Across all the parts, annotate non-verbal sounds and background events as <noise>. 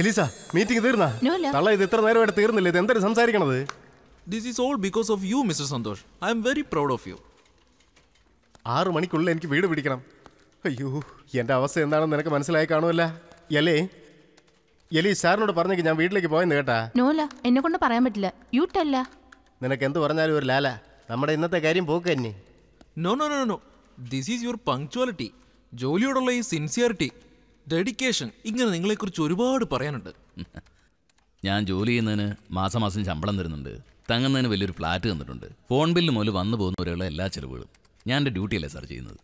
Elisa meeting തീർന്നാ. തള്ള ഇത് ഇത്ര നേരമായിട്ട് തീർന്നില്ല? ഇത് എന്തൊരു സംസാരിക്കണത്? This is all because of you mister Santhosh I'm very proud of you ആറ് മണിക്കുള്ളിൽ എനിക്ക് വീട് പിടിക്കണം. അയ്യോ എന്റെ അവസ്ഥ എന്താണെന്ന് നിനക്ക് മനസ്സിലായി കാണുമല്ല? എലേ എലി സാറിനോട് പറഞ്ഞേക്ക് ഞാൻ വീട്ടിലേക്ക് പോയെന്ന് കേട്ടാ? നോല എന്നെ കൊണ്ട് പറയാൻ പറ്റില്ല. യു യൂട്ടല്ല നിനക്ക് എന്ത് പറഞ്ഞാലും ഒരു ലാല. നമ്മുടെ ഇന്നത്തെ കാര്യം പോക്ക് തന്നെ no no no no this is your punctuality ജോലിയോടുള്ള ഈ സിൻസിയറിറ്റി ഡെഡിക്കേഷൻ ഇങ്ങനെ നിങ്ങളെക്കുറിച്ച് ഒരുപാട് പറയാനുണ്ട്. ഞാൻ ജോലി ചെയ്യുന്നതിന് മാസം മാസം ശമ്പളം തരുന്നുണ്ട്. തങ്ങുന്നതിന് വലിയൊരു ഫ്ലാറ്റ് തന്നിട്ടുണ്ട്. ഫോൺ ബില്ല് മുതൽ വന്നു പോകുന്ന പോകുന്നവരെയുള്ള എല്ലാ ചെലവുകളും ഞാൻ എന്റെ ഡ്യൂട്ടിയല്ലേ സാർ ചെയ്യുന്നത്.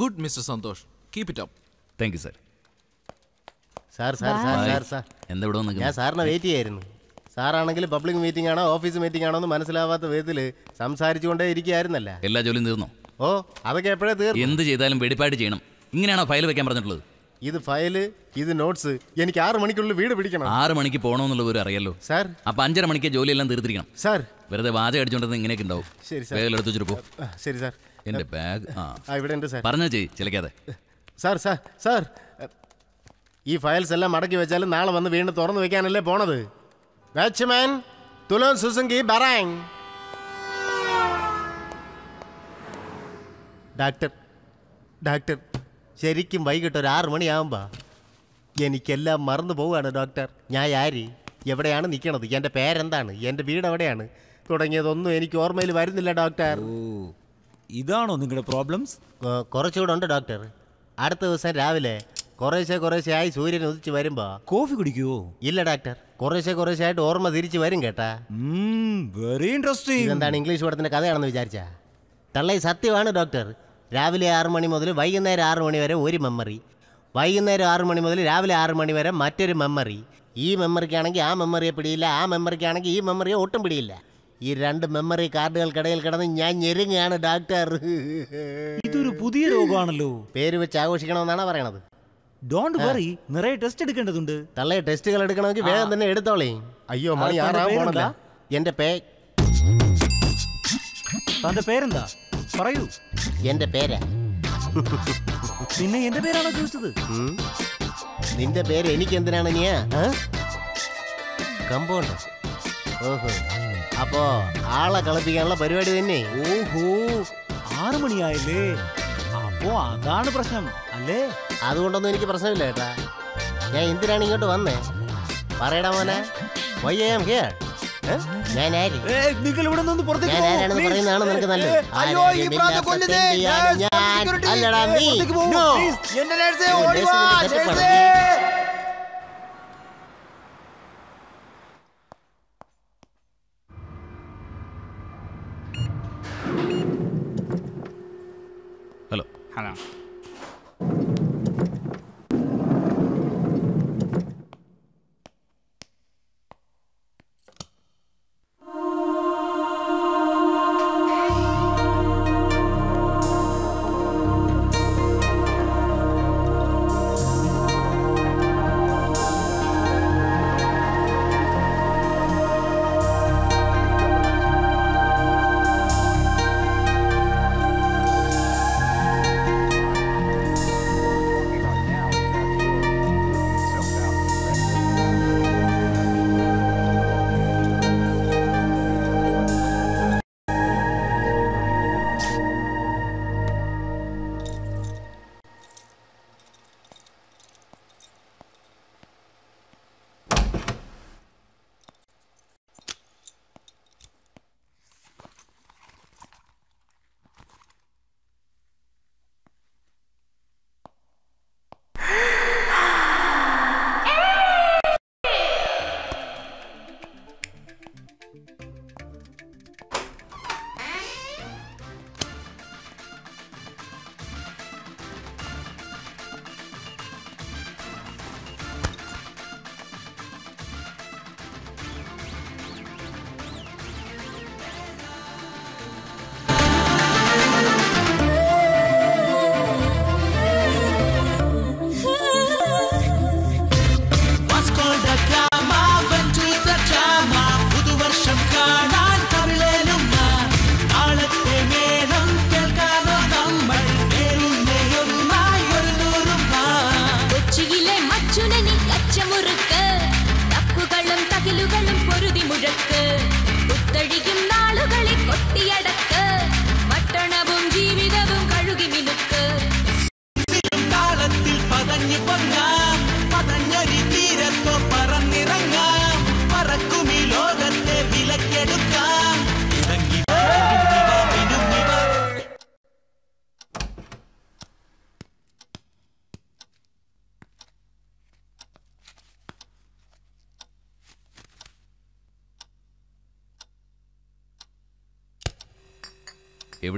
Good mister Santhosh keep it up thank you sir sir sir sir sir sir എന്താ ഇവിടെ വന്ന് ഞാൻ സാറിനെ വെയിറ്റ് ചെയ്യായിരുന്നു. സാറാണെങ്കിൽ പബ്ലിക് മീറ്റിംഗ് ആണോ ഓഫീസ് മീറ്റിംഗ് ആണോ എന്ന് മനസ്സിലാവാത്ത വിധത്തിൽ സംസാരിച്ചുകൊണ്ടേ ഇരിക്കുകയായിരുന്നല്ല? എല്ലാ ജോലിയും തീർന്നോ? ഓ അതൊക്കെ എപ്പോഴേ തീർന്നു? എന്ത് ചെയ്താലും വെടിപ്പായിട്ട് ചെയ്യണം. ഇങ്ങനെയാണോ ഫയൽ വെക്കാൻ പറഞ്ഞിട്ടുള്ളത്? ഇത് ഫയൽ ഇത് നോട്ട്സ്. എനിക്ക് ആറ് മണിക്കുള്ളിൽ വീട് പിടിക്കണം. ആറ് മണിക്ക് പോകണമെന്നുള്ള ഒരു അറിയല്ലോ സാർ. അപ്പൊ അഞ്ചര മണിക്ക് ജോലിയെല്ലാം തീർത്തിരിക്കണം. സാർ. വെറുതെ വാചക അടിച്ചോണ്ടെന്ന് ഇങ്ങനെയൊക്കെ ഉണ്ടാവും. ശരി, സാർ. എടുത്തു വെച്ചിട്ട് പോ. ശരി സാർ. എന്റെ ബാഗ് ആ. ഇവിടെ ഉണ്ട് സാർ. പറഞ്ഞാ ചെയ് ചിലക്കാതെ. Sir sir sir. ഈ ഫയൽസ് എല്ലാം മടക്കി വെച്ചാലും നാളെ വന്ന് വീണ്ടും തുറന്നു വെക്കാനല്ലേ പോണത്? വാച്ച്മാൻ തുലോൻ സുസുങ്കി ബറാങ്. Doctor doctor. ശരിക്കും വൈകിട്ട് ഒരു ആറു മണിയാവുമ്പോ എനിക്കെല്ലാം മറന്നു പോവുകയാണ് ഡോക്ടർ ഞാൻ ആര്? എവിടെയാണ് നിൽക്കണത് എന്റെ പേരെന്താണ്? എന്റെ വീട് എവിടെയാണ്? തുടങ്ങിയതൊന്നും എനിക്ക് ഓർമ്മയിൽ വരുന്നില്ല ഡോക്ടർ ഇതാണോ നിങ്ങളുടെ പ്രോബ്ലംസ് കുറച്ചുകൂടെ ഉണ്ട് ഡോക്ടർ അടുത്ത ദിവസം രാവിലെ കുറേശ്ശെ കുറേശ്ശെ ആയി സൂര്യൻ ഉദിച്ച് വരുമ്പോ കോഫി കുടിക്കുവോ? ഇല്ല ഡോക്ടർ കുറേശ്ശെ കുറേശ്ശെ ആയിട്ട് ഓർമ്മ തിരിച്ചു വരും കേട്ടാ. വെരി ഇൻട്രസ്റ്റിംഗ് എന്താണ് ഇംഗ്ലീഷ് പടത്തിന്റെ കഥയാണെന്ന് വിചാരിച്ച? തള്ളൈ സത്യമാണ് ഡോക്ടർ രാവിലെ ആറ് മണി മുതൽ വൈകുന്നേരം ആറ് മണി വരെ ഒരു മെമ്മറി വൈകുന്നേരം ആറ് മണി മുതൽ രാവിലെ ആറ് മണി വരെ മറ്റൊരു മെമ്മറി ഈ മെമ്മറിക്കാണെങ്കിൽ ആ മെമ്മറിയെ പിടിയില്ല ആ മെമ്മറിക്കാണെങ്കിൽ ഈ മെമ്മറിയെ ഒട്ടും പിടിയില്ല. ഈ രണ്ട് മെമ്മറി കാർഡുകൾക്കിടയിൽ കിടന്ന് ഞാൻ ഞെരുങ്ങാണ് ഡോക്ടർ ഇതൊരു പുതിയ രോഗമാണല്ലോ. പേര് വെച്ച് ആഘോഷിക്കണമെന്നാണ് പറയണത്? ഡോണ്ട് വറി നിറയെ ടെസ്റ്റ് എടുക്കേണ്ടതുണ്ട്. തള്ളയെ ടെസ്റ്റുകൾ എടുക്കണമെങ്കിൽ വേഗം തന്നെ എടുത്തോളേ. അയ്യോ മണി ആ, തന്റെ ആറാൻ പോണല്ല. എന്റെ പേ തന്റെ പേരെന്താ? പറയൂ. എന്റെ പേരാ. പിന്നെ എന്റെ പേരാണോ ചോദിച്ചത്? നിന്റെ പേര് എനിക്ക് എന്തിനാണ് നീ കമ്പൗണ്ട് ഓഹോ. അപ്പോ ആളെ കളിപ്പിക്കാനുള്ള പരിപാടി തന്നെ. ഓഹോ. ആറ് മണിയായില്ലേ? അപ്പോ അതാണ് പ്രശ്നം അല്ലേ? അതുകൊണ്ടൊന്നും എനിക്ക് പ്രശ്നമില്ല കേട്ടാ ഞാൻ എന്തിനാണ് ഇങ്ങോട്ട് വന്നേ? പറയടാ മോനെ. വൈ ആം ഹിയർ ഞാൻ ആര്? നിങ്ങൾ ഇവിടെ നിന്ന് പുറത്തേക്ക് please. പറയുന്നതാണ് നിനക്ക് നല്ലത്. അയ്യോ ഈ പ്രാന്ത കൊല്ലുന്നേ? ഞാൻ. അല്ലടാ നീ എന്റെ നേഴ്സേ ഓടി വാ. നേഴ്സേ. ഹലോ. ഹലോ.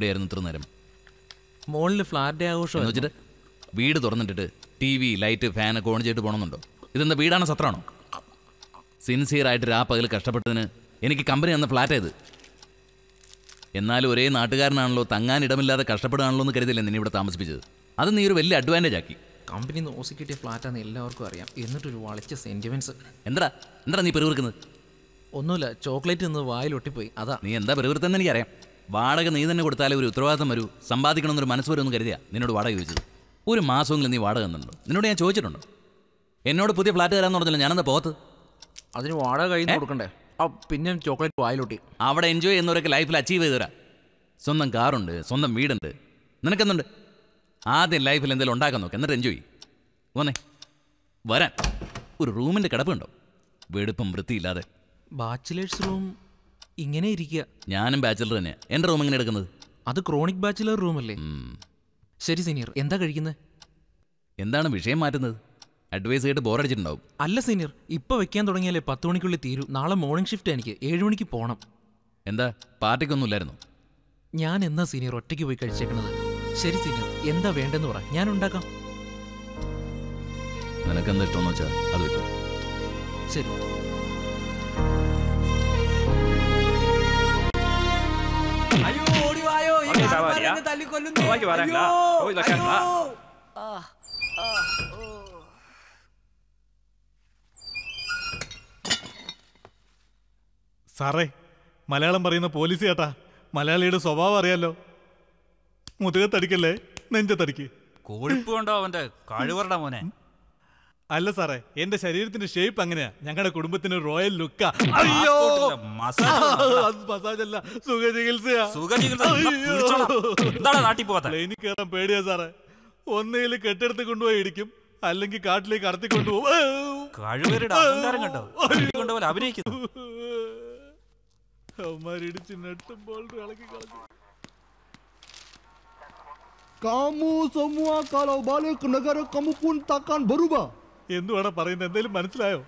എവിടെയായിരുന്നു ഇത്ര നേരം. മോളിൽ ഫ്ലാറ്റ് ആഘോഷം വെച്ചിട്ട് വീട് തുറന്നിട്ടിട്ട് ടി വി ലൈറ്റ് ഫാൻ ഒക്കെ ഓൺ ചെയ്തിട്ട് പോകണമെന്നുണ്ടോ ഇതെന്താ വീടാണ് സത്രമാണോ സിൻസിയർ ആയിട്ട് രാ പകൽ കഷ്ടപ്പെട്ടതിന് എനിക്ക് കമ്പനി തന്ന ഫ്ലാറ്റ് ഇത് എന്നാലും ഒരേ നാട്ടുകാരനാണല്ലോ തങ്ങാൻ ഇടമില്ലാതെ കഷ്ടപ്പെടുകയാണല്ലോ എന്ന് കരുതില്ല നിന്നെ ഇവിടെ താമസിപ്പിച്ചത്? അത് നീ ഒരു വലിയ അഡ്വാന്റേജ് ആക്കി. കമ്പനി നോക്കി കിട്ടിയ ഫ്ലാറ്റാന്ന് എല്ലാവർക്കും അറിയാം. എന്നിട്ടൊരു വളച്ച സെന്റിമെന്റ്സ് എന്താ എന്താ നീ പെരുവിറുക്കുന്നത്? ഒന്നുമില്ല ചോക്ലേറ്റ് നിന്ന് വായിലൊട്ടിപ്പോയി. അതാ. നീ എന്താ പെരുവിറുത്തെന്ന് എനിക്കറിയാം. വാടക നീ തന്നെ കൊടുത്താലേ ഒരു ഉത്തരവാദിത്തം വരൂ. സമ്പാദിക്കണമെന്നൊരു മനസ്സ് വരുമെന്ന് കരുതിയാ നിന്നോട് വാടക ചോദിച്ചത്. ഒരു മാസമെങ്കിലും നീ വാടക തന്നിട്ടുണ്ടോ? നിന്നോട് ഞാൻ ചോദിച്ചിട്ടുണ്ടോ? എന്നോട് പുതിയ ഫ്ലാറ്റ് തരാമെന്ന് പറഞ്ഞില്ല ഞാനെന്താ പോകത്ത്? അതിന് വാടക കഴിഞ്ഞ് കൊടുക്കണ്ടേ? ആ പിന്നെ ചോക്ലേറ്റ് വായിലൊട്ടി. അവിടെ എൻജോയ് ചെയ്യുന്നവരൊക്കെ ലൈഫിൽ അച്ചീവ് ചെയ്തു തരാം. സ്വന്തം കാറുണ്ട് സ്വന്തം വീടുണ്ട്. നിനക്കെന്തുണ്ട് ആദ്യം ലൈഫിൽ എന്തെങ്കിലും ഉണ്ടാക്കാൻ നോക്ക് എന്നിട്ട് എൻജോയ് വന്നേ വരാൻ. ഒരു റൂമിന്റെ കിടപ്പുണ്ടോ? വെടുപ്പും വൃത്തിയില്ലാതെ. ബാച്ചിലേഴ്സ് റൂം ഇങ്ങനെ ഇരിക്കുക. ഞാനും ബാച്ചിലർ തന്നെ എന്റെ റൂം എങ്ങനെ എടുക്കുന്നത്? അത് ക്രോണിക് ബാച്ചിലർ റൂം അല്ലേ? ശരി സീനിയർ എന്താ കഴിക്കുന്നത് എന്താണ് വിഷയം മാറ്റുന്നത്? അഡ്വൈസ് ചെയ്തിട്ട് ബോറടിച്ചിട്ടുണ്ടാവും അല്ല സീനിയർ ഇപ്പൊ വെക്കാൻ തുടങ്ങിയാലേ പത്ത് മണിക്കുള്ളിൽ തീരൂ. നാളെ മോർണിംഗ് ഷിഫ്റ്റ് എനിക്ക്. ഏഴ് മണിക്ക് പോണം. എന്താ? പാർട്ടിക്കൊന്നുമില്ലായിരുന്നു ഞാൻ എന്നാ സീനിയർ ഒറ്റയ്ക്ക് പോയി കഴിച്ചേക്കണത്? ശരി സീനിയർ എന്താ വേണ്ടെന്ന് പറ. ഞാൻ ഉണ്ടാക്കാം. നിനക്കെന്താ ഇഷ്ടമെന്ന് വെച്ചാൽ അത് വെക്കും. ശരി. അയ്യോ ഓടി വായോ. ഈ? എന്നെ തല്ലിക്കൊല്ലുന്നേ. സാറേ മലയാളം പറയുന്ന പോലീസ് ചേട്ടാ മലയാളിയുടെ സ്വഭാവം അറിയാലോ. മുതുകത്തടിക്കല്ലേ? നെഞ്ചത്തടിക്ക്. കോഴിപ്പുണ്ടോ കൊണ്ടോ അവന്റെ? കഴിവറുടെ മോനെ. അല്ല സാറേ എന്റെ ശരീരത്തിന്റെ ഷേപ്പ് അങ്ങനെയാ. ഞങ്ങളുടെ കുടുംബത്തിന് റോയൽ ലുക്കാ അയ്യോ! മസാജ് അല്ല സുഖ ചികിത്സയാ കയറാൻ പേടിയാ സാറേ. ഒന്നേൽ കെട്ടിടത്ത് കൊണ്ടുപോയി ഇടിക്കും. അല്ലെങ്കിൽ കാട്ടിലേക്ക് കടത്തി കൊണ്ടുപോകും. കഴിവരുടെ അഹങ്കാരം കണ്ടോ? കൊണ്ടുപോലെ അഭിനയിക്കുന്നു. അവന്മാരിടിച്ച് നെട്ടുമ്പോൾ ഇളക്കി കളഞ്ഞു. Kamu semua kalau balik ke negara kamu pun takkan berubah. എന്തുവാടാ പറയുന്നത്? എന്തെങ്കിലും മനസ്സിലായോ.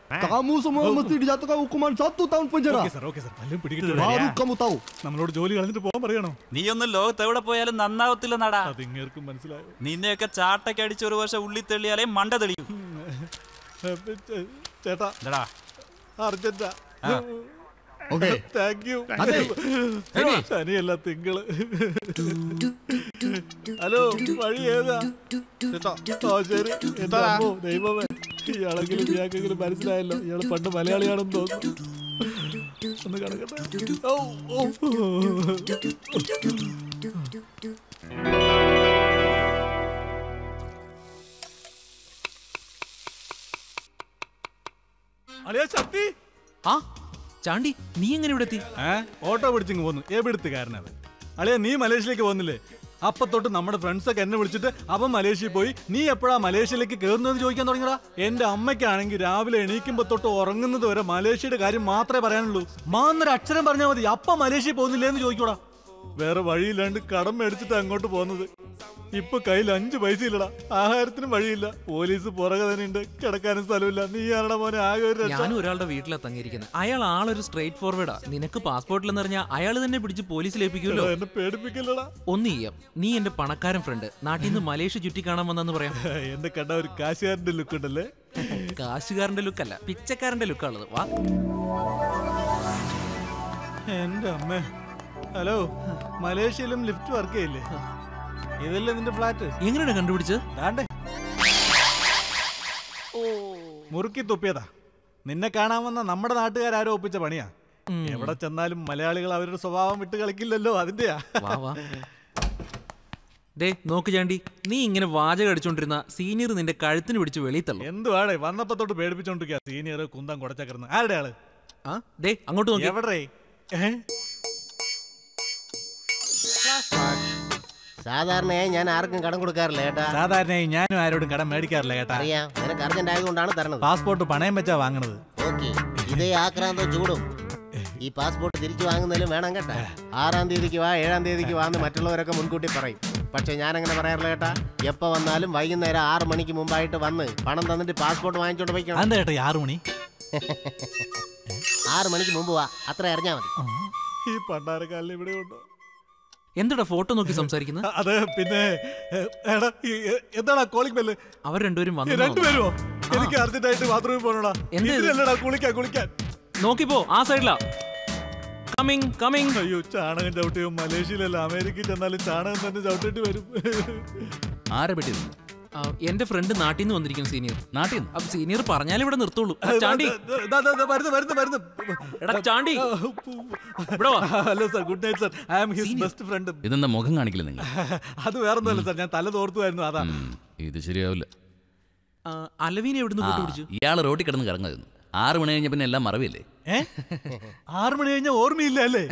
നമ്മളോട് ജോലി കളഞ്ഞിട്ട് പോകാൻ പറയണോ? നീ ഒന്നും ലോകത്ത് എവിടെ പോയാലും നന്നാവത്തില്ല നടാ അത് ഇങ്ങേർക്കും മനസ്സിലായോ? നിന്നെയൊക്കെ ചാട്ടയ്ക്ക് അടിച്ച് ഒരു വർഷം ഉള്ളി തെളിയാലേ മണ്ട തെളിയും. ചേട്ടാ. അർജന്റാ. തിങ്കൾ. ഹലോ വഴി ഏതാ? ശരി. ദൈവമേ. ഇയാളെങ്കിലും ഇയാൾക്കെങ്കിലും മനസ്സിലായല്ലോ. ഇയാൾ പണ്ട് മലയാളിയാണെന്ന് തോന്നുന്നു. ഒന്ന് കിടക്കട്ടെ. ഓ ഓ അളിയാ ശക്തി. ആ ചാണ്ടി നീ എങ്ങനെ ഇവിടെ എത്തി? ഓട്ടോ പിടിച്ചിങ് പോന്നു. കാരണം അളിയ നീ മലേഷ്യയിലേക്ക് പോകുന്നില്ലേ? അപ്പൊ തൊട്ട് നമ്മുടെ ഫ്രണ്ട്സ് ഒക്കെ എന്നെ വിളിച്ചിട്ട് അവൻ മലേഷ്യയിൽ പോയി. നീ എപ്പോഴാ മലേഷ്യയിലേക്ക് കയറുന്നതെന്ന് ചോദിക്കാൻ തുടങ്ങിയടാ എന്റെ അമ്മയ്ക്കാണെങ്കിൽ രാവിലെ എണീക്കുമ്പോ തൊട്ട് ഉറങ്ങുന്നത് വരെ മലേഷ്യയുടെ കാര്യം മാത്രമേ പറയാനുള്ളൂ. മാന്നൊരു അക്ഷരം പറഞ്ഞാൽ മതി. അപ്പ മലേഷ്യയിൽ പോകുന്നില്ലേന്ന് ചോദിക്കൂടാ. വേറെ വഴിയില്ലാണ്ട് കടം മേടിച്ചിട്ട് അങ്ങോട്ട് പോകുന്നത്. ഇപ്പൊ കയ്യിൽ അഞ്ചു പൈസ ഇല്ലടാ ആഹാരത്തിനും വഴിയില്ല. പോലീസ് പുറകെ തന്നെ ഉണ്ട് കിടക്കാനും സ്ഥലമില്ല. നീ ആരുടെ മോനെ ആകെ ഒരു രക്ഷ. ഞാനും ഒരാളുടെ വീട്ടിലാ തങ്ങിയിരിക്കുന്നത് അയാൾ ആളൊരു സ്ട്രേറ്റ് ഫോർവേഡാ നിനക്ക് പാസ്പോർട്ടിലെന്ന് പറഞ്ഞാൽ അയാൾ തന്നെ പിടിച്ച് പോലീസിൽ ഏൽപ്പിക്കുമല്ലോ. എന്നെ പേടിപ്പിക്കില്ലടാ. ഒന്ന് ചെയ്യാം നീ എന്റെ പണക്കാരൻ ഫ്രണ്ട് നാട്ടിൽ നിന്ന് മലേഷ്യ ചുറ്റി കാണാൻ വന്നെന്ന് പറയാം. <laughs> എന്റെ കണ്ട ഒരു കാശുകാരന്റെ ലുക്ക് ഉണ്ടല്ലേ? <laughs> കാശുകാരന്റെ ലുക്കല്ല പിച്ചക്കാരന്റെ ലുക്കാണുള്ളത് വാ. എന്റെ അമ്മ. ഹലോ മലേഷ്യയിലും ലിഫ്റ്റ് വർക്ക് ചെയ്യില്ലേ? ഇതല്ലേ നിന്റെ ഫ്ലാറ്റ് എങ്ങനെയാണ് കണ്ടുപിടിച്ചത്? ദാണ്ടേ. മുറുക്കി തുപ്പിയതാ. നിന്നെ കാണാൻ വന്ന നമ്മുടെ നാട്ടുകാരോ ഒപ്പിച്ച പണിയാ. എവിടെ ചെന്നാലും മലയാളികൾ അവരുടെ സ്വഭാവം വിട്ട് കളിക്കില്ലല്ലോ അതിന്റെയാ. വാ വാ. ദേ നോക്ക് ചാണ്ടി നീ ഇങ്ങനെ വാചകം അടിച്ചോണ്ടിരുന്ന സീനിയർ നിന്റെ കഴുത്തിന് പിടിച്ച് വെളിയിൽ തള്ളും. എന്തുവാടേ വന്നപ്പോ തൊട്ട് പേടിപ്പിച്ചോണ്ടിരിക്കുക സീനിയർ കുന്തം കുടച്ചക്കറുന്ന. ആരുടെ ആൾ ആ ദേ അങ്ങോട്ട് നോക്കി. എവിടെ? സാധാരണയായി ഞാൻ ആർക്കും കടം കൊടുക്കാറില്ല കേട്ടാ സാധാരണയായി ഞാനും ആരോടും കടം മേടിക്കാറില്ല കേട്ടാ അറിയാം. നിനക്ക് അർജന്റ് ആയതുകൊണ്ടാണ് തരണത്. പാസ്പോർട്ട് പണയം വെച്ചാ വാങ്ങണത്. ഓക്കെ. ഇതേ ആക്രാന്തം ചൂടും. ഈ പാസ്പോർട്ട് തിരിച്ചു വാങ്ങുന്നതിലും വേണം കേട്ടാ. ആറാം തീയതിക്ക് വാ ഏഴാം തീയതിക്ക് വാന്ന് മറ്റുള്ളവരൊക്കെ മുൻകൂട്ടി പറയും. പക്ഷെ ഞാൻ അങ്ങനെ പറയാറില്ല കേട്ടാ. എപ്പോ വന്നാലും വൈകുന്നേരം ആറ് മണിക്ക് മുമ്പായിട്ട് വന്ന് പണം തന്നിട്ട് പാസ്പോർട്ട് വാങ്ങിച്ചോണ്ട് പോയിക്കണം? കേട്ടോ ആറു മണി? ആറു മണിക്ക് മുമ്പ് വാ. അത്ര അറിഞ്ഞാ മതി. ഈ പണ്ടാരക്കാലിൽ ഇവിടെ ഉണ്ടോ? എന്താടാ ഫോട്ടോ നോക്കി സംസാരിക്കുന്നത് അത് പിന്നെ എന്താടാ കോളിംഗ് ബെല്ല് അവർ രണ്ടുപേരും വന്നു രണ്ടുപേരുമോ എനിക്ക് അർജന്റായിട്ട് ബാത്റൂമിൽ പോകണടാ എന്തിനല്ലടാ കുളിക്കാൻ കുളിക്കാൻ. നോക്കിപ്പോ ആ സൈഡിലാ കമ്മിങ് കമ്മിങ് അയ്യോ ചാണകം ചവിട്ടിയോ മലേഷ്യയിലല്ല അമേരിക്കയിൽ ചെന്നാലും ചാണകം തന്നെ ചവിട്ടിട്ട് വരും. ആരെ പെട്ടി എന്റെ ഫ്രണ്ട് നാട്ടിൽ നിന്ന് വന്നിരിക്കുന്നു സീനിയർ നാട്ടിൽ നിന്ന് അപ്പൊ സീനിയർ പറഞ്ഞാലേ ഇവിടെ നിർത്തുള്ളൂ. ചാണ്ടി. ദാ, ദാ, ദാ, വരുന്നു വരുന്നു വരുന്നു. എടാ ചാണ്ടി. ഇവിടെ വാ. Hello sir good night sir I am his best friend ഇതെന്താ മുഖം കാണിക്കില്ല നിങ്ങൾ? <laughs> അത് വേറൊന്നുമല്ല സാർ ഞാൻ തല തോർത്തുമായിരുന്നു അതാ. ഇത് ശരിയാവില്ല. അലവീനെ എവിടുന്ന് കൂട്ടുപിടിച്ചു ഇയാൾ റോട്ടിൽ കിടന്ന് കറങ്ങായിരുന്നു ആറ് മണി കഴിഞ്ഞ പിന്നെ എല്ലാം മറവില്ലേ ആറ് മണി കഴിഞ്ഞ ഓർമ്മയില്ല അല്ലേ?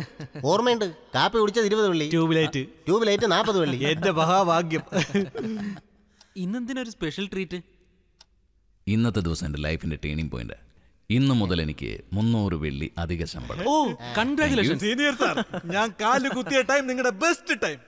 ഓർമ്മയുണ്ട്. കാപ്പി കുടിച്ചത് ഇരുപത് വെള്ളി. ട്യൂബ് ലൈറ്റ് ട്യൂബ് ലൈറ്റ് നാൽപ്പത് വെള്ളി. എന്റെ മഹാഭാഗ്യം. ഇന്നെന്തിനാ ഒരു സ്പെഷ്യൽ ട്രീറ്റ് ഇന്നത്തെ ദിവസം എന്റെ ലൈഫിന്റെ ടേണിംഗ് പോയിന്റ് ഇന്ന് മുതൽ എനിക്ക് മുന്നൂറ് വെള്ളി അധിക ശമ്പളം. ഓ കൺഗ്രാചുലേഷൻ സീനിയർ സാർ ഞാൻ കാൽ കുത്തിയ ടൈം നിങ്ങളുടെ best time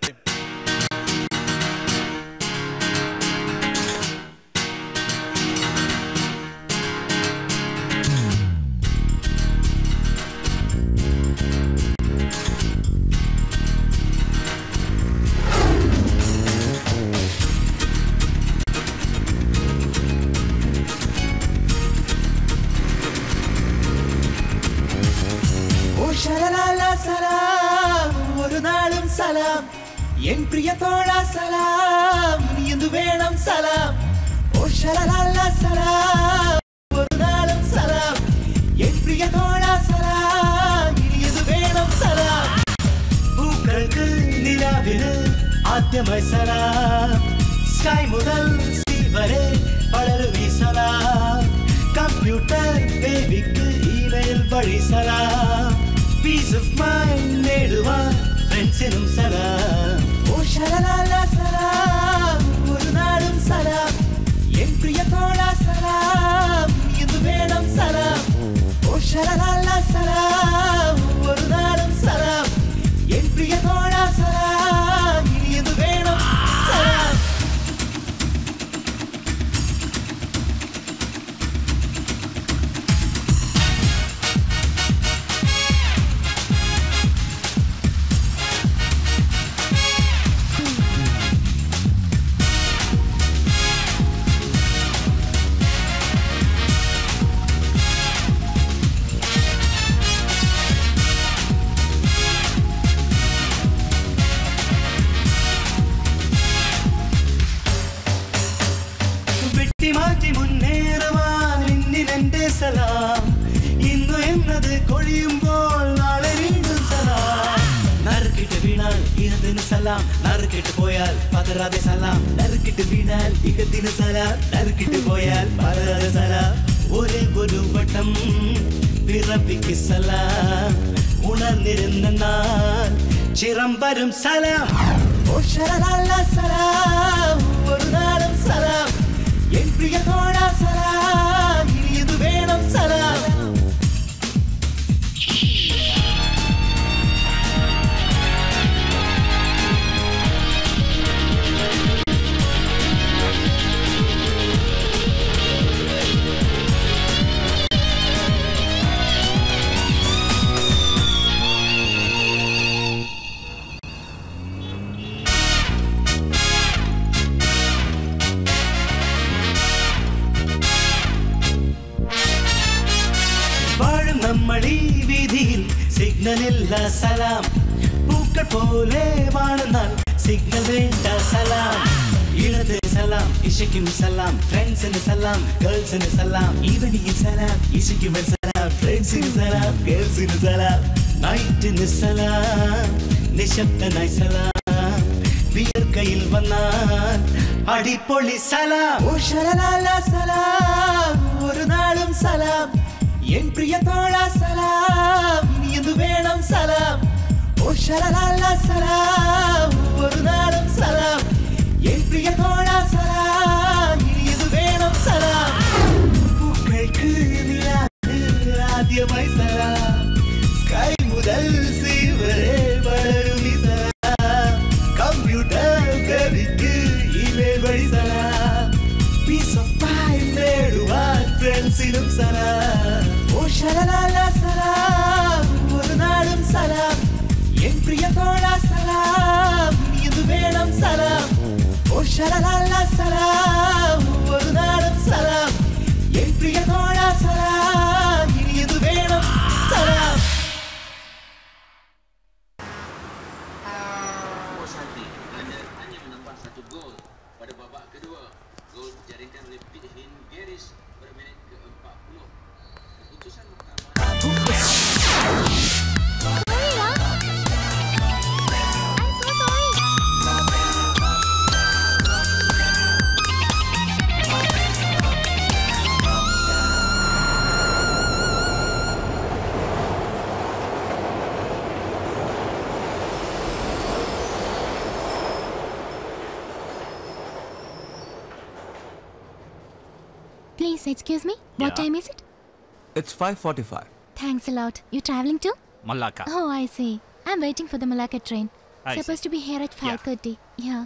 5:45. Thanks a lot. You're traveling too? Malacca. Oh, I see. I'm waiting for the Malacca train. I Supposed see. to be here at 5:30. Yeah.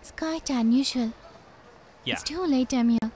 It's quite unusual. Yeah. It's too late I'm here.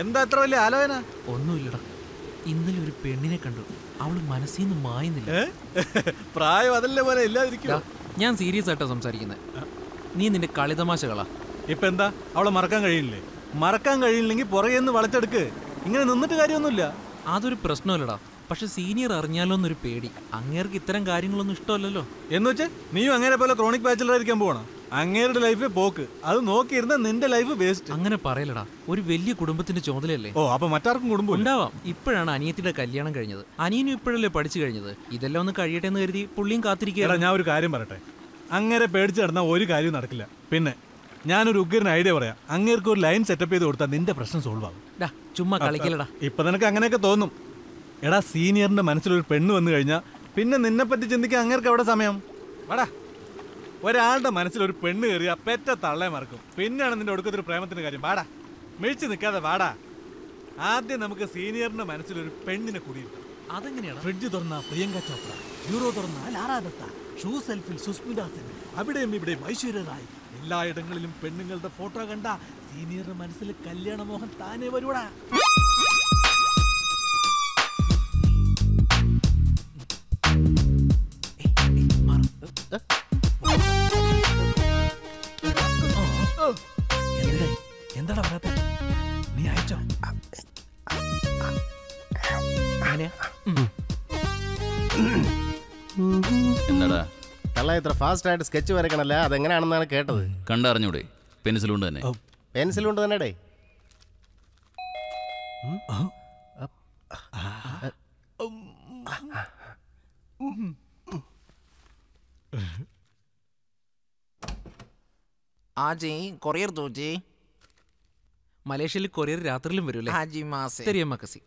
എന്താ അത്ര വലിയ ആലോചന? ഒന്നുമില്ലടാ. ഇന്നലെ ഒരു പെണ്ണിനെ കണ്ടു. അവൾ മനസ്സിൽ നിന്ന് മായുന്നില്ല പ്രായം അതല്ലേ പോലെ ഇല്ലാതിരിക്കും ഞാൻ സീരിയസ് ആയിട്ടാ സംസാരിക്കുന്നത് നീ നിന്റെ കളിതമാശകളാ. ഇപ്പൊ എന്താ? അവളെ മറക്കാൻ കഴിയില്ലേ? മറക്കാൻ കഴിയില്ലെങ്കിൽ പുറകെ നിന്ന് വളച്ചെടുക്ക്. ഇങ്ങനെ നിന്നിട്ട് കാര്യമൊന്നുമില്ല. അതൊരു പ്രശ്നമല്ലടാ. പക്ഷെ സീനിയർ അറിഞ്ഞാലോ എന്നൊരു പേടി. അങ്ങേർക്ക് ഇത്തരം കാര്യങ്ങളൊന്നും ഇഷ്ടമല്ലല്ലോ. എന്ന് വെച്ചാൽ നീയും അങ്ങനെ പോലെ ക്രോണിക് ബാച്ചിലർ ആയിരിക്കാൻ പോകണം അങ്ങേരുടെ ലൈഫ് പോക്ക്. അത് നോക്കിയിരുന്ന നിന്റെ ലൈഫ് വേസ്റ്റ് അങ്ങനെ പറയലടാ. ഒരു വലിയ കുടുംബത്തിന്റെ ചുമതലയല്ലേ ഓ അപ്പൊ മറ്റാർക്കും കുടുംബം ഉണ്ടാവാം. ഇപ്പോഴാണ് അനിയത്തിന്റെ കല്യാണം കഴിഞ്ഞത്. അനിയനും ഇപ്പോഴല്ലേ പഠിച്ചു കഴിഞ്ഞത്? ഇതെല്ലാം ഒന്ന് കഴിയട്ടെ എന്ന് കരുതി പുള്ളിയും കാത്തിരിക്കുകയാണ്. ഞാൻ ഒരു കാര്യം പറയട്ടെ? അങ്ങനെ പേടിച്ചു നടന്നാൽ ഒരു കാര്യവും നടക്കില്ല. പിന്നെ ഞാനൊരു ഉഗ്രൻ ഐഡിയ പറയാം. അങ്ങേർക്ക് ഒരു ലൈൻ സെറ്റപ്പ് ചെയ്ത് കൊടുത്താൽ നിന്റെ പ്രശ്നം സോൾവ് ആകും ചുമ്മാ കളിക്കലടാ. ഇപ്പൊ നിനക്ക് അങ്ങനെയൊക്കെ തോന്നും. എടാ സീനിയറിന്റെ മനസ്സിലൊരു പെണ്ണ് വന്നു കഴിഞ്ഞാൽ പിന്നെ നിന്നെ പറ്റി ചിന്തിക്കാൻ അങ്ങേർക്ക് എവിടെ സമയം? വാടാ. ഒരാളുടെ മനസ്സിൽ ഒരു പെണ്ണ് കയറിയ പെറ്റ തള്ളേ മറക്കും. പിന്നെയാണ് നിന്റെ ഒടുക്കത്തൊരു പ്രേമത്തിന്റെ കാര്യം. വാടാ. മിഴിച്ചു നിൽക്കാതെ വാടാ. ആദ്യം നമുക്ക് സീനിയറിന്റെ മനസ്സിൽ ഒരു പെണ്ണിനെ കുടിയിരുന്നു അതെങ്ങനെയാണ്? ഫ്രിഡ്ജ് തുറന്ന പ്രിയങ്ക ചോപ്ര യൂറോ തുറന്ന ലാറാ ദത്ത ഷൂ സെൽഫിൽ സുസ്മിത സെൻ അവിടെയും ഇവിടെയും ഐശ്വര്യ റായ് എല്ലായിടങ്ങളിലും പെണ്ണുങ്ങളുടെ ഫോട്ടോ കണ്ട സീനിയറിന്റെ മനസ്സിൽ കല്യാണ മോഹൻ താനേ വരൂടാ എന്തടേ? എന്താടാ പറയാത്ത നീ അയച്ചോ എന്താടാ കള്ള ഇത്ര ഫാസ്റ്റ് ആയിട്ട് സ്കെച്ച് വരക്കണല്ല അതെങ്ങനെയാണെന്നാണ് കേട്ടത് കണ്ടറിഞ്ഞൂടെ പെൻസിൽ കൊണ്ട് തന്നെ പെൻസിൽ കൊണ്ട് തന്നെ ഡേ ആജി കൊറിയർ തോജി മലേഷ്യയിൽ കൊറിയർ രാത്രിയിലും വരൂല്ലേ? ഹാജി മാസെ. തെരിയ മക്കസി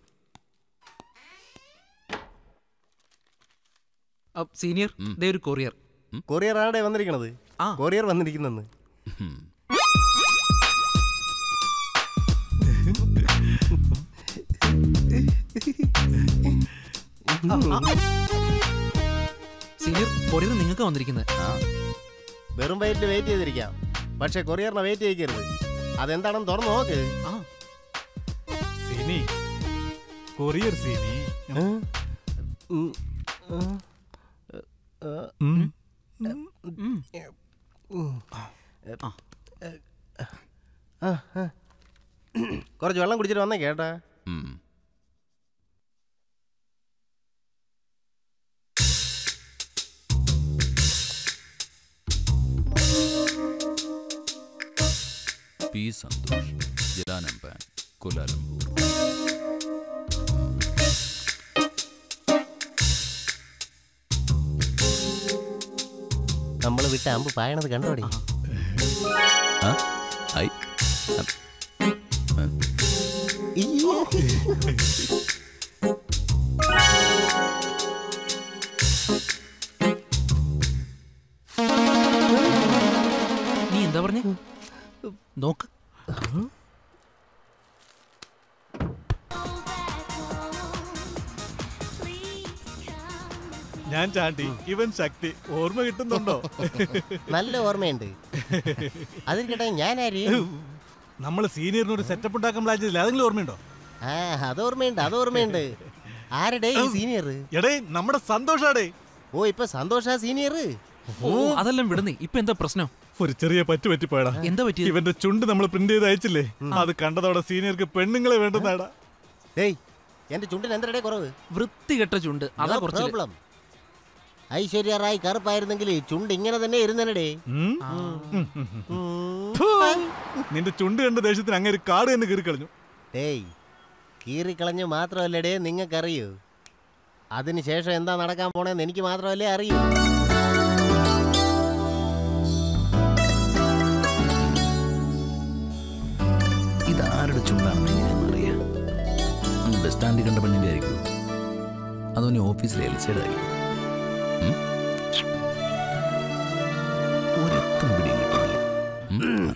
സീനിയർ ദേ ഒരു കൊറിയർ. കൊറിയർ ആടെ വന്നിരിക്കണത്? കൊറിയർ വന്നിരിക്കുന്നെന്ന്. സീനിയർ കൊറിയർ നിങ്ങൾക്ക് വന്നിരിക്കുന്നത് വെറും വയറ്റിൽ വെയിറ്റ് ചെയ്തിരിക്കാം. പക്ഷെ കൊറിയറിനെ വെയിറ്റ് ചെയ്യിക്കരുത്. അതെന്താണെന്ന് തുറന്നു നോക്ക്. സീനി. കൊറിയർ സീനി. കുറച്ച് വെള്ളം കുടിച്ചിട്ട് വന്നേ കേട്ടാ. പി സന്തോഷ് ജലാനമ്പാൻ കൊലാലംപൂർ നമ്മൾ വിട്ട അമ്പ് പായണത് കണ്ടോടി ആ? ഐ. ആ. ആ. നീ എന്താ പറഞ്ഞേ നോക്ക്. ഞാൻ ചാണ്ടി ഇവൻ ശക്തി. ഓർമ്മ കിട്ടുന്നുണ്ടോ? <laughs> നല്ല ഓർമ്മയുണ്ട്. അതിരിക്കട്ടെ കേട്ടാ ഞാനാര്? നമ്മൾ സീനിയറിന് ഒരു സെറ്റപ്പ് ഉണ്ടാക്കാൻ പ്ലാൻ ചെയ്തില്ല? അതെങ്കിലും ഓർമ്മയുണ്ടോ? ആ അത് ഓർമ്മയുണ്ട് അത് ഓർമ്മയുണ്ട്. ആരുടെ ഈ സീനിയർ എടേ നമ്മുടെ സന്തോഷാടേ. ഓ ഇപ്പൊ സന്തോഷ സീനിയർ ഓ അതെല്ലാം വിടുന്നേ. ഇപ്പൊ എന്താ പ്രശ്നം? ഒരു ചെറിയ പറ്റു പറ്റിപ്പോയടാ. എന്താ പറ്റി ഇവന്റെ ചുണ്ട് നമ്മൾ പ്രിന്റ് ചെയ്ത് അയച്ചില്ലേ? അത് കണ്ടതോടെ സീനിയർക്ക് പെണ്ണുങ്ങളെ വേണ്ടതാടാ ഏയ് എന്റെ ചുണ്ടിന് എന്തരടേ കുറവ്? വൃത്തികെട്ട ചുണ്ട്. അതാ കുറച്ച് പ്രോബ്ലം ഐശ്വര്യ റായ് കറുപ്പായിരുന്നെങ്കിൽ ചുണ്ട് ഇങ്ങനെ തന്നെ ഇരുന്നനടേ നിന്റെ ചുണ്ട് കണ്ട ദേശത്തിന് അങ്ങനെ ഒരു കാട് എന്ന് കീറി കളഞ്ഞു. ഡേയ് കീറിക്കളഞ്ഞു മാത്രമല്ലടേ നിങ്ങൾക്കറിയൂ. അതിനുശേഷം എന്താ നടക്കാൻ പോണേന്ന് എനിക്ക് മാത്രമല്ലേ അറിയൂ. എങ്ങനെയാണെന്ന് അറിയാം ബസ് സ്റ്റാൻഡിൽ കണ്ട പെണ്ണിന്റെ ആയിരിക്കും. അതോ നീ ഓഫീസിലെ എൽസയുടെ ആയിരിക്കും. ഉം? ഒരെത്തും പിടിയും കിട്ടുന്നില്ല. ഉം?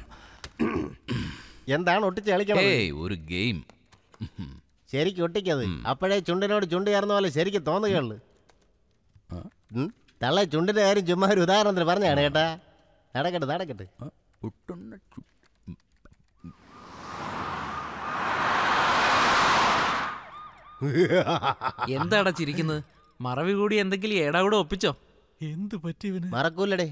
എന്താണ് ഒട്ടിച്ച് കളിക്കണത് ഏയ് ഒരു ഗെയിം. ശരിക്കും ഒട്ടിക്കത്. അപ്പോഴേ ചുണ്ടിനോട് ചുണ്ട് ചേർന്ന പോലെ ശരിക്കും തോന്നുകയുള്ളു. തള്ളെ തള്ള ചുണ്ടിന്റെ കാര്യം ചുമ്മാ ഒരു ഉദാഹരണത്തിന് പറഞ്ഞാണ് കേട്ടാ. നടക്കട്ടെ നടക്കട്ടെ. എന്താടാ ചിരിക്കുന്നത് മറവി കൂടി എന്തെങ്കിലും ഏടാ കൂടെ ഒപ്പിച്ചോ? എന്ത് പറ്റിയവന് മറക്കൂലടേ.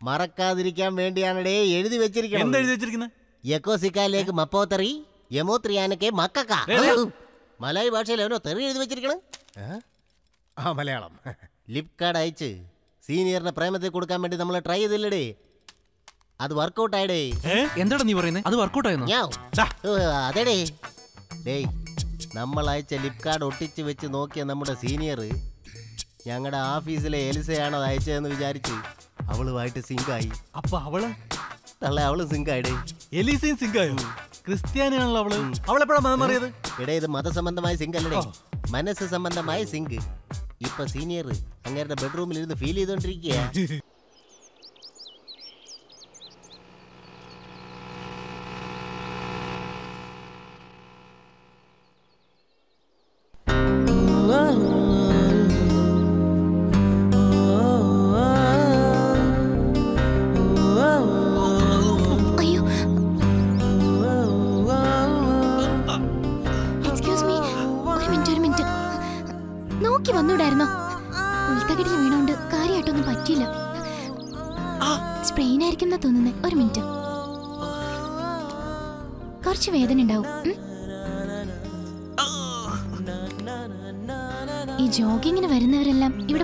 മറക്കാതിരിക്കാൻ വേണ്ടിയാണടേ എഴുതി എന്താ വെച്ചിരിക്കുന്നത് എഴുതി വെച്ചിരിക്കുന്നത് യക്കോസിക്കാലേക്ക് മപ്പോത്തറി യമോത്രിയാനക്കെ മക്കക്ക. മലയാളി ഭാഷയിൽ അവനോ തെറി എഴുതി വെച്ചിരിക്കണം? ആ മലയാളം. ലിപ് കാർഡ് അയച്ച് സീനിയറിന്റെ പ്രേമത്തെ കൊടുക്കാൻ വേണ്ടി നമ്മൾ ട്രൈ ചെയ്തില്ലടേ. അത് വർക്കൗട്ട് ആയടേ. എന്താടാ നീ പറയുന്നത് അത് വർക്കൗട്ട് ആയിരുന്നു അതെടേ. ഡേയ് നമ്മൾ അയച്ച ലിപ് കാർഡ് ഒട്ടിച്ച് വെച്ച് നോക്കിയ നമ്മുടെ സീനിയർ ഞങ്ങളുടെ ഓഫീസിലെ എലിസയാണ് അത് അയച്ചതെന്ന് വിചാരിച്ച് അവളുമായിട്ട് സിങ്കായി. അപ്പൊ അവൾ? തള്ള അവൾ സിങ്കായിടേ എലിസയും സിങ്കായി? ക്രിസ്ത്യാനിയാണല്ലോ അവൾ. അവളെപ്പോഴാണ് മതം മാറിയത്? എടേ ഇത് മതസംബന്ധമായ സിങ്ക് അല്ലടേ മനസ്സ് സംബന്ധമായ സിങ്ക്. ഇപ്പൊ സീനിയർ അങ്ങേരുടെ ബെഡ്റൂമിൽ ഇരുന്ന് ഫീൽ ചെയ്തോണ്ടിരിക്കുക <laughs>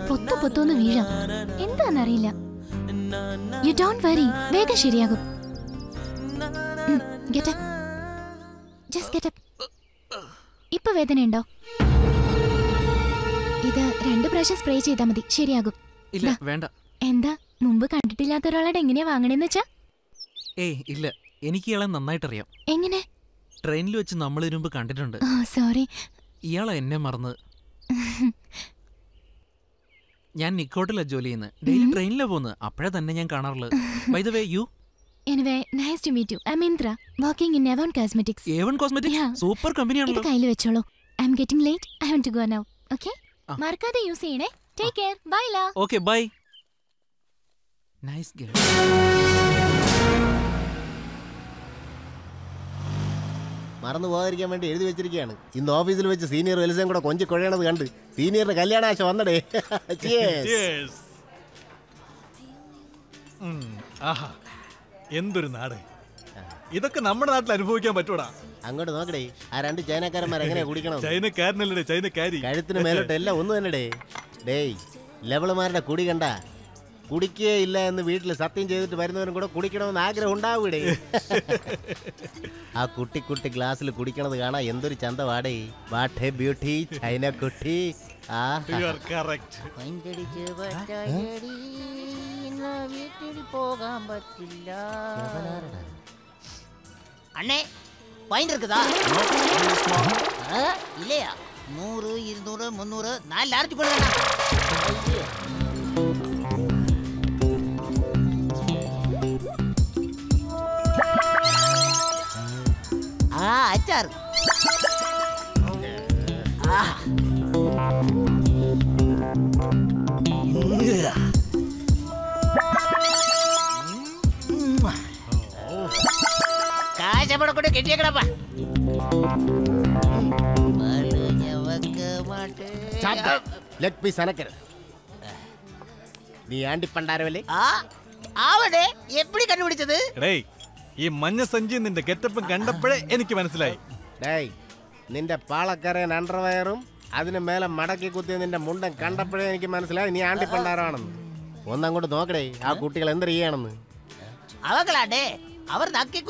പൊത്തു പൊത്തോന്ന് വീഴാം. എന്താന്നറിയില്ല യു ഡോണ്ട് വറി വേഗം ശരിയാകും. ഗെറ്റ് ജസ്റ്റ് ഗെറ്റ് ഇപ്പൊ വേദനയുണ്ടോ? ഇത് രണ്ട് പ്രാവശ്യം സ്പ്രേ ചെയ്താൽ മതി. ശരിയാകും. ഇല്ല വേണ്ട. എന്താ? മുമ്പ് കണ്ടിട്ടില്ലാത്ത ഒരാളോട് എങ്ങനെയാ വാങ്ങണേന്ന് വെച്ചാ? ഏയ് ഇല്ല. എനിക്ക് ഇയാളെ നന്നായിട്ടറിയാം. എങ്ങനെ? ട്രെയിനിൽ വെച്ച് നമ്മൾ ഇതിനു കണ്ടിട്ടുണ്ട്. ഓ സോറി ഇയാളെ എന്നെ മറന്ന്. ഞാൻ നിക്കോട്ടിലാ ജോലി ചെയ്യുന്നത് ഡെയിലി ട്രെയിനിലാ പോകുന്നത് അപ്പോഴേ തന്നെ ഞാൻ കാണാറുള്ളത്. By the way you anyway nice to meet you I Myntra working in Avon cosmetics cosmetics super ഇത് കമ്പനിയാണല്ലോ കയ്യിൽ വെച്ചോളൂ. I am getting late I have to go now okay. മറക്കാതെ യൂസ് ചെയ്യണേ. ടേക്ക് കെയർ ബൈ ലാ ഓക്കെ ബൈ നൈസ് ഗേൾ മറന്നു പോകാതിരിക്കാൻ വേണ്ടി എഴുതി വെച്ചിരിക്കുകയാണ്. ഇന്ന് ഓഫീസിൽ വെച്ച് സീനിയർ വെൽസയും കൂടെ കൊഞ്ചി കുഴയണത് കണ്ട് സീനിയറിന്റെ കല്യാണാശ വന്നടേ. <laughs> എന്തൊരു നാട്. ഇതൊക്കെ നമ്മുടെ നാട്ടിൽ അനുഭവിക്കാൻ പറ്റൂടാ. അങ്ങോട്ട് നോക്കടേ ആ രണ്ട് ചൈനക്കാരന്മാർ എങ്ങനെയാ കുടിക്കണം ചൈനക്കാരനല്ലേ ചൈനക്കാരി. കഴുത്തിന് മേലോട്ട് എല്ലാം ഒന്ന് തന്നെ ഡേയ് ലെവളുമാരുടെ കുടി കണ്ട കുടിക്കേ ഇല്ല എന്ന് വീട്ടിൽ സത്യം ചെയ്തിട്ട് വരുന്നവരും കൂടെ കുടിക്കണമെന്ന് ആഗ്രഹം ഉണ്ടാവൂടേ ആ കുട്ടി കുട്ടി ഗ്ലാസ്സിൽ കുടിക്കണത് കാണാൻ എന്തൊരു ചന്തവാടേ വാട്ട് എ ബ്യൂട്ടി ചൈന കുട്ടി ആ You are correct. വീട്ടിൽ പോകാൻ പറ്റില്ല அண்ணே பாயிண்ட் இருக்குதா ஆ, இல்லையா நூறு இருநூறு முந்நூறு நாலு லார்ஜ் கொடுங்கண்ணா அச்சார். காசப்படக்கூட கெட்டிய கிடப்பா. லெக் பீஸ் அனக்கிறது நீ ஆண்டி பண்டாரவலி ஆவடு எப்படி கண்டுபிடிச்சது? டேய் ഈ മഞ്ഞ സഞ്ചി നിന്റെ കെറ്റപ്പും കണ്ടപ്പോഴേ എനിക്ക് മനസ്സിലായി. ഡേയ് നിന്റെ പാളക്കരയൻ അണ്ടർവയറും അതിന് മേലെ മടക്കി കുത്തിയ നിന്റെ മുണ്ടൻ കണ്ടപ്പോഴേ എനിക്ക് മനസ്സിലായി. നീ ആണ്ടിപ്പണ്ടാറാണെന്ന് ഒന്നങ്ങോട്ട് നോക്കടേ ആ കുട്ടികൾ എന്ത് ചെയ്യാണെന്ന്. അവകളാടേ അവർ നക്കി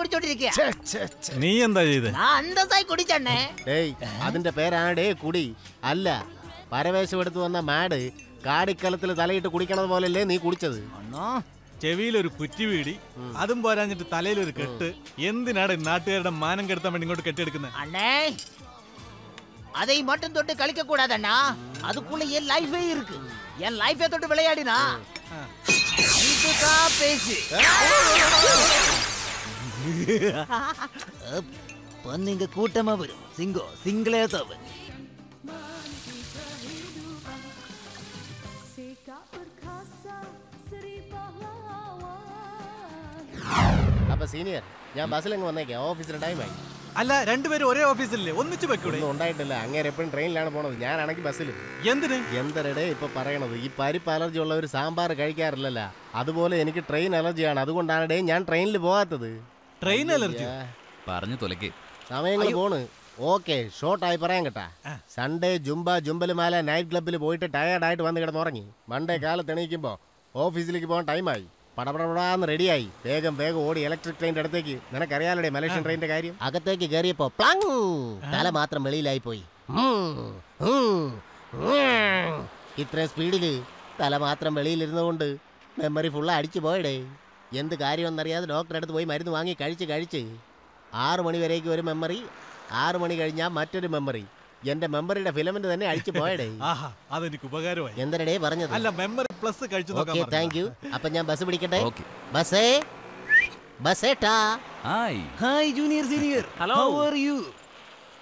നീ എന്താ ചെയ്ത്? അതിന്റെ പേരാടേ കുടി. അല്ല പരവേശം എടുത്തു വന്ന മാട് കാടിക്കലത്തിൽ തലയിട്ട് കുടിക്കണത് പോലല്ലേ നീ കുടിച്ചത്? ചെവിയിലൊരു കുറ്റി വീടി അതും പോരാഞ്ഞിട്ട് തലയിലൊരു കെട്ട് എന്തിനാണ് ഈ നാട്ടുകാരുടെ മാനം കെടുത്താൻ വേണ്ടി ഇങ്ങോട്ട് കെട്ടിയെടുക്കുന്നത് அண்ணே அதை மட்டும் தொட்டு கழிக்க கூடாதண்ணா அதுக்குள்ள என் லைஃபே இருக்கு என் லைஃபை தொட்டு விளையாடினா இதுதான் பேசு பொண்ணுங்க கூட்டமா வரும் சிங்கம் சிங்களே தான் അപ്പൊ സീനിയർ ഞാൻ ബസ്സിൽ അങ്ങ് വന്നേക്കാം. ഓഫീസിൽ ടൈമായി അല്ല രണ്ടുപേരും ഒരേ ഓഫീസിലല്ലേ? ഒന്നിച്ച് വെക്കൂടെ ഉണ്ടായിട്ടില്ല. അങ്ങനെ എപ്പോഴും ട്രെയിനിലാണ് പോണത്. ഞാനാണെങ്കിൽ ബസ്സിൽ എന്തിന്? എന്തരടെ ഇപ്പൊ പറയണത്? ഈ പരിപ്പ് അലർജി ഒരു സാമ്പാർ കഴിക്കാറില്ലല്ല. അതുപോലെ എനിക്ക് ട്രെയിൻ അലർജിയാണ് അതുകൊണ്ടാണ് ഡേ ഞാൻ ട്രെയിനിൽ പോകാത്തത് ട്രെയിൻ അലർജി പറഞ്ഞു തുലക്ക്. സമയങ്ങൾ പോണ്. ഓക്കെ ഷോർട്ടായി പറയാൻ കേട്ടാ. സൺഡേ ജുംബ ജുംബലുമാല നൈറ്റ് ക്ലബ്ബിൽ പോയിട്ട് ടയർഡായിട്ട് വന്ന് കിടന്നുറങ്ങി. മൺഡേ കാലത്ത് എണീക്കുമ്പോൾ ഓഫീസിലേക്ക് പോകാൻ ടൈമായി പടപടപടാന്ന് റെഡിയായി. വേഗം വേഗം ഓടി ഇലക്ട്രിക് ട്രെയിന്റെ അടുത്തേക്ക്. നിനക്കറിയാലേ മലേഷ്യൻ ട്രെയിനിന്റെ കാര്യം? അകത്തേക്ക് കയറിയപ്പോ പ്ലങ്! തല മാത്രം വെളിയിലായി പോയി ഇത്ര സ്പീഡിൽ തല മാത്രം വെളിയിലിരുന്നുകൊണ്ട് മെമ്മറി ഫുള്ള് അടിച്ചു പോയടേ. എന്ത് കാര്യമെന്നറിയാതെ ഡോക്ടറെ അടുത്ത് പോയി മരുന്ന് വാങ്ങി കഴിച്ച് കഴിച്ച് ആറു മണി വരേക്ക് ഒരു മെമ്മറി ആറു മണി കഴിഞ്ഞാൽ മറ്റൊരു മെമ്മറി എന്റെ മെമ്പറിയുടെ ഫിലമെന്റ് തന്നെ അഴിച്ചു പോയടേ. ആഹാ അതെനിക്ക് ഉപകാരമായി. എന്തരടേ പറഞ്ഞത്? അല്ല മെമ്പറി പ്ലസ് കഴിച്ചു നോക്കാൻ ഓക്കെ. Thank you. അപ്പൊ ഞാൻ ബസ് പിടിക്കട്ടെ? ഓക്കേ. ബസ്സേ? ബസ്സേട്ടാ. Hi. Hi junior senior. Hello how are you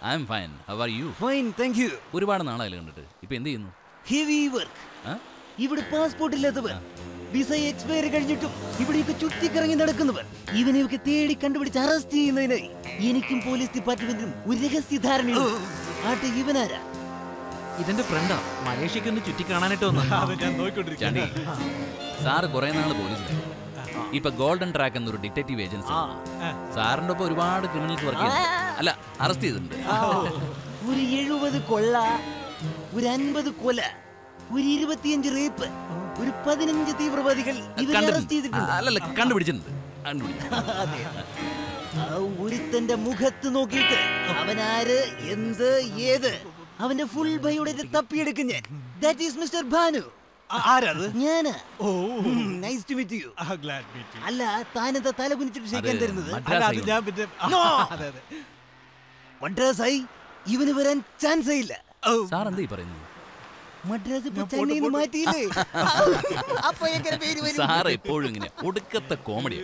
I am fine how are you fine thank you ഒരുപാട് നാളായാലും കണ്ടിട്ട്. ഇപ്പൊ എന്ത് ചെയ്യുന്നു? Heavy work? ഇവിടെ പാസ്പോർട്ട് ഇല്ലാത്തവർ. വിസ എക്സ്പയറി കഴിഞ്ഞിട്ടും ഇവിടെയൊക്കെ ചുറ്റിക്കറങ്ങി നടക്കുന്നവർ. ഇവനെയൊക്കെ തേടി കണ്ടുപിടിച്ച് അറസ്റ്റ് ചെയ്യുന്നതിനായി എനിക്കും പോലീസ് ഡിപ്പാർട്ട്മെന്റിനും ഒരു രഹസ്യ ധാരണയുണ്ട് ആട്ടെ ഇവനാരാ ഇതെന്റെ ഫ്രണ്ടാ. മലേഷ്യക്ക് ഒന്ന് ചുറ്റി കാണാനായിട്ട് വന്നു. <laughs> സാറ് കുറെ നാൾ പോലീസിലായി ഇപ്പൊ ഗോൾഡൻ ട്രാക്ക് എന്നൊരു ഡിറ്റക്റ്റീവ് ഏജൻസി സാറിന്റെ ഒപ്പം ഒരുപാട് ക്രിമിനൽസ് വർക്ക് ചെയ്യുന്നു അല്ല അറസ്റ്റ് ചെയ്തിട്ടുണ്ട്. ഒരു എഴുപത് കൊള്ള ഒരു അൻപത് കൊല ഒരു ഇരുപത്തിയഞ്ച് റേപ്പ് ഒരു പതിനഞ്ച് തീവ്രവാദികൾ ഇവരെ അറസ്റ്റ് ചെയ്തിട്ടുണ്ട്. അല്ലല്ല കണ്ടുപിടിച്ചിട്ടുണ്ട്. കണ്ടുപിടിച്ചിട്ടുണ്ട്. അതെ. ആ ഒരുത്തന്റെ മുഖത്ത് നോക്കിയിട്ട് അവനാര് എന്ത് ഏത്? അവന്റെ ഫുൾ ബയോഡേറ്റ തപ്പിയെടുക്കും ഞാൻ ദാറ്റ് ഈസ് മിസ്റ്റർ ഭാനു. ആരത്? ഞാൻ. ഓ. Nice to meet you glad meet അല്ല താനെന്താ തല കുനിച്ചിട്ട് ക്ഷയിക്കാൻ തരുന്നത്? ഞാൻ പിന്നെ ഇവന് വരാൻ ചാൻസേ ഇല്ല. സാർ എന്താ ഈ പറയുന്നത്? <laughs> സാറ് എപ്പോഴും ഇങ്ങനെ ഒടുക്കത്തെ കോമഡി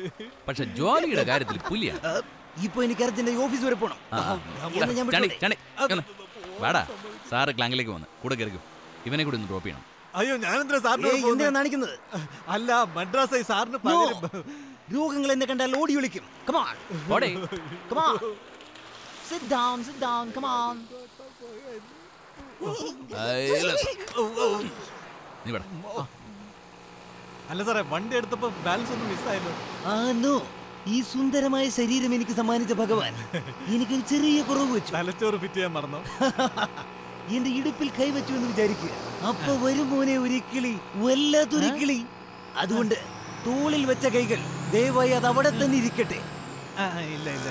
പക്ഷെ ജോലിയുടെ കാര്യത്തിൽ പുലിയാണ് ഇപ്പൊ എനിക്ക് അർജന്റ് ഓഫീസ് വരെ പോണം. ചാണ്ടി, സാറ് ക്ലാങ്കിലേക്ക് വന്ന് കൂടെ കയറിക്കും. ഇവനെ കൂടി ഒന്ന് ഡ്രോപ്പ് ചെയ്യണം. അയ്യോ ഞാൻ എന്തിനാ സാറിന് എന്തിനാ അല്ല മദ്രാസ് സാറിന് രോഗങ്ങൾ എന്നെ കണ്ടാൽ ഓടി വിളിക്കും. കമാൺ പോടെ. Come on sit down sit down come on നീ അല്ല സാറേ വണ്ടി എടുത്തപ്പോ ബാലൻസ് ഒന്നും മിസ്സായല്ലോ ആ നോ. ഈ സുന്ദരമായ ശരീരം എനിക്ക് സമ്മാനിച്ച ഭഗവാൻ. എനിക്കൊരു ചെറിയ കുറവ് വെച്ചു. തലച്ചോറ് ഫിറ്റ് ചെയ്യാൻ മറന്നോ? <laughs> എന്റെ ഇടുപ്പിൽ കൈവച്ചു എന്ന് വിചാരിക്കുക. അപ്പൊ വരും മോനെ ഒരു കിളി. വല്ലാത്തൊരു കിളി. അതുകൊണ്ട് തോളിൽ വെച്ച കൈകൾ ദയവായി അത് അവിടെ തന്നെ ഇരിക്കട്ടെ. ആ, ഇല്ല ഇല്ല.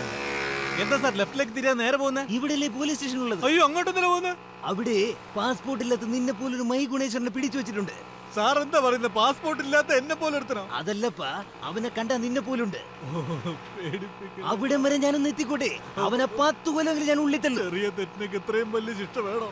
എന്താ സാർ ലെഫ്റ്റിലേക്ക് തിരിയാൻ നേരെ പോകുന്നേ? ഇവിടെയല്ലേ പോലീസ് സ്റ്റേഷൻ ഉള്ളത് അയ്യോ അങ്ങോട്ടൊന്നും പോകുന്നത് അവിടെ പാസ്പോർട്ട് ഇല്ലാത്ത നിന്നെ പോലൊരു മൈ ഗുണേശ്വരനെ പിടിച്ചു വെച്ചിട്ടുണ്ട്. സാർ എന്താ പറയുന്നത് പാസ്പോർട്ട് ഇല്ലാത്ത എന്നെ പോലെ അതല്ലപ്പാ അവനെ കണ്ട നിന്നെ പോലുണ്ട്. അവിടെ അവിടം വരെ ഞാനൊന്ന് എത്തിക്കോട്ടെ? അവനെ പത്ത് കൊല്ലമെങ്കിലും ഞാൻ ഉള്ളിൽ തള്ളു ചെറിയ തെറ്റിനൊക്കെ ഇത്രയും വലിയ ശിക്ഷ വേണോ?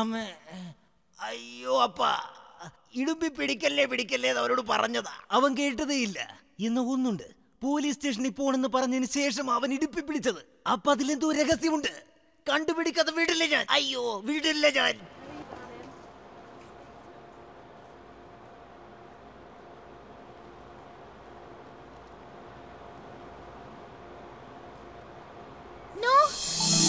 അമ്മ അയ്യോ അപ്പ ഇടുമ്പി പിടിക്കല്ലേ പിടിക്കല്ലേ എന്ന് അവരോട് പറഞ്ഞതാ. അവൻ കേട്ടതേ ഇല്ല. ഇന്ന് ഒന്നുണ്ട് പോലീസ് സ്റ്റേഷനിൽ പോണെന്ന് പറഞ്ഞതിന് ശേഷം അവൻ ഇടുപ്പി പിടിച്ചത്. അപ്പൊ അതിലെന്തോ രഹസ്യമുണ്ട്. കണ്ടുപിടിക്കാതെ വീടില്ല ഞാൻ. അയ്യോ വീടില്ല ഞാൻ. Please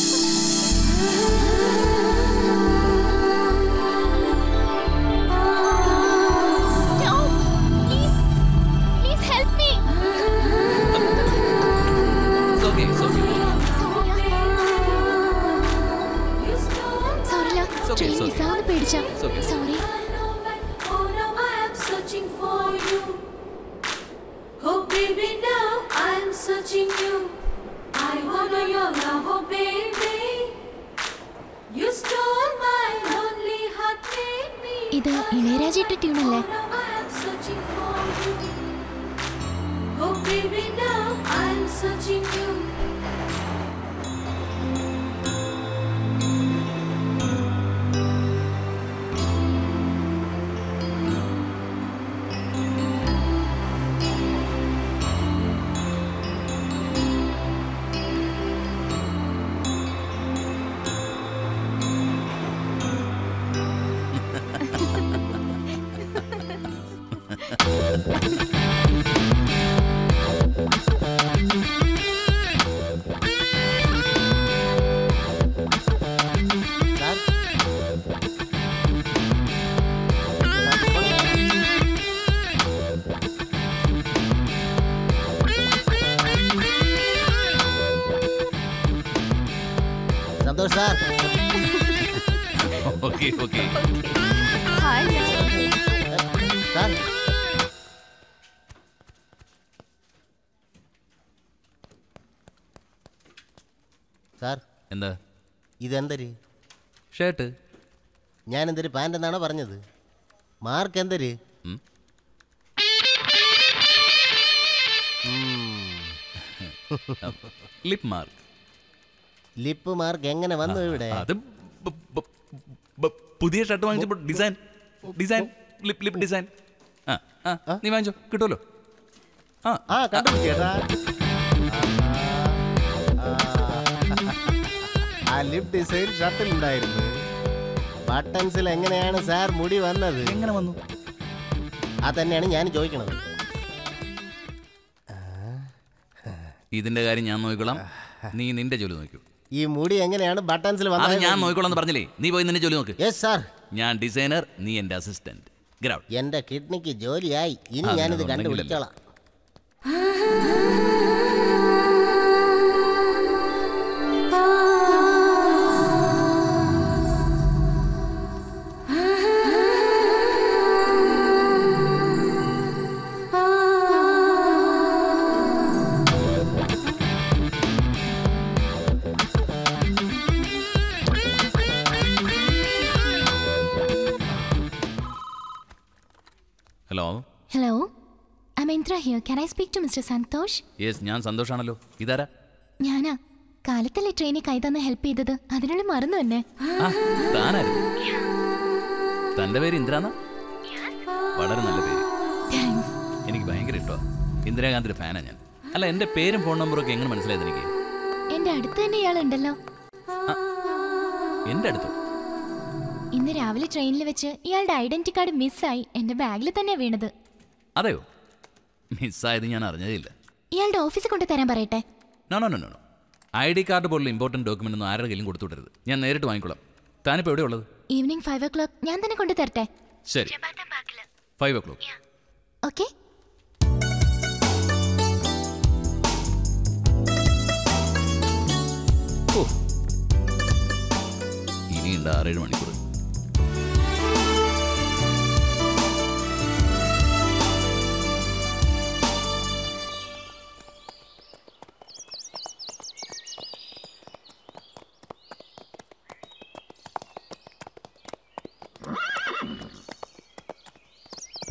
മിസ്സാവുന്ന പേടിച്ച It's okay. Sorry Oh, now I am searching for you. Oh, baby, now I am searching you. I wanna your love, oh, baby. You stole my lonely heart, made me. ഇത് ഇളയരാജ ഇട്ട ട്യൂണല്ലേ Oh, now I am searching for you. Oh, baby, now I am searching you. ഇതെന്തര്? Shirt. ഞാൻ എന്തൊരു pant എന്നാണോ പറഞ്ഞത് mark എന്തര്. Lip mark. Lip mark എങ്ങനെ വന്നു ഇവിടെ? അത് പുതിയ shirt വാങ്ങിച്ചപ്പോൾ design design lip lip design. ആ നീ വാങ്ങിച്ചോ കിട്ടുമല്ലോ. ആ ആ കണ്ടു ആ ലിപ് ഡിസൈൻ ഷർട്ടിൽ ഉണ്ടായിരുന്നു. ബട്ടൺസിൽ എങ്ങനെയാണ് സാർ മുടി വന്നത്? എങ്ങനെ വന്നു? അതന്നെയാണ് ഞാൻ ചോദിക്കണത്. ഇതിന്റെ കാര്യം ഞാൻ നോക്കിക്കോളാം. നീ നിന്റെ ജോലി നോക്കൂ ഈ മുടി എങ്ങനെയാണ് ബട്ടൺസിൽ വന്നത്? ഞാൻ നോക്കിക്കോളാം എന്ന് പറഞ്ഞില്ലേ? നീ പോയി നിന്റെ ജോലി നോക്ക്. യെസ് സാർ ഞാൻ ഡിസൈനർ നീ എന്റെ അസിസ്റ്റന്റ്. ഗ്രൗണ്ട് എന്റെ കിഡ്നിക്ക് ജോലിയായി. ഇനി ഞാൻ ഞാനിത്. കണ്ടുപിടിച്ചോളാം. Indra here can I speak to mister Santhosh yes ഞാൻ സന്തോഷാണല്ലോ. ഇതാരാ? ഞാനാ. കാലത്തല്ലേ ട്രെയിനിൽ കൈ തന്ന് ഹെൽപ്പ് ചെയ്തത് അതിനുള്ള മറന്നു താനായിരുന്നു. തന്റെ പേര് ഇന്ദ്രാന്ന? വളരെ നല്ല പേര്. എനിക്ക് ഭയങ്കര ഇഷ്ടോ ഇന്ദിരാഗാന്ധിയുടെ ഫാനാ ഞാൻ. അല്ല എന്റെ പേരും ഫോൺ നമ്പറും ഒക്കെ എങ്ങനെ മനസ്സിലായത് എനിക്ക്? എന്റെ അടുത്ത് തന്നെ ഇയാളുണ്ടല്ലോ. എന്റെ അടുത്തോ? ഇന്ന് രാവിലെ ട്രെയിനിൽ വെച്ച് ഇയാളുടെ ഐഡന്റിറ്റി കാർഡ് മിസ്സായി എന്റെ ബാഗിൽ തന്നെ വീണത്. അതെയോ? മിസ്സായത് ഞാൻ അറിഞ്ഞതില്ല. ഇയാളുടെ ഓഫീസിൽ കൊണ്ട് തരാൻ പറയട്ടെ? No no no no I D card പോലുള്ള ഇമ്പോർട്ടന്റ് ഡോക്യുമെന്റ് ഒന്നും ആരുടെ കയ്യിലും കൊടുത്തുവിടരുത് ഞാൻ നേരിട്ട് വാങ്ങിക്കോളാം. താനിപ്പോൾ എവിടെയുള്ളത് ഈവനിങ് ഫൈവ് ഓ ക്ലോക്ക് ഞാൻ തന്നെ കൊണ്ട് തരട്ടെ? ശരി. ഫൈവ് ഓ ക്ലോക്ക് ഓക്കെ ഓ. ഉണ്ട് ആറേഴ് മണിക്കൂർ.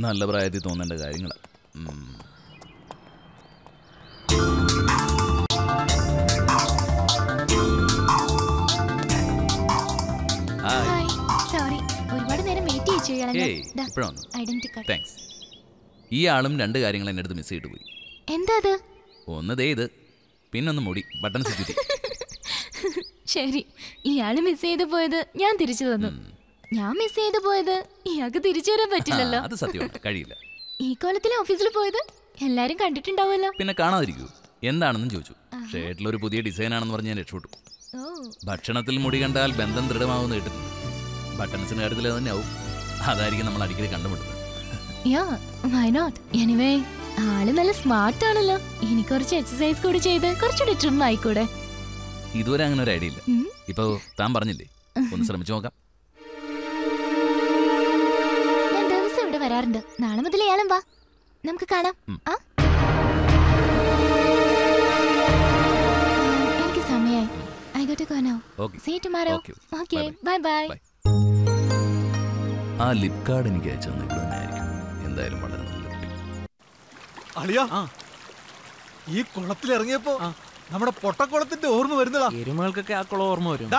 നല്ല പ്രായത്തിൽ തോന്നേണ്ട കാര്യങ്ങളാണ് ഈ ആളും രണ്ട് കാര്യങ്ങൾ എന്റെ അടുത്ത് മിസ് ചെയ്തിട്ട് പോയി എന്താ അത്? ഒന്ന് ദേ ഇത്. പിന്നൊന്ന് മുടി. ബട്ടൺ സ്വിച്ച് <laughs> ശരി. ഇയാൾ മിസ് ചെയ്ത് പോയത് ഞാൻ തിരിച്ചു തന്നു. ഞാൻ മിസ് ചെയ്തു പോയത്. ഇയാൾക്ക് തിരിച്ചു വരാൻ പറ്റില്ലല്ലോ. അത് സത്യം കഴിയില്ല. ഈ കോലത്തിലെ ഓഫീസിൽ പോയത് എല്ലാരും കണ്ടിട്ടുണ്ടാവുമല്ലോ. പിന്നെ കാണാതിരിക്കൂ. എന്താണെന്നും ചോദിച്ചു. ഒരു പുതിയ ഡിസൈൻ ആണെന്ന് പറഞ്ഞ് ഞാൻ രക്ഷപ്പെട്ടു. ഭക്ഷണത്തിൽ മുടി കണ്ടാൽ ബന്ധം ദൃഢമാവുമെന്ന് കേട്ടിട്ടുണ്ട്. ബട്ടൺസിന്റെ കാര്യത്തിൽ തന്നെ ആവും അതായിരിക്കും നമ്മൾ അടിക്കടി കണ്ടുമുട്ടുന്നത്. യാ വൈ നോട്ട് എനിവേ ആൾ നല്ല സ്മാർട്ട് ആണല്ലോ. ഇനി കുറച്ച് എക്സസൈസ് കൂടി ചെയ്ത് കുറച്ചുകൂടി ട്രിം ആയിക്കൂടെ? ഇതുവരെ അങ്ങനെ ഒരു ഐഡിയ ഇല്ല. ഇപ്പൊ താൻ പറഞ്ഞില്ലേ? ഒന്ന് ശ്രമിച്ചു നോക്കാം. വരാറുണ്ട്. നാളെ മുതൽ ഇയാളും വാ. നമുക്ക് കാണാം. ആ? എനിക്ക് സമയായി. I got to go now Okay. See tomorrow. Okay bye bye ആ ലിപ് കാർഡ് എനിക്ക് അയച്ചു തന്നിട്ടുണ്ടായിരിക്കും ഇവിടെ എന്തായാലും വളരെ നല്ല കുട്ടി അളിയ ഈ കുളത്തിൽ ഇറങ്ങിയപ്പോ നമ്മുടെ പൊട്ടക്കുളത്തിന്റെ ഓർമ്മ വരുന്നതാ. എരുമകൾക്കൊക്കെ ആ കുളം ഓർമ്മ വരും.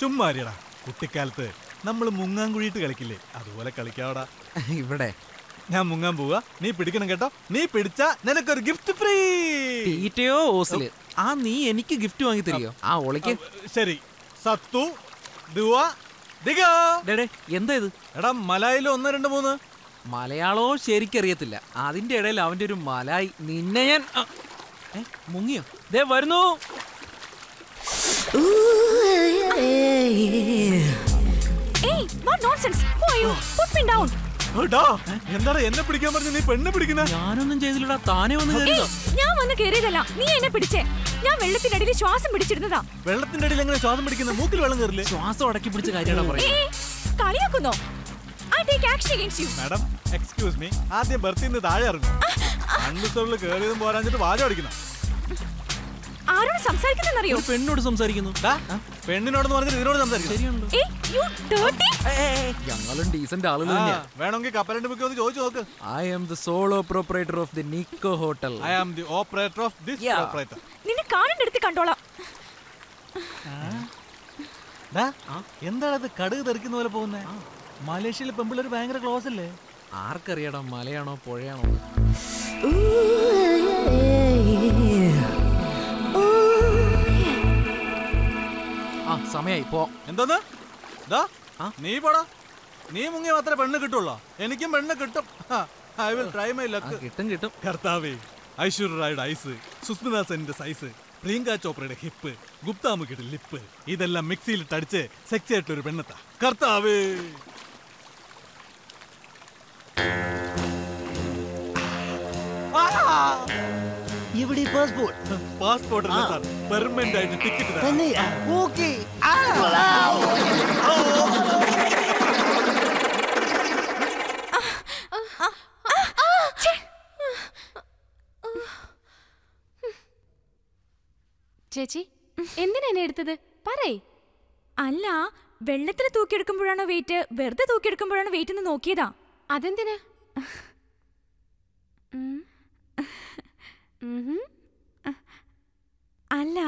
ചുമ്മാരിയടാ. കുട്ടിക്കാലത്ത് നമ്മൾ മുങ്ങാൻ കുഴിയിട്ട് കളിക്കില്ലേ? അതുപോലെ കളിക്കാവടാ. <laughs> ഇവിടെ. ഞാൻ മുങ്ങാൻ പോവാ. നീ പിടിക്കണം കേട്ടോ. നീ പിടിച്ച നിനക്കൊരു ഗിഫ്റ്റ് ഫ്രീ. തീറ്റയോ ഓസിൽ? ആ നീ എനിക്ക് ഗിഫ്റ്റ് വാങ്ങി തരികയോ? ആ ഒളിക്ക്. ശരി. സത്തു ദുവ എന്താ ഇത്? എടാ മലായിലോ ഒന്ന് രണ്ട് മൂന്ന്. മലയാളോ ശരിക്കറിയത്തില്ല. അതിന്റെ ഇടയിൽ അവന്റെ ഒരു മലായി. നിന്നെ ഞാൻ മുങ്ങിയോ? ദേ വരുന്നു. Hey, what nonsense Who are you put me down എടാ, എന്താണ് എന്നെ പിടിക്കാൻ പറഞ്ഞു നീ പെണ്ണ് പിടിക്കുന്ന? ഞാനൊന്നും ചെയ്തില്ലടാ താനെ വന്ന് ഏയ്, ഞാൻ വന്ന് കേറിയതല്ല നീ എന്നെ പിടിച്ചേ. ഞാൻ വെള്ളത്തിന്റെ അടിയിൽ ശ്വാസം പിടിച്ചിരുന്നതാ. വെള്ളത്തിന്റെ അടിയിൽ എങ്ങനെ ശ്വാസം പിടിക്കുന്ന? മൂക്കിൽ വെള്ളം കയറില്ലേ? ശ്വാസം അടക്കി പിടിച്ച കാര്യമാണ് ഏയ്, കളിയാക്കുന്നോ? I take action against you madam excuse me ആദ്യം ബർത്തിൽ നിന്ന് താഴെ ഇറങ്ങും. രണ്ട് തൊഴിൽ കയറിയതും പോരാഞ്ഞിട്ട് വാചം അടിക്കണം ആരോട് സംസാരിക്കുന്നറിയോ പെണ്ണോട് സംസാരിക്കുന്നു. പെണ്ണിനോടെന്ന് പറഞ്ഞിട്ട് ഇതിനോട് സംസാരിക്കുന്നു. ഏയ് യു ഡേർട്ടി ഞങ്ങളും ഡീസന്റ് ആളുകൾ വേണമെങ്കിൽ കപ്പലണ്ടി ഒന്ന് ചോദിച്ചു നോക്ക്. I am the solo proprietor of the Nico hotel I am the operator of this നിന്നെ കണ്ടോളാം. കടുക് തെറിക്കുന്ന പോലെ പോകുന്നേ? മലേഷ്യയിലെ പെമ്പിള്ളേർ ഭയങ്കര ക്ലോസ് അല്ലേ? ആർക്കറിയടാ മലയാണോ പുഴയാണോ സമയായി പോ എന്തോന്ന് നീ പോടാ. നീ മുങ്ങിയ മാത്രമേ പെണ്ണ് കിട്ടുള്ളൂ? എനിക്കും പെണ്ണ് കിട്ടും. I will try my luck കിട്ടും കിട്ടും. കർത്താവേ ഐശ്വര്യ റായുടെ ഐസ് സുസ്മിത സെന്റെ സൈസ് പ്രിയങ്ക ചോപ്രയുടെ ഹിപ്പ് ഗുപ്താമുക്കിയുടെ ലിപ്പ് ഇതെല്ലാം മിക്സിയിലിട്ട് അടിച്ച് സെക്സി ആയിട്ടൊരു പെണ്ണത്ത. കർത്താവേ. ഇവിടെ പാസ്പോർട്ട് പാസ്പോർട്ട് അല്ല സാർ. പെർമനന്റ് ആയിട്ട് ടിക്കറ്റ് തന്നെ. ഓക്കേ ചേച്ചി എന്തിനാ എന്നെ എടുത്തത്? പറയ്. അല്ല വെള്ളത്തിൽ തൂക്കിയെടുക്കുമ്പോഴാണോ വെയിറ്റ് വെറുതെ തൂക്കിയെടുക്കുമ്പോഴാണോ വെയിറ്റ് എന്ന് നോക്കിയതാ. അതെന്തിനാ? അല്ല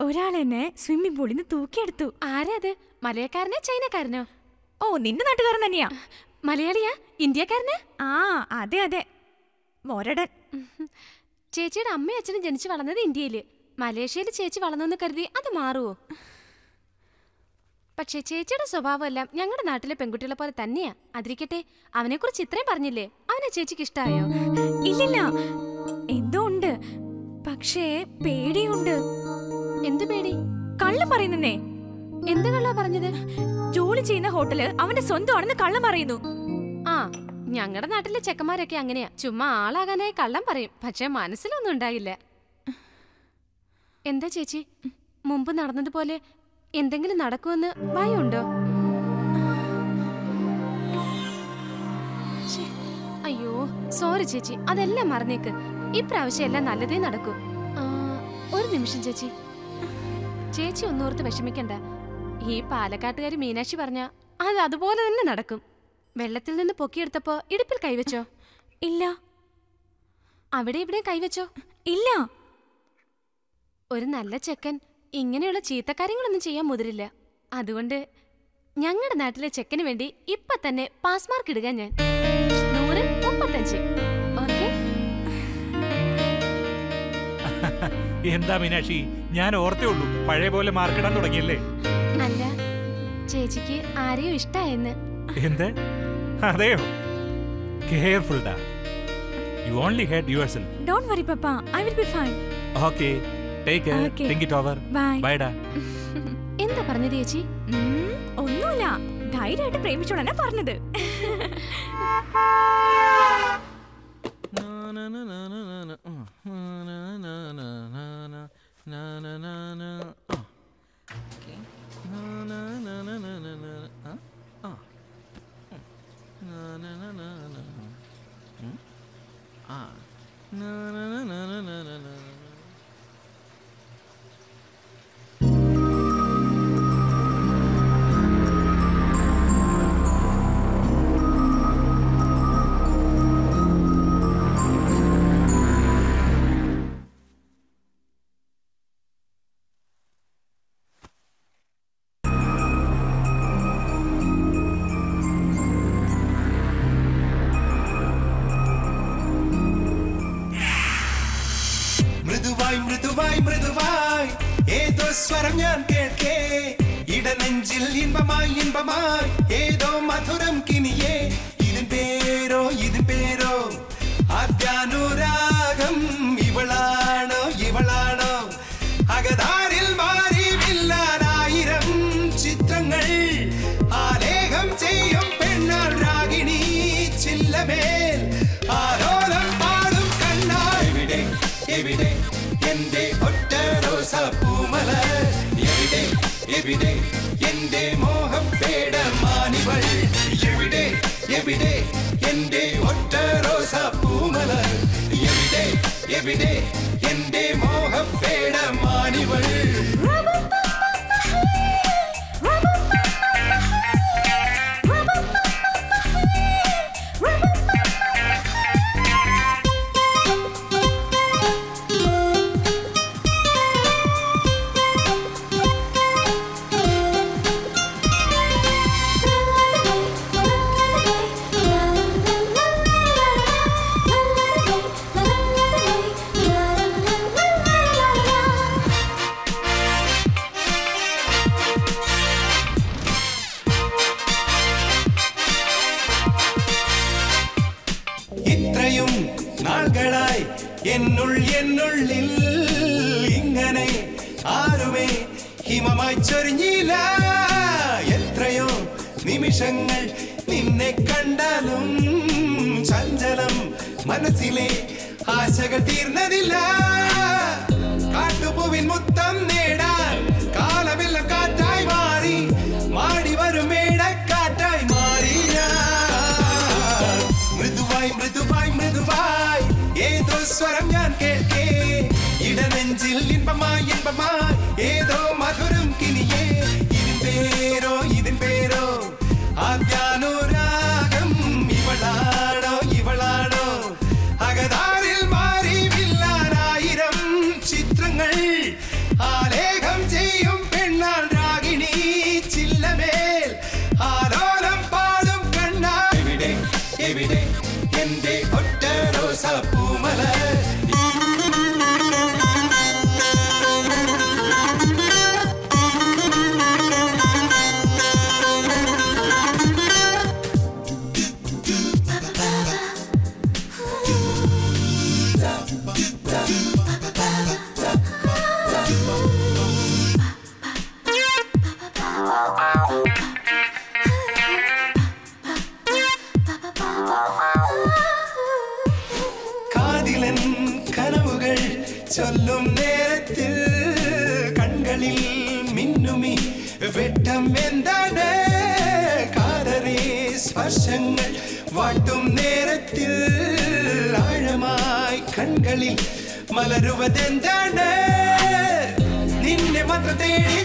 ഒരാൾ എന്നെ സ്വിമ്മിംഗ് പൂളിൽ നിന്ന് തൂക്കിയെടുത്തു. ആരാത് മലയക്കാരനോ ചൈനക്കാരനോ? ഓ നിന്റെ നാട്ടുകാരൻ തന്നെയാ. മലയാളിയാ? ഇന്ത്യക്കാരന്? ആ അതെ അതെ. മൊരടൻ. ചേച്ചിയുടെ അമ്മയും അച്ഛനും ജനിച്ചു വളർന്നത് ഇന്ത്യയിൽ. മലേഷ്യയിൽ ചേച്ചി വളർന്നെന്ന് കരുതി അത് മാറുവോ? പക്ഷെ ചേച്ചിയുടെ സ്വഭാവമെല്ലാം ഞങ്ങളുടെ നാട്ടിലെ പെൺകുട്ടികളെ പോലെ തന്നെയാ. അതിരിക്കട്ടെ അവനെക്കുറിച്ച് ഇത്രയും പറഞ്ഞില്ലേ? അവനെ ചേച്ചിക്ക് ഇഷ്ടമായോ ഇല്ലില്ല. പക്ഷേ പേടിയുണ്ട്. എന്ത് പേടി? കള്ളം പറയുന്നേ. എന്ത് കള്ളാ പറഞ്ഞത്? ജോലി ചെയ്യുന്ന ഹോട്ടൽ അവന്റെ സ്വന്തമാണെന്ന് കള്ളം പറയുന്നു. ആ ഞങ്ങളുടെ നാട്ടിലെ ചെക്കന്മാരൊക്കെ അങ്ങനെയാ. ചുമ്മാ ആളാകാനായി കള്ളം പറയും. പക്ഷെ മനസ്സിലൊന്നും ഉണ്ടാകില്ല എന്താ ചേച്ചി? മുമ്പ് നടന്നതുപോലെ എന്തെങ്കിലും നടക്കുമെന്ന് ഭയമുണ്ടോ? അയ്യോ സോറി ചേച്ചി. അതെല്ലാം മറന്നേക്ക്. ഇപ്രാവശ്യം എല്ലാം നല്ലതേ നടക്കൂ. ഒരു നിമിഷം ചേച്ചി. ചേച്ചി ഒന്നോർത്ത് വിഷമിക്കണ്ട. ഈ പാലക്കാട്ടുകാരി മീനാക്ഷി പറഞ്ഞ അത് അതുപോലെ തന്നെ നടക്കും. വെള്ളത്തിൽ നിന്ന് പൊക്കിയെടുത്തപ്പോ ഇടുപ്പിൽ കൈവച്ചോ? ഇല്ല. അവിടെ ഇവിടെ കൈവച്ചോ? ഇല്ല. ഒരു നല്ല ചെക്കൻ ഇങ്ങനെയുള്ള ചീത്തക്കാര്യങ്ങളൊന്നും ചെയ്യാൻ മുതിരില്ല. അതുകൊണ്ട് ഞങ്ങളുടെ നാട്ടിലെ ചെക്കന് വേണ്ടി ഇപ്പൊ തന്നെ പാസ്മാർക്ക് ഇടുക ഞാൻ. നൂറ് മുപ്പത്തഞ്ച്. എന്താ മീനാക്ഷി? ഞാൻ ഓർത്തേ ഉള്ളൂ. പഴയ പോലെ മാർക്കിടാൻ തുടങ്ങിയല്ലേ? അല്ല ചേച്ചിക്ക് ആരെയും ഇഷ്ടായെന്ന്. എന്ത്? അതെയോ? കെയർഫുൾ ഡാ. You only heard yourself don't worry papa I will be fine okay take care think it over bye bye ഡാ. എന്താ പറഞ്ഞത് ചേച്ചി? ഒന്നുമില്ല. ധൈര്യമായിട്ട് പ്രേമിച്ചോളാനാ പറഞ്ഞത്. <laughs> 아. എവിടെ എന്റെ മലരുവതെന്താണ് നിന്നെ മാത്രം തേടി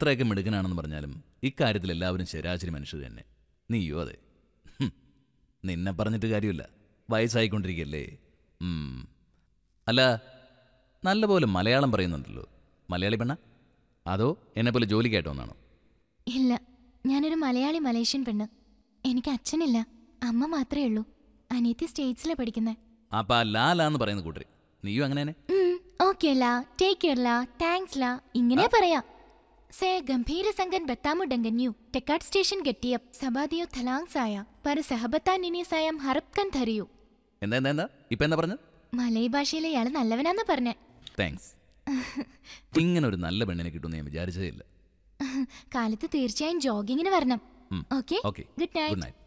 എത്രയൊക്കെ മിടുക്കനാണെന്ന് പറഞ്ഞാലും ഇക്കാര്യത്തിൽ എല്ലാവരും ശരാശരി മനുഷ്യർ തന്നെ. നീയോ അതെ? നിന്നെ പറഞ്ഞിട്ട് കാര്യമില്ല. വയസ്സായിക്കൊണ്ടിരിക്കല്ലേ. അല്ല നല്ലപോലെ മലയാളം പറയുന്നുണ്ടല്ലോ. മലയാളി പെണ്ണ? അതോ എന്നെപ്പോലെ ജോലി കേട്ടോന്നാണോ ഇല്ല ഞാനൊരു മലയാളി മലേഷ്യൻ പെണ്ണ്. എനിക്ക് അച്ഛനില്ല അമ്മ മാത്രമേ ഉള്ളൂ. അനിയത്തി സ്റ്റേറ്റ്സിലെ പഠിക്കുന്നത് അപ്പൊ ലാലാന്ന് പറയുന്ന കൂട്ടര്. നീയോ അങ്ങനെ ഓക്കെ ലാ. ടേക്ക് കെയർ ലാ. താങ്ക്സ് ലാ. ഇങ്ങനെ പറയാം. സേ ഗംഭീര സംഗൻ ബത്താമു ഡങ്കന്യു ടെക്കാട്ട് സ്റ്റേഷൻ ഗെട്ടിയ സബാദിയോ തലാങ് സായ പര സഹബത്താൻ ഇനി സായം ഹറപ്കൻ ധരിയു. മലയ ഭാഷയിലെ ഇയാൾ നല്ലവനാന്ന് പറഞ്ഞേ. താങ്ക്സ് ഇങ്ങനെ ഒരു നല്ല പെണ്ണിനെ കിട്ടുമെന്ന് ഞാൻ വിചാരിച്ചതില്ല കാലത്ത് തീർച്ചയായും ജോഗിങ്ങിന് വരണം. ഓക്കെ? Good night.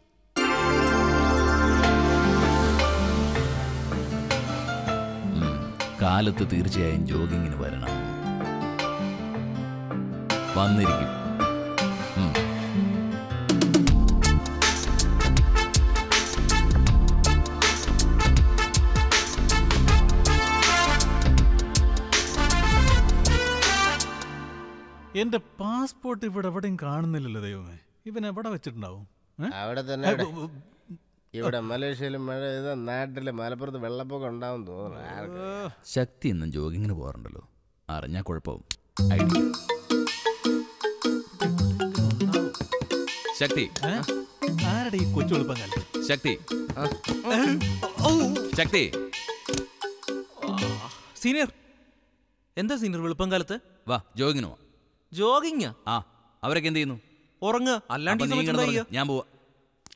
കാലത്ത് തീർച്ചയായും ജോഗിങ്ങിന് വരണം. വന്നിരിക്കും. എന്റെ പാസ്പോർട്ട് ഇവിടെ എവിടെയും കാണുന്നില്ലല്ലോ ദൈവമേ. ഇവൻ എവിടെ വെച്ചിട്ടുണ്ടാവും? അവിടെ തന്നെ ഇവിടെ. മലേഷ്യയിലും മഴ നാട്ടിൽ മലപ്പുറത്ത് വെള്ളപ്പൊക്കം ഉണ്ടാവും തോന്നുന്നു. ശക്തി എന്നും ജോഗിങ്ങിന് പോകാറുണ്ടല്ലോ. അറിഞ്ഞാ കുഴപ്പവും. ഐഡിയ. ശക്തി. ആരുടെ ഈ കൊച്ചു എളുപ്പം ശക്തി. ശക്തി. സീനിയർ. എന്താ സീനിയർ വെളുപ്പം കാലത്ത്? വാ ജോഗിങ്ങിന് വാ ജോഗിങ് ആ അവരൊക്കെ എന്ത് ചെയ്യുന്നു? ഉറങ്ങുക അല്ലാണ്ട്. ഞാൻ പോവാ.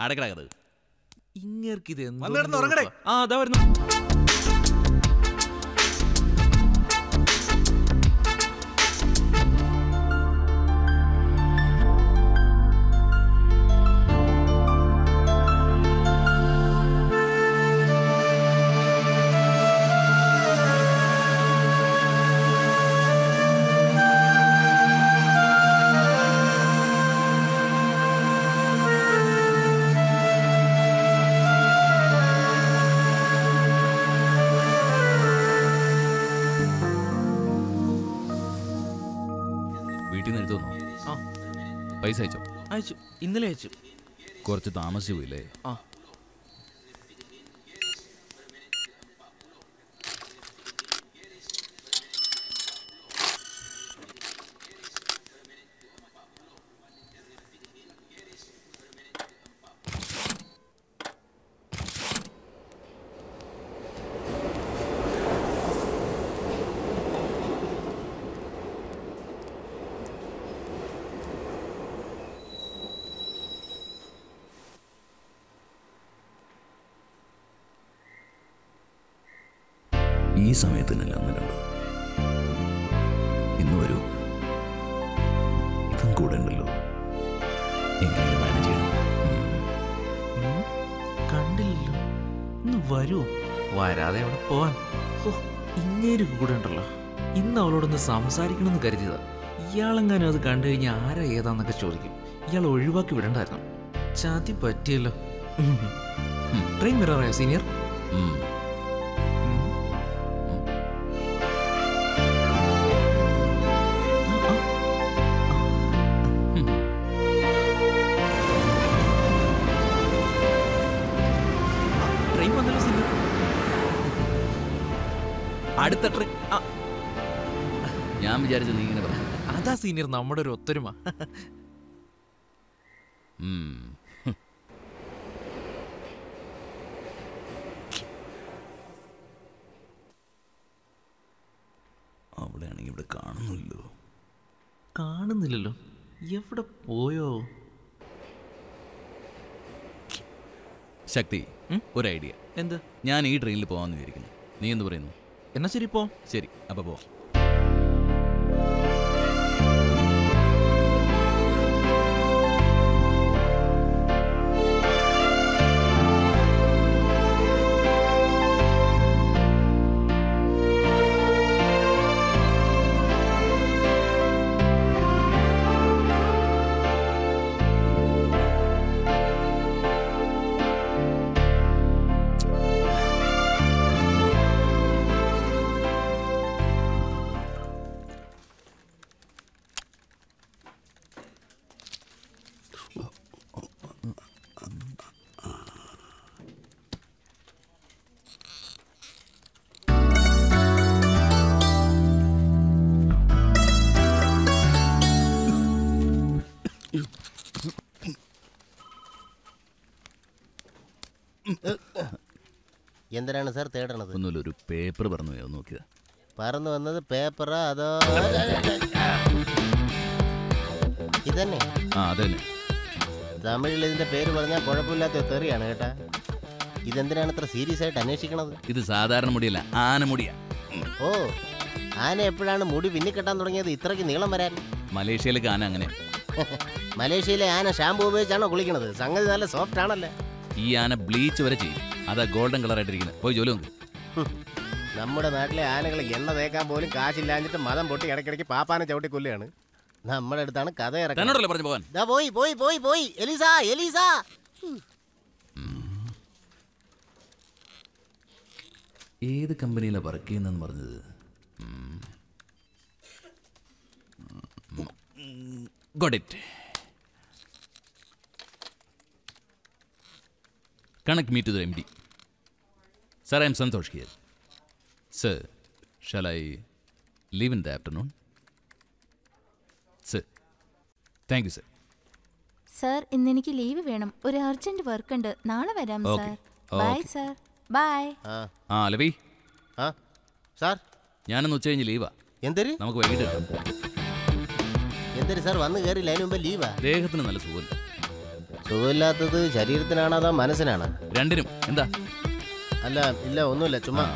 അടക്കടക്കത് ഇങ്ങേർക്ക് ഇത് ആ അതാ വരുന്നു. പൈസ അയച്ചോ? അയച്ചു. ഇന്നലെ അയച്ചു. കുറച്ച് താമസിച്ചു പോയില്ലേ ആ. ഈ സമയത്തിനല്ല അന്ന് കണ്ടു. ഇന്ന് വരൂ. ഇതും കൂടെ ഉണ്ടല്ലോ. എങ്ങനെ മാനേജ് ചെയ്യണം. കണ്ടില്ലല്ലോ. ഇന്ന് വരുമോ വരാതെ അവിടെ പോവാൻ. ഇങ്ങേര് കൂടെ ഉണ്ടല്ലോ. ഇന്ന് അവളോടൊന്ന് സംസാരിക്കണമെന്ന് കരുതിയതാ. ഇയാളെങ്ങാനും അത് കണ്ടു കഴിഞ്ഞാൽ ആരാ ഏതാന്നൊക്കെ ചോദിക്കും. ഇയാൾ ഒഴിവാക്കി വിടണ്ടായിരുന്നു. ചാത്തി പറ്റിയല്ലോ. ട്രെയിൻ മിററായോ സീനിയർ അടുത്ത ട്രിക്ക് ഞാൻ വിചാരിച്ചു നീ ഇങ്ങനെ പറഞ്ഞു അതാ സീനിയർ നമ്മുടെ ഒരു ഒത്തൊരുമ. അവിടെയാണെങ്കിൽ ഇവിടെ കാണുന്നില്ലോ കാണുന്നില്ലല്ലോ? എവിടെ പോയോ? ശക്തി ഒരു ഐഡിയ. എന്ത്? ഞാൻ ഈ ട്രെയിനിൽ പോകാമെന്ന് വിചാരിക്കുന്നു. നീ എന്ത് പറയുന്നു? എന്നാ ശരി പോ. ശരി അപ്പൊ പോ. എന്തിനാണ് സാർ തേടണത്? ഒന്നുമില്ല ഒരു പേപ്പർ പറഞ്ഞു നോക്കിയത് നോക്കിയതാ. പറന്നു വന്നത് പേപ്പറാ അതോ ഇതന്നെ? ആ അതന്നെ. തമിഴിൽ ഇതിന്റെ പേര് പറഞ്ഞാൽ കുഴപ്പമില്ലാത്ത തെറിയാണ് കേട്ടാ. ഇതെന്തിനാണ് ഇത്ര സീരിയസ് ആയിട്ട് അന്വേഷിക്കണത്? ഇത് സാധാരണ മുടിയല്ല ആന മുടിയാ. ഓ ആന എപ്പോഴാണ് മുടി പിന്നിക്കെട്ടാൻ തുടങ്ങിയത്? ഇത്രയ്ക്ക് നീളം വരാൻ. മലേഷ്യയിലേക്ക് ആന അങ്ങനെ മലേഷ്യയിലെ ആന ഷാമ്പു ഉപയോഗിച്ചാണോ കുളിക്കണത്? സംഗതി നല്ല സോഫ്റ്റ് ആണല്ലേ? ഈ ആന ബ്ലീച്ച് വരെ ചെയ്യും. അതാ ഗോൾഡൻ കളർ ആയിട്ടിരിക്കുന്നത് പോയി ജോലി നോക്ക്. നമ്മുടെ നാട്ടിലെ ആനകൾ എണ്ണ തേക്കാൻ പോലും കാശില്ലാഞ്ഞിട്ട് മതം പൊട്ടി ഇടയ്ക്കിടയ്ക്ക് പാപ്പാനെ ചവിട്ടി കൊല്ലുകയാണ്. നമ്മുടെ അടുത്താണ് കഥ തന്നോടല്ലേ പറഞ്ഞു പോകാൻ? ദാ പോയി പോയി പോയി പോയി. Eliza Eliza. ഏത് കമ്പനിയിലാണ് വർക്ക് ചെയ്യുന്നതെന്ന് പറഞ്ഞത്? It connect meet to the M D sir I'm Santhosh here sir shall I leave in the afternoon sir thank you sir sir ഇന്ന് എനിക്ക് ലീവ് വേണം. ഒരു അർജന്റ് വർക്ക് ഉണ്ട്. നാളെ വരാം സർ ബൈ സർ ബൈ ആ. ലവി ആ. സാർ ഞാനൊന്ന് ഉച്ച കഴിഞ്ഞ് ലീവാ എന്തൊരു? നമുക്ക് വൈകിട്ട് എന്തൊരു സാർ വന്ന് കയറില്ല അതിന് മുമ്പ് ലീവാ ദേഹത്തിന് നല്ല സുഖമില്ല. സുഖമില്ലാത്തത് ശരീരത്തിനാണോ അതോ മനസ്സിനാണ്? രണ്ടിനും. എന്താ? അല്ല ഇല്ല ഒന്നുമില്ല ചുമ്മാ.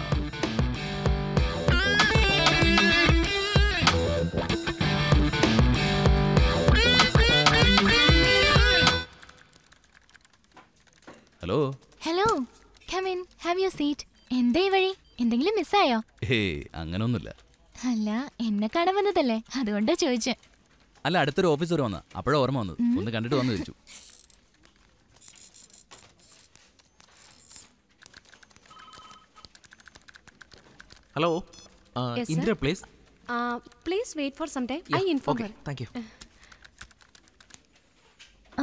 Hello hello come in have you seat എന്താ ഈ വഴി? എന്തെങ്കിലും മിസ്സായോ? ഹേ അങ്ങനൊന്നുമില്ല. അല്ല എന്നെ കാണാൻ വന്നതല്ലേ? അതുകൊണ്ടാ ചോദിച്ചേ. അല്ല അടുത്തൊരു ഓഫീസർ വന്ന അപ്പോഴാ ഓർമ്മ വന്നത്. ഒന്ന് കണ്ടിട്ട് വന്നു Hello. Uh, yes, Indra, please. Uh, please wait for some time. Yeah, I inform okay. her. Thank you. Uh.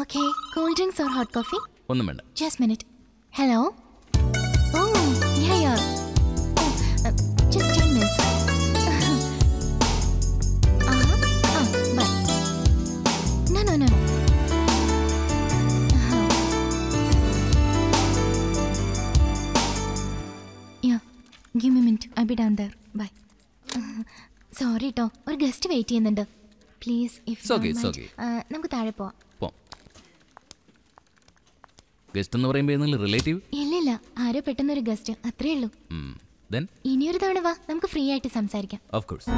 Okay, cold drinks or hot coffee? One minute. Just minute. Hello. Oh, yeah, yeah. Oh, uh, just. Give me minute I be down there bye sorry കേട്ടോ ഒരു guest wait ചെയ്യുന്നുണ്ട്. Please if. നമുക്ക് താഴെ പോവാം. Guest എന്ന് പറയുമ്പോൾ relative ഇല്ലില്ല ആരോ പെട്ടെന്നൊരു ഗസ്റ്റ് അത്രേ ഉള്ളൂ. ഇനിയൊരു തവണ വാ. നമുക്ക് ഫ്രീ ആയിട്ട് സംസാരിക്കാം. ഓഫ് കോഴ്സ്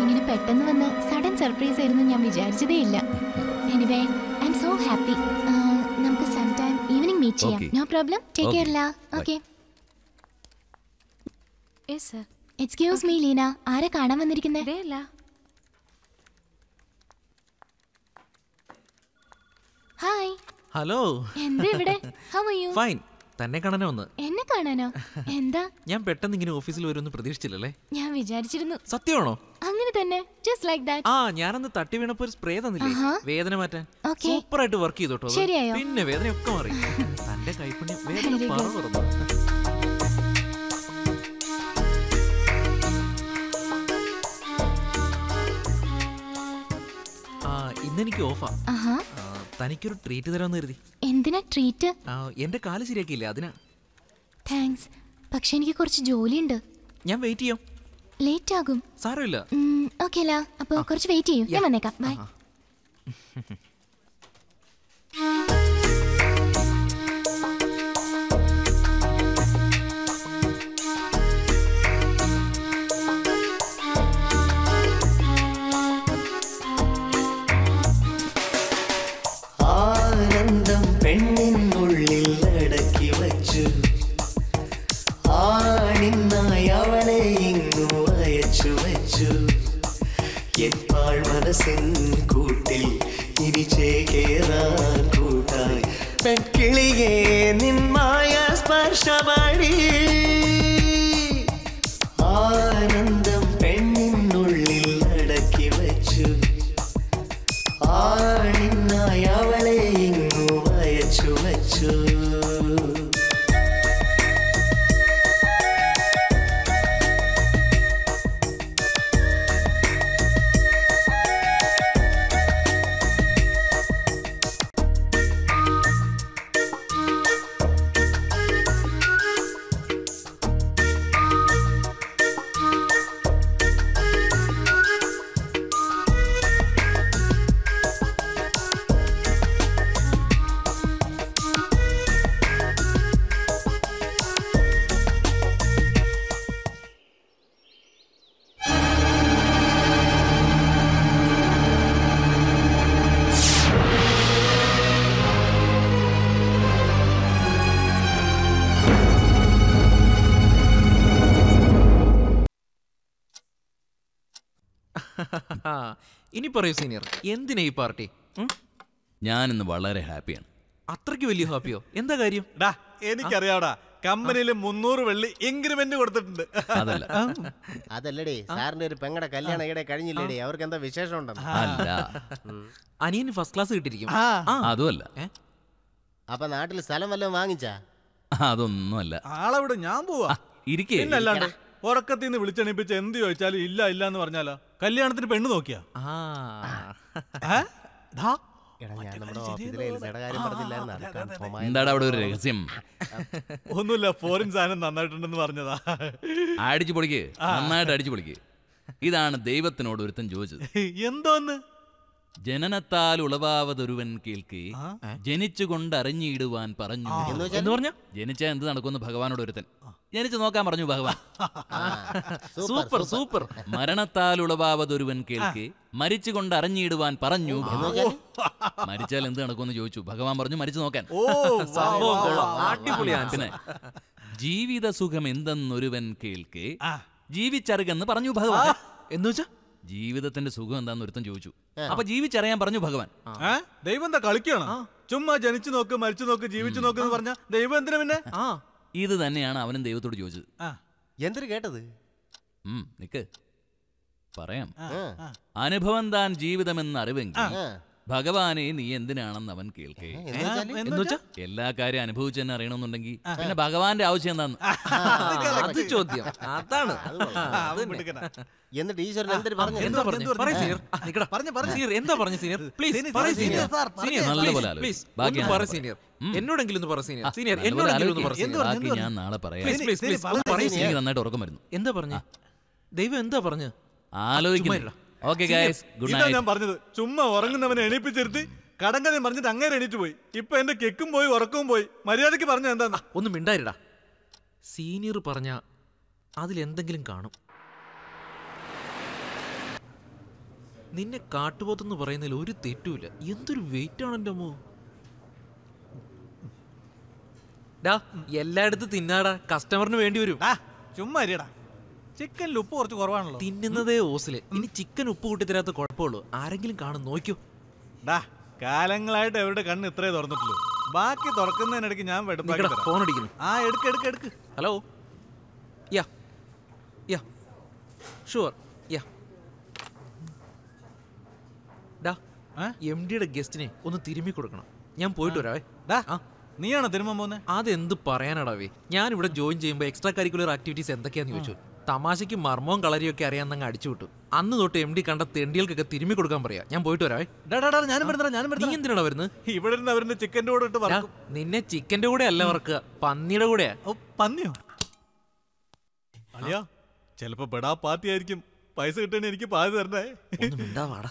ഇങ്ങനെ പെട്ടെന്ന് വന്ന് സഡൻ സർപ്രൈസ് ആയിരുന്നു ഞാൻ വിചാരിച്ചതേ ഇല്ല. Anyway I M so happy നമുക്ക് സം ടൈം ഈവനിങ് മീറ്റ് ചെയ്യാം. No problem take Okay. Care ലാ. Okay Yes, sir. Excuse me Leena ആരെ കാണാൻ വന്നിരിക്കുന്നത് ഹായ് ഹലോ എന്താ ഇവിടെ? ഹൗ ആർ യു ഫൈൻ തന്നെ കാണാനോ വന്ന് എന്നെ കാണാനോ? എന്താ? ഞാൻ പെട്ടെന്ന് ഇങ്ങനെ ഓഫീസിൽ വരുമെന്ന് പ്രതീക്ഷിച്ചില്ലല്ലേ? ഞാൻ വിചാരിച്ചിരുന്നു. സത്യമാണോ? അങ്ങനെ തന്നെ. ജസ്റ്റ് ലൈക്ക് ദാറ്റ് ആ ഞാനന്ന് തട്ടി വീണപ്പോ ഒരു സ്പ്രേ തന്നില്ലേ? വേദന മാറ്റാൻ. സൂപ്പർ ആയിട്ട് വർക്ക് ചെയ്തോട്ടോ കേട്ടോ ശരിയായോ? പിന്നെ വേദനയൊക്കെ മാറി. തന്റെ കൈപ്പണി വേദന പറഞ്ഞു ഇന്നെനിക്ക് ഓഫാ. തനിക്കൊരു ട്രീറ്റ് തരാമെന്ന് കരുതി. എന്തിനാ ട്രീറ്റ് എന്റെ കാൽ ശരിയാക്കിയില്ല അതിനാ? താങ്ക്സ് പക്ഷെ എനിക്ക് കുറച്ച് ജോലിയുണ്ട്. ഞാൻ വെയിറ്റ് ചെയ്യാം. ലേറ്റ് ആകും. സാരമില്ല. ഓക്കെ അല്ല അപ്പോൾ കുറച്ച് വെയിറ്റ് ചെയ്യൂ. ഞാൻ വന്നേക്കാം. ബൈ പറയൂ സീനിയർ എന്തിനാ ഈ പാർട്ടി? ഞാനിന്ന് വളരെ ഹാപ്പിയാണ്. അത്രയ്ക്ക് വലിയ ഹാപ്പിയോ? എന്താ കാര്യം? ഡാ എനിക്കറിയാവടാ കമ്പനിയിൽ മുന്നൂറ് വെള്ളി ഇൻക്രിമെന്റ് കൊടുത്തിട്ടുണ്ട്. അതല്ല. അതല്ലടേ സാറിന്റെ ഒരു പെങ്ങടെ കല്യാണം ഈടെ കഴിഞ്ഞില്ലേടേ. അവർക്ക് എന്താ വിശേഷം ഉണ്ടെന്ന് അല്ല. അനിയന് ഫസ്റ്റ് ക്ലാസ് കിട്ടിയിരിക്കും. അതുമല്ല. അപ്പൊ നാട്ടിൽ സ്ഥലം വല്ലതും വാങ്ങിച്ചാ? അതൊന്നുമല്ല. ആളവിടെ ഞാൻ പോവാ. ഇരിക്കേ. ഉറക്കത്തിൽ നിന്ന് വിളിച്ചണിപ്പിച്ച് എന്ത് ചോദിച്ചാലും ഇല്ല ഇല്ല എന്ന് പറഞ്ഞാലോ? കല്യാണത്തിന് പെണ്ണ് നോക്കിയാ. എന്താടാ അവിടെ ഒരു രഹസ്യം? ഒന്നുമില്ല ഫോറിൻ സാധനം നന്നായിട്ടുണ്ടെന്ന് പറഞ്ഞതാ. അടിച്ചു പൊളിക്ക്. നന്നായിട്ട് അടിച്ചു പൊളിക്ക്. ഇതാണ് ദൈവത്തിനോട് ഒരുത്തൻ ചോദിച്ചത്. എന്തോന്ന്? ജനനത്താൽ ഉളവാവതൊരുവൻ കേൾക്കെ. ജനിച്ചുകൊണ്ട് അറിഞ്ഞിടുവാൻ പറഞ്ഞു. എന്ന് പറഞ്ഞു? ജനിച്ച എന്ത് നടക്കുമെന്ന് ഭഗവാനോട് ഒരുത്തൻ ജനിച്ചു നോക്കാൻ പറഞ്ഞു ഭഗവാൻ. സൂപ്പർ സൂപ്പർ മരണത്താൽ ഉളവാവതൊരുവൻ കേൾക്കെ. മരിച്ചുകൊണ്ട് അറിഞ്ഞിടുവാൻ പറഞ്ഞു. മരിച്ചാൽ എന്ത് നടക്കുമെന്ന് ചോദിച്ചു. ഭഗവാൻ പറഞ്ഞു മരിച്ചു നോക്കാൻ. ഓ, സംഭവം കൊള്ളാം. അടിപൊളി answer. പിന്നെ ജീവിത സുഖം എന്തെന്നൊരുവൻ കേൾക്കെ ജീവിച്ചറുകെന്ന് പറഞ്ഞു ഭഗവാൻ. എന്ന് വെച്ചാ ജീവിതത്തിന്റെ സുഖം എന്താന്ന് ഒരുത്തൻ ചോദിച്ചു. അപ്പൊ ജീവിച്ചറിയാൻ പറഞ്ഞു ഭഗവാൻ. ദൈവം എന്താ കളിക്കണം ചുമ്മാ ജനിച്ചു നോക്ക് മരിച്ചു നോക്ക് ജീവിച്ചു നോക്ക് എന്ന് പറഞ്ഞ ദൈവം എന്തിനാ പിന്നെ? ഇത് തന്നെയാണ് അവനും ദൈവത്തോട് ചോദിച്ചത്. എന്തൊരു കേട്ടത്? ഉം, നിക്ക്. പറയാം. അനുഭവം താൻ ജീവിതമെന്ന് അറിവെങ്കിൽ. ഭഗവാനെ നീ എന്തിനാണെന്ന് അവൻ കേൾക്കേ? എല്ലാ കാര്യം അനുഭവിച്ചു തന്നെ അറിയണമെന്നുണ്ടെങ്കിൽ പിന്നെ ഭഗവാന്റെ ആവശ്യം എന്താന്ന്? അത് ചോദ്യം. അതാണ്. എന്നിട്ട് ഈശ്വരൻ എന്തൊരു പറഞ്ഞു? എന്താ പറഞ്ഞു? പറയ് സീനിയർ. പറഞ്ഞു. സീനിയർ. എന്താ പറഞ്ഞു senior? Please senior, senior senior. Sir, senior നല്ല പ്ലീസ്, പോലെ ബാക്കി പറ സീനിയർ. ഉം. എന്നോടെങ്കിലും ഒന്ന് പറ സീനിയർ. സീനിയർ നല്ലപോലെ എന്നോടെങ്കിലും ഒന്ന് പറ ആലോചിക്ക്. സീനിയർ. ബാക്കി ഞാൻ നാളെ പറയാം. Please please please. ഒന്ന് പറയ് എനിക്ക് സീനിയർ നന്നായിട്ട് ഉറക്കം വരുന്നു. എന്താ പറഞ്ഞു? ദൈവം എന്താ പറഞ്ഞു? ആലോചിക്കുന്നു. ഓക്കെ ഗൈസ് ഗുഡ് നൈറ്റ് ഞാൻ പറഞ്ഞത്. ചുമ്മാ ഉറങ്ങുന്നവനെ എണീപ്പിച്ചിരുത്തി കടങ്കഥയും പറഞ്ഞിട്ട് അങ്ങേരെ എണീറ്റ് പോയി. ഇപ്പൊ എന്റെ കെക്കും പോയി ഉറക്കവും പോയി. മര്യാദയ്ക്ക് പറഞ്ഞ എന്താ ഒന്ന് മിണ്ടായിരടാ. സീനിയർ പറഞ്ഞ അതിലെന്തെങ്കിലും കാണും. നിന്നെ കാട്ടുപോത്തെന്ന് പറയുന്നതിൽ ഒരു തെറ്റുമില്ല. എന്തൊരു വെയിറ്റ് ആണ് എന്റെ അമ്മോ ഡാ എല്ലായിടത്തും തിന്നാടാ. കസ്റ്റമറിന് വേണ്ടി വരും. ചുമ്മാ ഇരിയടാ. ചിക്കനിൽ ഉപ്പ് കുറച്ച് കുറവാണല്ലോ. തിന്നുന്നതേ ഓസിൽ. ഇനി ചിക്കൻ ഉപ്പ് കൂട്ടി തരാത്ത കുഴപ്പമുള്ളൂ. ആരെങ്കിലും കാണും നോക്കൂ. ഡാ കാലങ്ങളായിട്ട് അവരുടെ കണ്ണ് ഇത്രേ തുറന്നിട്ടുള്ളൂ. ബാക്കി തുറക്കുന്നതിനിടയ്ക്ക് ഞാൻ ഫോൺ അടിക്കുന്നു. ആ എടുക്ക് എടുക്ക് എടുക്ക്. ഹലോ യാ യാ ഷുവർ യാ ഡാ എം ഡിയുടെ ഗസ്റ്റിനെ ഒന്ന് തിരുമ്മി കൊടുക്കണം. ഞാൻ പോയിട്ട് വരാവേ. ഡാ ആ. നീയാണോ തിരുമ്പാൻ പോകുന്നത് അതെന്ത് പറയാനാടാവേ ഞാൻ ഇവിടെ ജോയിൻ ചെയ്യുമ്പോൾ എക്സ്ട്രാ കരിക്കുലർ ആക്ടിവിറ്റീസ് എന്തൊക്കെയാന്ന് ചോദിച്ചു. തമാശയ്ക്ക് മർമ്മവും കളരിയൊക്കെ ഒക്കെ അറിയാന്നങ്ങ് അടിച്ചു വിട്ടു. അന്ന് തൊട്ട് എം ഡി കണ്ട തെണ്ടികൾക്കൊക്കെ തിരുമ്മി കൊടുക്കാൻ പറയാ. ഞാൻ പോയിട്ട് വരാവേ ഞാനും വരുന്നതാ ഞാനും നീ എന്തിനാടാ വരുന്നത് ഇവിടെ ഇരുന്ന് അവരുടെ ചിക്കന്റെ കൂടെ ഇട്ട് നിന്നെ ചിക്കന്റെ കൂടെ അല്ല വറക്കുക പന്നിയുടെ കൂടെയാ. പന്നിയോ? അളിയാ ചിലപ്പോ പെടാ പാത്തി ആയിരിക്കും. പൈസ കിട്ടണേ എനിക്ക് പാതി തരണേ. ഒന്ന് മിണ്ടാവാടാ.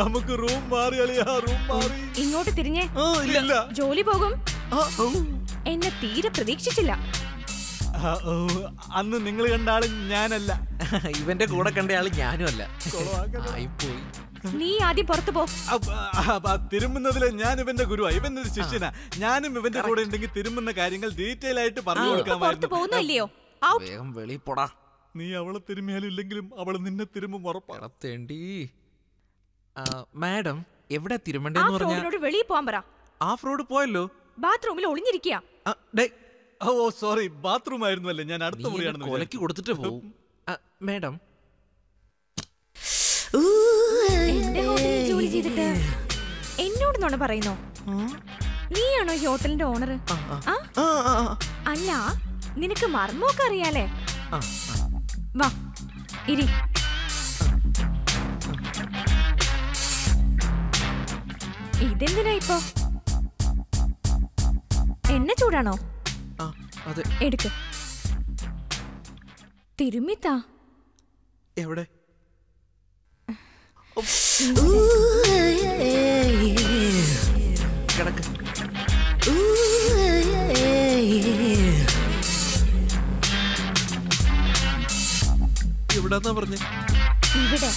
നമുക്ക് റൂം മാറി അളിയാ റൂം മാറി. ഇങ്ങോട്ട് തിരിഞ്ഞേ. ഇല്ല. ജോലി പോകും. എന്നെ തീരെ പ്രതീക്ഷിച്ചില്ല. അന്ന് നിങ്ങൾ കണ്ട ആൾ ഞാനല്ല. ഇവന്റെ കൂടെ കണ്ട ആൾ ഞാനും അല്ല. നീ ആദ്യം പുറത്തു പോ. തിരുമുന്നതിൽ ഞാൻ ഇവന്റെ ഗുരുവാ. ഇവന്റെ ഒരു ശിഷ്യനാ. ഞാനും ഇവന്റെ കൂടെ ഉണ്ടെങ്കിൽ തിരുമുന്ന കാര്യങ്ങൾ ഡീറ്റെയിൽ ആയിട്ട് പറഞ്ഞു കൊടുക്കാൻ പുറത്തു വേഗം നീ അവളെ തിരുമിയാലും ഇല്ലെങ്കിലും അവൾ നിന്നെ തിരുമ്പും ഉറപ്പാണത്തേണ്ടി മാഡം എവിടെ തിരുമണ്ടെന്ന് പറഞ്ഞ? ഫ്രോഡിനോട് വെളിയിൽ പോകാൻ പറ. ആ ഫ്രോഡ് പോയല്ലോ. ബാത്റൂമിൽ ഒളിഞ്ഞിരിക്കുക ഓ സോറി ബാത്റൂം ആയിരുന്നു അല്ലേ ഞാൻ അടുത്ത മുറിയാണെന്ന് കൊലക്ക് കൊടുത്തിട്ട് പോകും മേഡം. ജോലി ചെയ്തിട്ട് എന്നോട് നുണ പറയുന്നോ നീയാണോ ഈ ഹോട്ടലിന്റെ ഓണർ അല്ല നിനക്ക് മർമ്മമൊക്കെ അറിയാലേ. വാ ഇരി. ഇതെന്തിനാ ഇപ്പൊ? എണ്ണ ചൂടാണോ എടുക്ക തിരുമിത്താ തിരുമ്മിത്താ എവിടെ കിടക്ക് എവിടാന്നാ പറഞ്ഞേ ഇവിടെ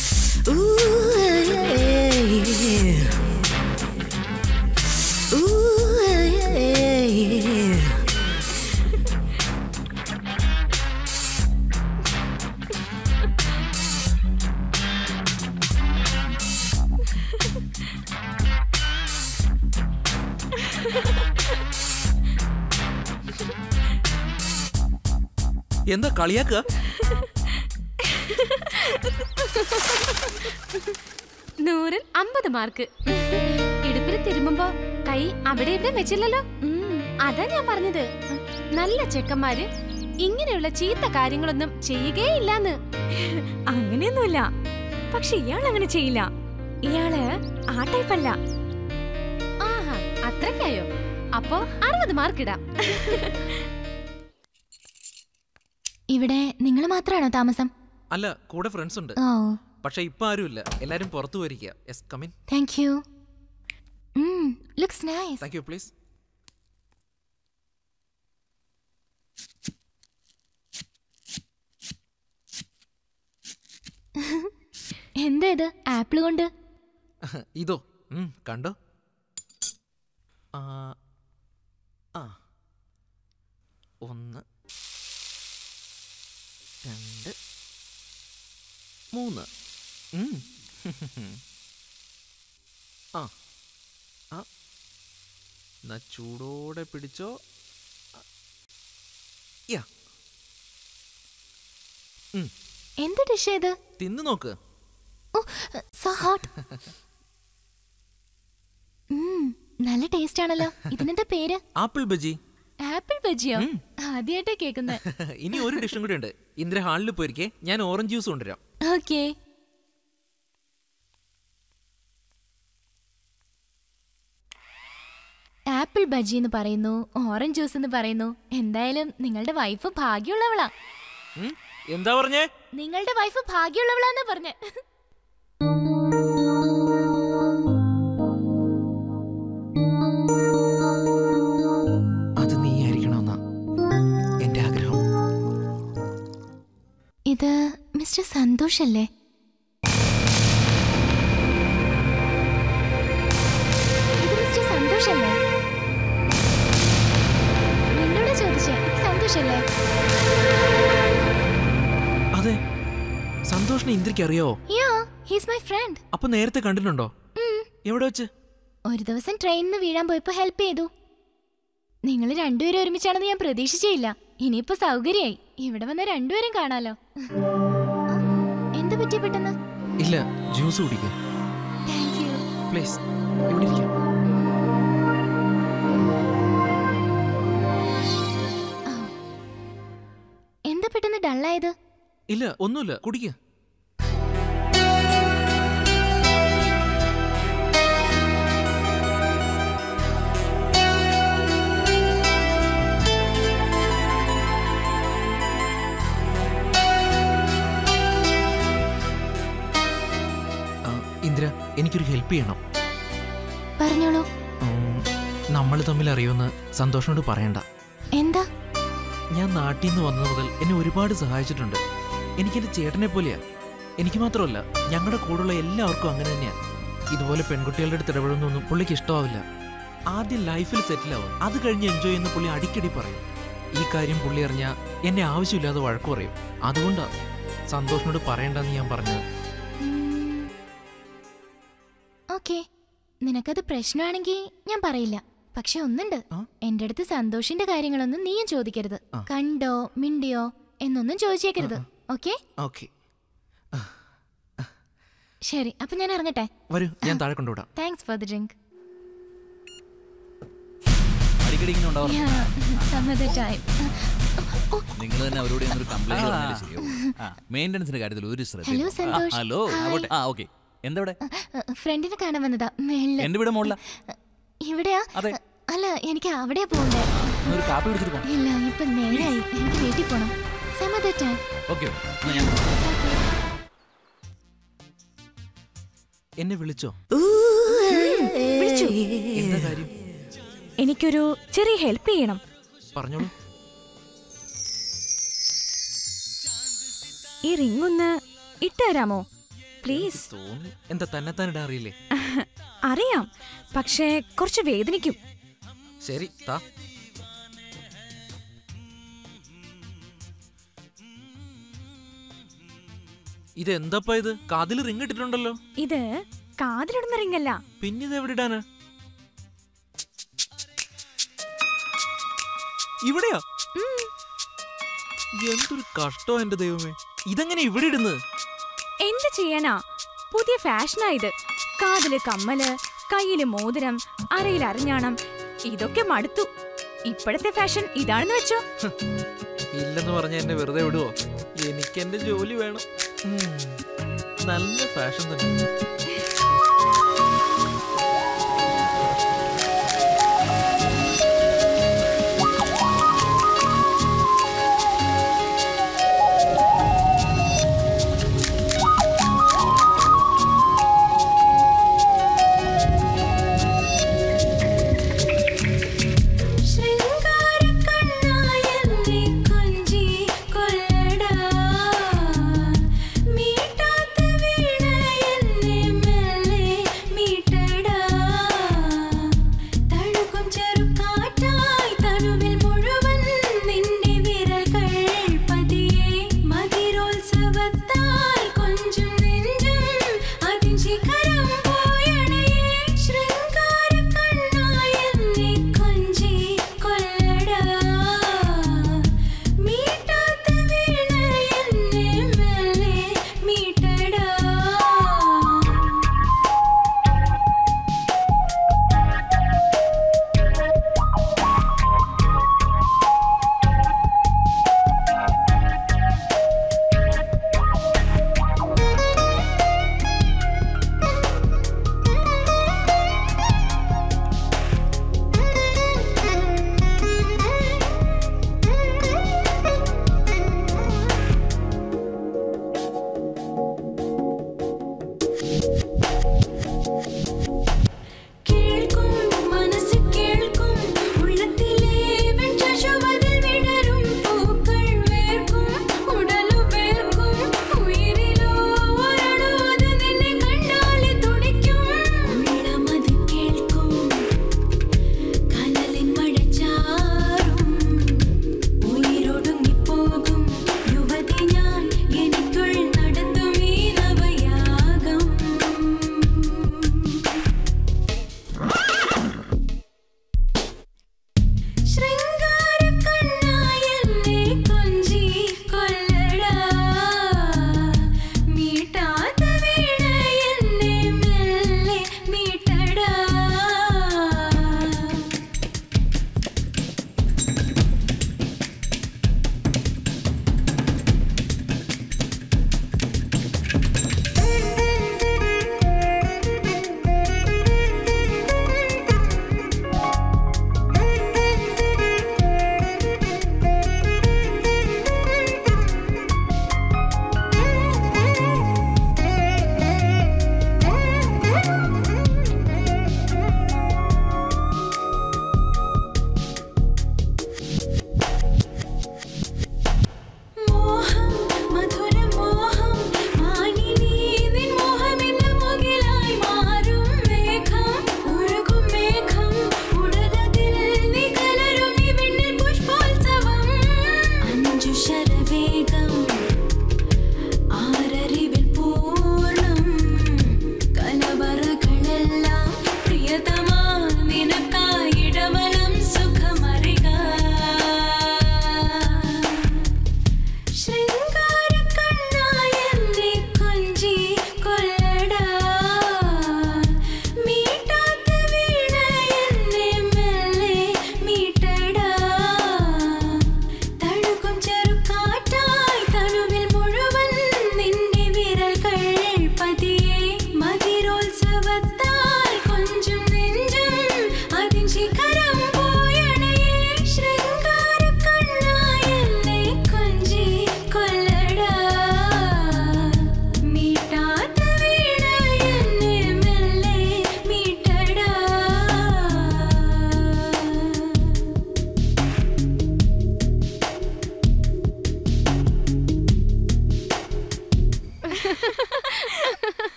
എന്താ കളിയാക്കുക? നൂറിൽ അമ്പത് മാർക്ക്. ഇടുപ്പിൽ തിരുമ്പുമ്പോ കൈ അവിടെ ഇവിടെ വെച്ചില്ലല്ലോ. അതാ ഞാൻ പറഞ്ഞത്. നല്ല ചെക്കന്മാര് ഇങ്ങനെയുള്ള ചീത്ത കാര്യങ്ങളൊന്നും ചെയ്യുകയില്ലാന്ന്. അങ്ങനെയൊന്നുമില്ല. പക്ഷെ ഇയാൾ അങ്ങനെ ചെയ്യില്ല. ഇയാൾ ആ ടൈപ്പ് അല്ല. ആഹാ അത്രയ്ക്കായോ? അപ്പോ അറുപത് മാർക്ക് ഇടാം. ഇവിടെ നിങ്ങൾ മാത്രമാണോ താമസം? അല്ല കൂടെ ഫ്രണ്ട്സ് ഉണ്ട്. പക്ഷെ ഇപ്പൊ ആരുമില്ല. എല്ലാരും പുറത്തു പോയിരിക്കുക yes come in thank you looks nice thank you please <laughs> എന്താ ഇത് ആപ്പിൾ കൊണ്ട്? <laughs> ഇതോ. കണ്ടോ? ആ ഒന്ന് രണ്ട് മൂന്ന്. <laughs> ആ. ആ. എന്നാ ചൂടോടെ പിടിച്ചോ. യാ. ഉം, എന്ത് ഡിഷ് ഇത് തിന്നു നോക്ക്. സോ ഹോട്ട് നല്ല ടേസ്റ്റ് ആണല്ലോ. ഇതിനെന്താ പേര്? ആപ്പിൾ ബജി. ആപ്പിൾ ബജിയോ? ആദ്യമായിട്ടാ കേൾക്കുന്നത് <laughs> ഇനി ഒരു ഡിഷും കൂടി ഉണ്ട്. ഇന്ദ്ര ഹാളിൽ പോയിരിക്കേ. ഞാൻ ഓറഞ്ച് ജ്യൂസ് കൊണ്ടുവരാം. ഓക്കേ. ആപ്പിൾ ബജി എന്ന് പറയുന്നു ഓറഞ്ച് ജ്യൂസ് എന്ന് പറയുന്നു. എന്തായാലും നിങ്ങളുടെ വൈഫ് ഭാഗ്യമുള്ളവളാ. എന്താ പറഞ്ഞേ? നിങ്ങളുടെ വൈഫ് ഭാഗ്യമുള്ളവളാന്ന് പറഞ്ഞ്. അത് നീ ആയിരിക്കണമെന്നാ എന്റെ ആഗ്രഹം. ഇത് മിസ്റ്റർ സന്തോഷ് സന്തോഷിനെ ഇന്ദ്രയ്ക്ക് അറിയോ? അപ്പൊ നേരത്തെ കണ്ടിട്ടുണ്ടോ? എവിടെ വെച്ച്? ഒരു ദിവസം ട്രെയിനിൽ നിന്ന് വീഴാൻ പോയപ്പോ ഹെൽപ്പ് ചെയ്തു. നിങ്ങൾ രണ്ടുപേരും ഒരുമിച്ചാണെന്ന് ഞാൻ പ്രതീക്ഷിച്ചേയില്ല. ഇനിയിപ്പോ സൗകര്യായി ഇവിടെ വന്ന രണ്ടുപേരും കാണാലോ. എന്ത് പറ്റി പെട്ടെന്ന്? ഇല്ല ജ്യൂസ് കുടിക്കാം. പ്ലീസ് ഇവിടെ ഇരിക്കാം. എന്താ പെട്ടെന്ന് ഡള്ളായത് ഇല്ല ഒന്നുമില്ല കുടിക്ക. ഇന്ദ്ര എനിക്കൊരു ഹെൽപ്പ് ചെയ്യണം. പറഞ്ഞോളൂ. നമ്മൾ തമ്മിൽ അറിയുമെന്ന് സന്തോഷനോട് പറയണ്ട. എന്താ? ഞാൻ നാട്ടിൽ നിന്ന് വന്നത് മുതൽ എന്നെ ഒരുപാട് സഹായിച്ചിട്ടുണ്ട്. എനിക്കെന്റെ ചേട്ടനെ പോലെയാ. എനിക്ക് മാത്രമല്ല ഞങ്ങളുടെ കൂടെയുള്ള എല്ലാവർക്കും അങ്ങനെ തന്നെയാ. ഇതുപോലെ പെൺകുട്ടികളുടെ അടുത്ത് ഇടപെടുന്നൊന്നും പുള്ളിക്ക് ഇഷ്ടമാവില്ല. ആദ്യം ലൈഫിൽ സെറ്റിൽ ആവും. അത് കഴിഞ്ഞ് എൻജോയ് ചെയ്യുന്ന പുള്ളി അടിക്കടി പറയും. ഈ കാര്യം പുള്ളി അറിഞ്ഞാൽ എന്നെ ആവശ്യമില്ലാതെ വഴക്കു പറയും. അതുകൊണ്ടാണ് സന്തോഷിനോട് പറയണ്ടെന്ന് ഞാൻ പറഞ്ഞത്. ഓക്കെ. നിനക്കത് പ്രശ്നമാണെങ്കിൽ ഞാൻ പറയില്ല. പക്ഷെ ഒന്നുണ്ട്. എന്റെ അടുത്ത് സന്തോഷിന്റെ കാര്യങ്ങളൊന്നും നീയും ചോദിക്കരുത്. കണ്ടോ മിണ്ടിയോ എന്നൊന്നും ചോദിച്ചേക്കരുത്. ഓക്കെ? ഓക്കെ. ശരി അപ്പൊ ഞാൻ ഇറങ്ങട്ടെ? വരൂ ഞാൻ താഴെ കൊണ്ടുവിടാം. താങ്ക്സ് ഫോർ ദി ഡ്രിങ്ക് നിങ്ങൾ തന്നെ അവരോട് മെയിന്റനൻസിന്റെ കാര്യത്തിൽ ഒരു ശ്രദ്ധ ഹലോ സന്തോഷ്. ഹലോ. ആ ഓക്കെ. ഫ്രണ്ടിനെ കാണാൻ വന്നതാ മേളിൽ. എന്റെ വീട് മോളില? ഇവിടെയാ? അല്ല എനിക്ക് അവിടെ പോണ്ടേ ഒരു കാപ്പി കുടിച്ചിട്ട് ഇല്ല ഇപ്പൊ നേരായി. എനിക്ക് വീട്ടിൽ പോണം. ഓക്കെ എന്നെ വിളിച്ചോ? വിളിച്ചു? എന്താ കാര്യം? എനിക്കൊരു ചെറിയ ഹെൽപ്പ് ചെയ്യണം. പറഞ്ഞോളൂ. ഈ റിംഗ് ഒന്ന് ഇട്ടുതരാമോ പ്ലീസ് എന്താ തന്നെ ഇടാൻ അറിയില്ലേ? <laughs> അറിയാം. പക്ഷേ കുറച്ച് വേദനിക്കും. ശരി താ. ഇതെന്താപ്പാ ഇത്? കാതിൽ റിങ് ഇട്ടിട്ടുണ്ടല്ലോ. ഇത് കാതിലിടുന്ന റിംഗ് അല്ല. പിന്നെ ഇത് എവിടെ ഇടാന്? ഇവിടെയാ? എന്തൊരു കഷ്ടോ എന്റെ ദൈവമേ. ഇതെങ്ങനെ ഇവിടെ ഇടുന്നത്? എന്ത് ചെയ്യാനാ? പുതിയ ഫാഷനാ ഇത്. കാതിൽ കമ്മൽ കയ്യിൽ മോതിരം അരയിൽ അറിഞ്ഞാണം ഇതൊക്കെ മടുത്തു. ഇപ്പോഴത്തെ ഫാഷൻ ഇതാണെന്ന് വെച്ചോ. ഇല്ലെന്ന് പറഞ്ഞ എന്നെ വെറുതെ വിടുവോ? എനിക്ക് എന്റെ ജോലി വേണം. നല്ല ഫാഷൻ തന്നെ.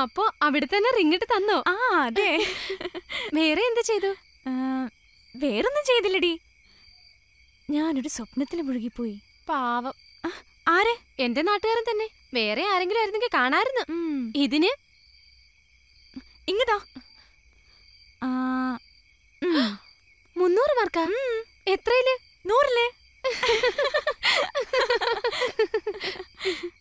അപ്പോ അവിടെ തന്നെ റിങ്ങിട്ട് തന്നോ? ആ അതെ. <laughs> വേറെ എന്ത് ചെയ്തു? വേറൊന്നും ചെയ്തില്ലടി. ഞാനൊരു സ്വപ്നത്തിൽ മുഴുകിപ്പോയി. പാവം. ആരെ? എന്റെ നാട്ടുകാരൻ തന്നെ. വേറെ ആരെങ്കിലും ആയിരുന്നെങ്കിൽ കാണായിരുന്നു ഇതിന്? ഇങ്ങതാ. മുന്നൂറ് മാർക്കാ? എത്രയിൽ? നൂറിൽ? <laughs>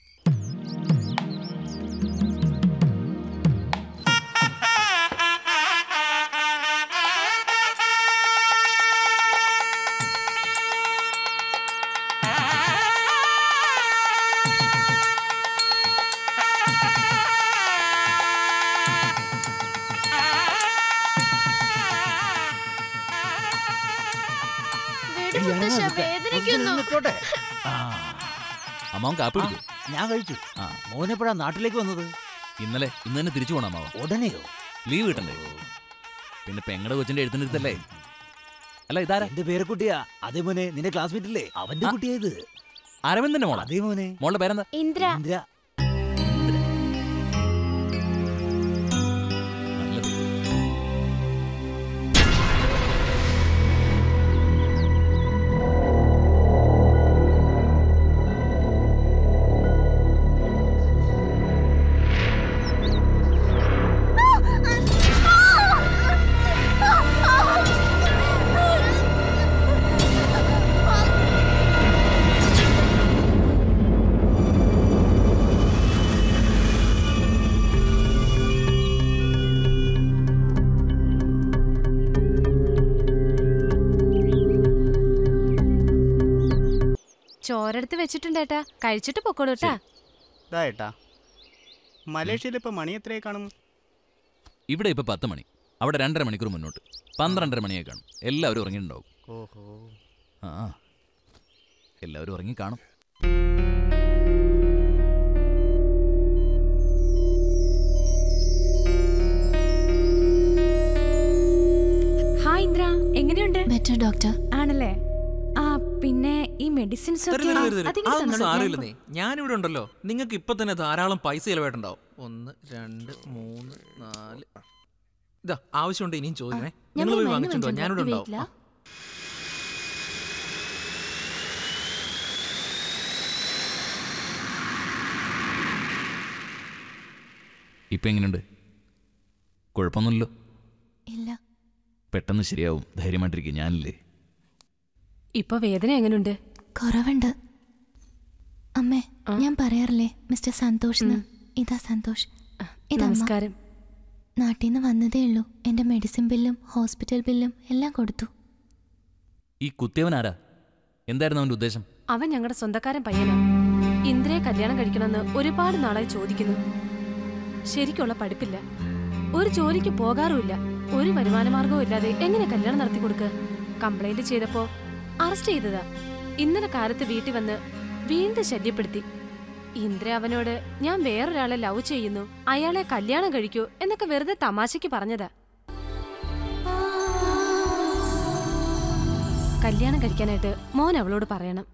അമ്മാവൻ കാപ്പി കുടിച്ചു ഞാൻ കഴിച്ചു. ആ. മോനെപ്പോഴാ നാട്ടിലേക്ക് വന്നത്? ഇന്നലെ ഇന്ന് തന്നെ തിരിച്ചു പോണം അമ്മാവൻ ഉടനെയോ? ലീവ് കിട്ടണ്ടേ? പിന്നെ പെങ്ങടെ കൊച്ചിന്റെ എഴുത്തിനടുത്തല്ലേ അല്ല ഇതാരാ? എന്റെ പേരക്കുട്ടിയാ. അതേ മോനെ നിന്റെ ക്ലാസ്മേറ്റ് അവന്റെ കുട്ടിയായത് അരവിന്ദന്റെ മോളെ? അതേ മോനെ. മോളുടെ പേരെന്താ? ഇന്ദ്ര. ഇന്ദ്ര. ചോരെടുത്ത് വെച്ചിട്ടുണ്ടേട്ടാ കഴിച്ചിട്ട് പൊക്കോളൂട്ടാ ഇതാ ഏട്ടാ. മലേഷ്യയിൽ ഇപ്പൊ മണി എത്രയായി കാണും ഇവിടെ ഇപ്പൊ പത്ത് മണി. അവിടെ രണ്ടര മണിക്കൂർ മുന്നോട്ട്. പന്ത്രണ്ടര മണിയായി കാണും. എല്ലാവരും ഉറങ്ങിയിട്ടുണ്ടാവും. ഓഹോ. ആ എല്ലാവരും ഉറങ്ങി കാണും. ഹായ് ഇന്ദ്ര. എങ്ങനെയുണ്ട്? ബെറ്റർ ഡോക്ടർ ആണല്ലേ? പിന്നെ ഈ മെഡിസിൻസ് തന്നോളൂ. ഞാനിവിടെ ഉണ്ടല്ലോ. നിങ്ങൾക്ക് ഇപ്പൊ തന്നെ ധാരാളം പൈസ ചിലവായിട്ടുണ്ടാവും. ഒന്ന് രണ്ട് മൂന്ന് നാല്. ഇതാ ആവശ്യമുണ്ട് ഇനിയും ചോദിക്കണേ. നിങ്ങൾ പോയി വാങ്ങിച്ചിട്ടുണ്ടോ ഞാനിവിടെ ഉണ്ടാവും. ഇപ്പൊ എങ്ങനെയുണ്ട്? കുഴപ്പമൊന്നുമില്ലല്ലോ? ഇല്ല. പെട്ടെന്ന് ശരിയാവും. ധൈര്യമായിട്ടിരിക്കും ഞാനില്ലേ? ഇപ്പൊ വേദന എങ്ങനെയുണ്ട് കുറവുണ്ട്. അമ്മേ ഞാൻ പറയാറില്ലേ മിസ്റ്റർ സന്തോഷ് ഇതാ സന്തോഷ്. നമസ്കാരം. നാട്ടിൽ നിന്ന് വന്നതേ ഉള്ളൂ. എന്റെ മെഡിസിൻ ബില്ലും ഹോസ്പിറ്റൽ ബില്ലും എല്ലാം കൊടുത്തു. ഈ കുത്തിയവൻ ആരാ? എന്തായിരുന്നു അവന്റെ ഉദ്ദേശം? അവൻ ഞങ്ങളുടെ സ്വന്തക്കാരൻ പയ്യനാ. ഇന്ദ്രയെ കല്യാണം കഴിക്കണമെന്ന് ഒരുപാട് നാളായി ചോദിക്കുന്നു. ശരിക്കുള്ള പഠിപ്പില്ല. ഒരു ജോലിക്ക് പോകാറുമില്ല. ഒരു വരുമാന മാർഗവും ഇല്ലാതെ എങ്ങനെ കല്യാണം നടത്തി കൊടുക്കുക കംപ്ലൈന്റ് ചെയ്തപ്പോ അറസ്റ്റ് ചെയ്തതാ. ഇന്നലെ കാലത്ത് വീട്ടിൽ വന്ന് വീണ്ടും ശല്യപ്പെടുത്തി. ഇന്ദ്ര അവനോട് ഞാൻ വേറൊരാളെ ലവ് ചെയ്യുന്നു. അയാളെ കല്യാണം കഴിക്കൂ എന്നൊക്കെ വെറുതെ തമാശയ്ക്ക് പറഞ്ഞതാ. കല്യാണം കഴിക്കാനായിട്ട് മോൻ അവളോട് പറയണം.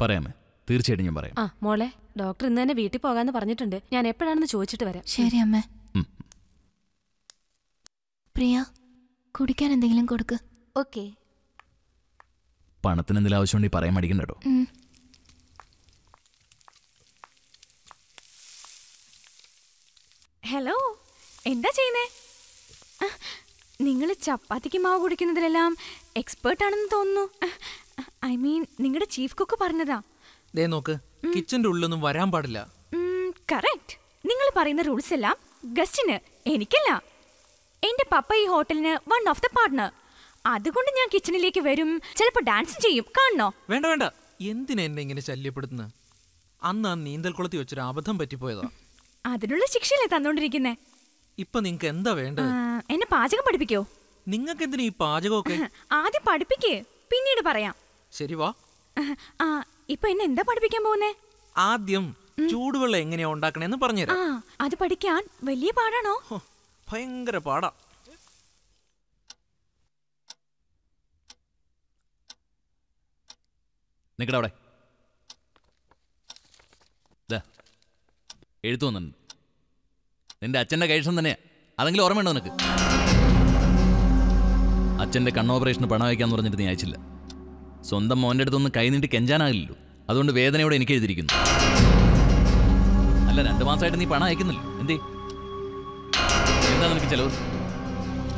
പറയാമേ. തീർച്ചയായിട്ടും ഞാൻ പറയാം. ആ മോളെ ഡോക്ടർ ഇന്ന് തന്നെ വീട്ടിൽ പോകാന്ന് പറഞ്ഞിട്ടുണ്ട്. ഞാൻ എപ്പോഴാണെന്ന് ചോദിച്ചിട്ട് വരാം. ശരി അമ്മേ. പ്രിയ കുടിക്കാൻ എന്തെങ്കിലും കൊടുക്ക്. ഓക്കെ. പണത്തിന് എന്തെങ്കിലും ആവശ്യമുണ്ടെങ്കിൽ പറയാൻ മടിക്കണ്ട കേട്ടോ ഹലോ എന്താ ചെയ്യുന്നേ? നിങ്ങൾ ചപ്പാത്തിക്ക് മാവ് കുടിക്കുന്നതിലെല്ലാം എക്സ്പേർട്ട് ആണെന്ന് തോന്നുന്നു. ഐ മീൻ നിങ്ങളുടെ ചീഫ് കുക്ക് പറഞ്ഞതാ. ദേ നോക്ക് കിച്ചന്റെ ഉള്ളിലൊന്നും വരാൻ പാടില്ല. കറക്റ്റ് നിങ്ങൾ പറയുന്ന റൂൾസ് എല്ലാം ഗസ്റ്റിന് എനിക്കല്ല. എന്റെ പപ്പ ഈ ഹോട്ടലിന് വൺ ഓഫ് ദ പാർട്ട്ണർ അതുകൊണ്ട് ഞാൻ കിച്ചണിലേക്ക് വരും. ചിലപ്പോ ഡാൻസ് ചെയ്യും. കാണണോ? വേണ്ട വേണ്ട. എന്തിനാ എന്നെ ഇങ്ങനെ ശല്യപ്പെടുത്തുന്നത് അന്ന് ആ നീന്തൽക്കുളത്തിൽ വെച്ചൊരു അബദ്ധം പറ്റിപ്പോയതാ. അതിനുള്ള ശിക്ഷയല്ലേ തന്നോണ്ടിരിക്കുന്നേ? ഇപ്പൊ നിങ്ങക്ക് എന്താ വേണ്ടത്? എന്നെ പാചകം പഠിപ്പിക്കോ? നിങ്ങൾക്ക് എന്തിനാ ഈ പാചകമൊക്കെ? <laughs> ആദ്യം പഠിപ്പിക്കേ. പിന്നീട് പറയാം. ശരി വാ. <laughs> ആ ഇപ്പൊ എന്നെ എന്താ പഠിപ്പിക്കാൻ പോകുന്നേ? ആദ്യം ചൂടുവെള്ളം എങ്ങനെയാ ഉണ്ടാക്കണേന്ന് പറഞ്ഞുതരാം. അത് പഠിക്കാൻ വലിയ പാടാണോ? ഭയങ്കര പാടാ. നിക്കടെ അവിടെ എഴുത്തു വന്നിട്ടുണ്ട്. നിന്റെ അച്ഛന്റെ കൈഷം തന്നെയാ. അതെങ്കിലും ഓർമ്മയുണ്ടോ നിനക്ക്? അച്ഛന്റെ കണ്ണോപ്പറേഷന് പണം അയക്കാന്ന് പറഞ്ഞിട്ട് നീ അയച്ചില്ല. സ്വന്തം മോന്റെ അടുത്തൊന്നും കൈ നീട്ടി കെഞ്ചാനാകില്ലല്ലോ. അതുകൊണ്ട് വേദനയോടെ എനിക്ക് എഴുതിയിരിക്കുന്നു. അല്ല രണ്ടു മാസമായിട്ട് നീ പണം അയക്കുന്നില്ല. എന്തേ? എന്താ നിനക്ക് ചെലവ്?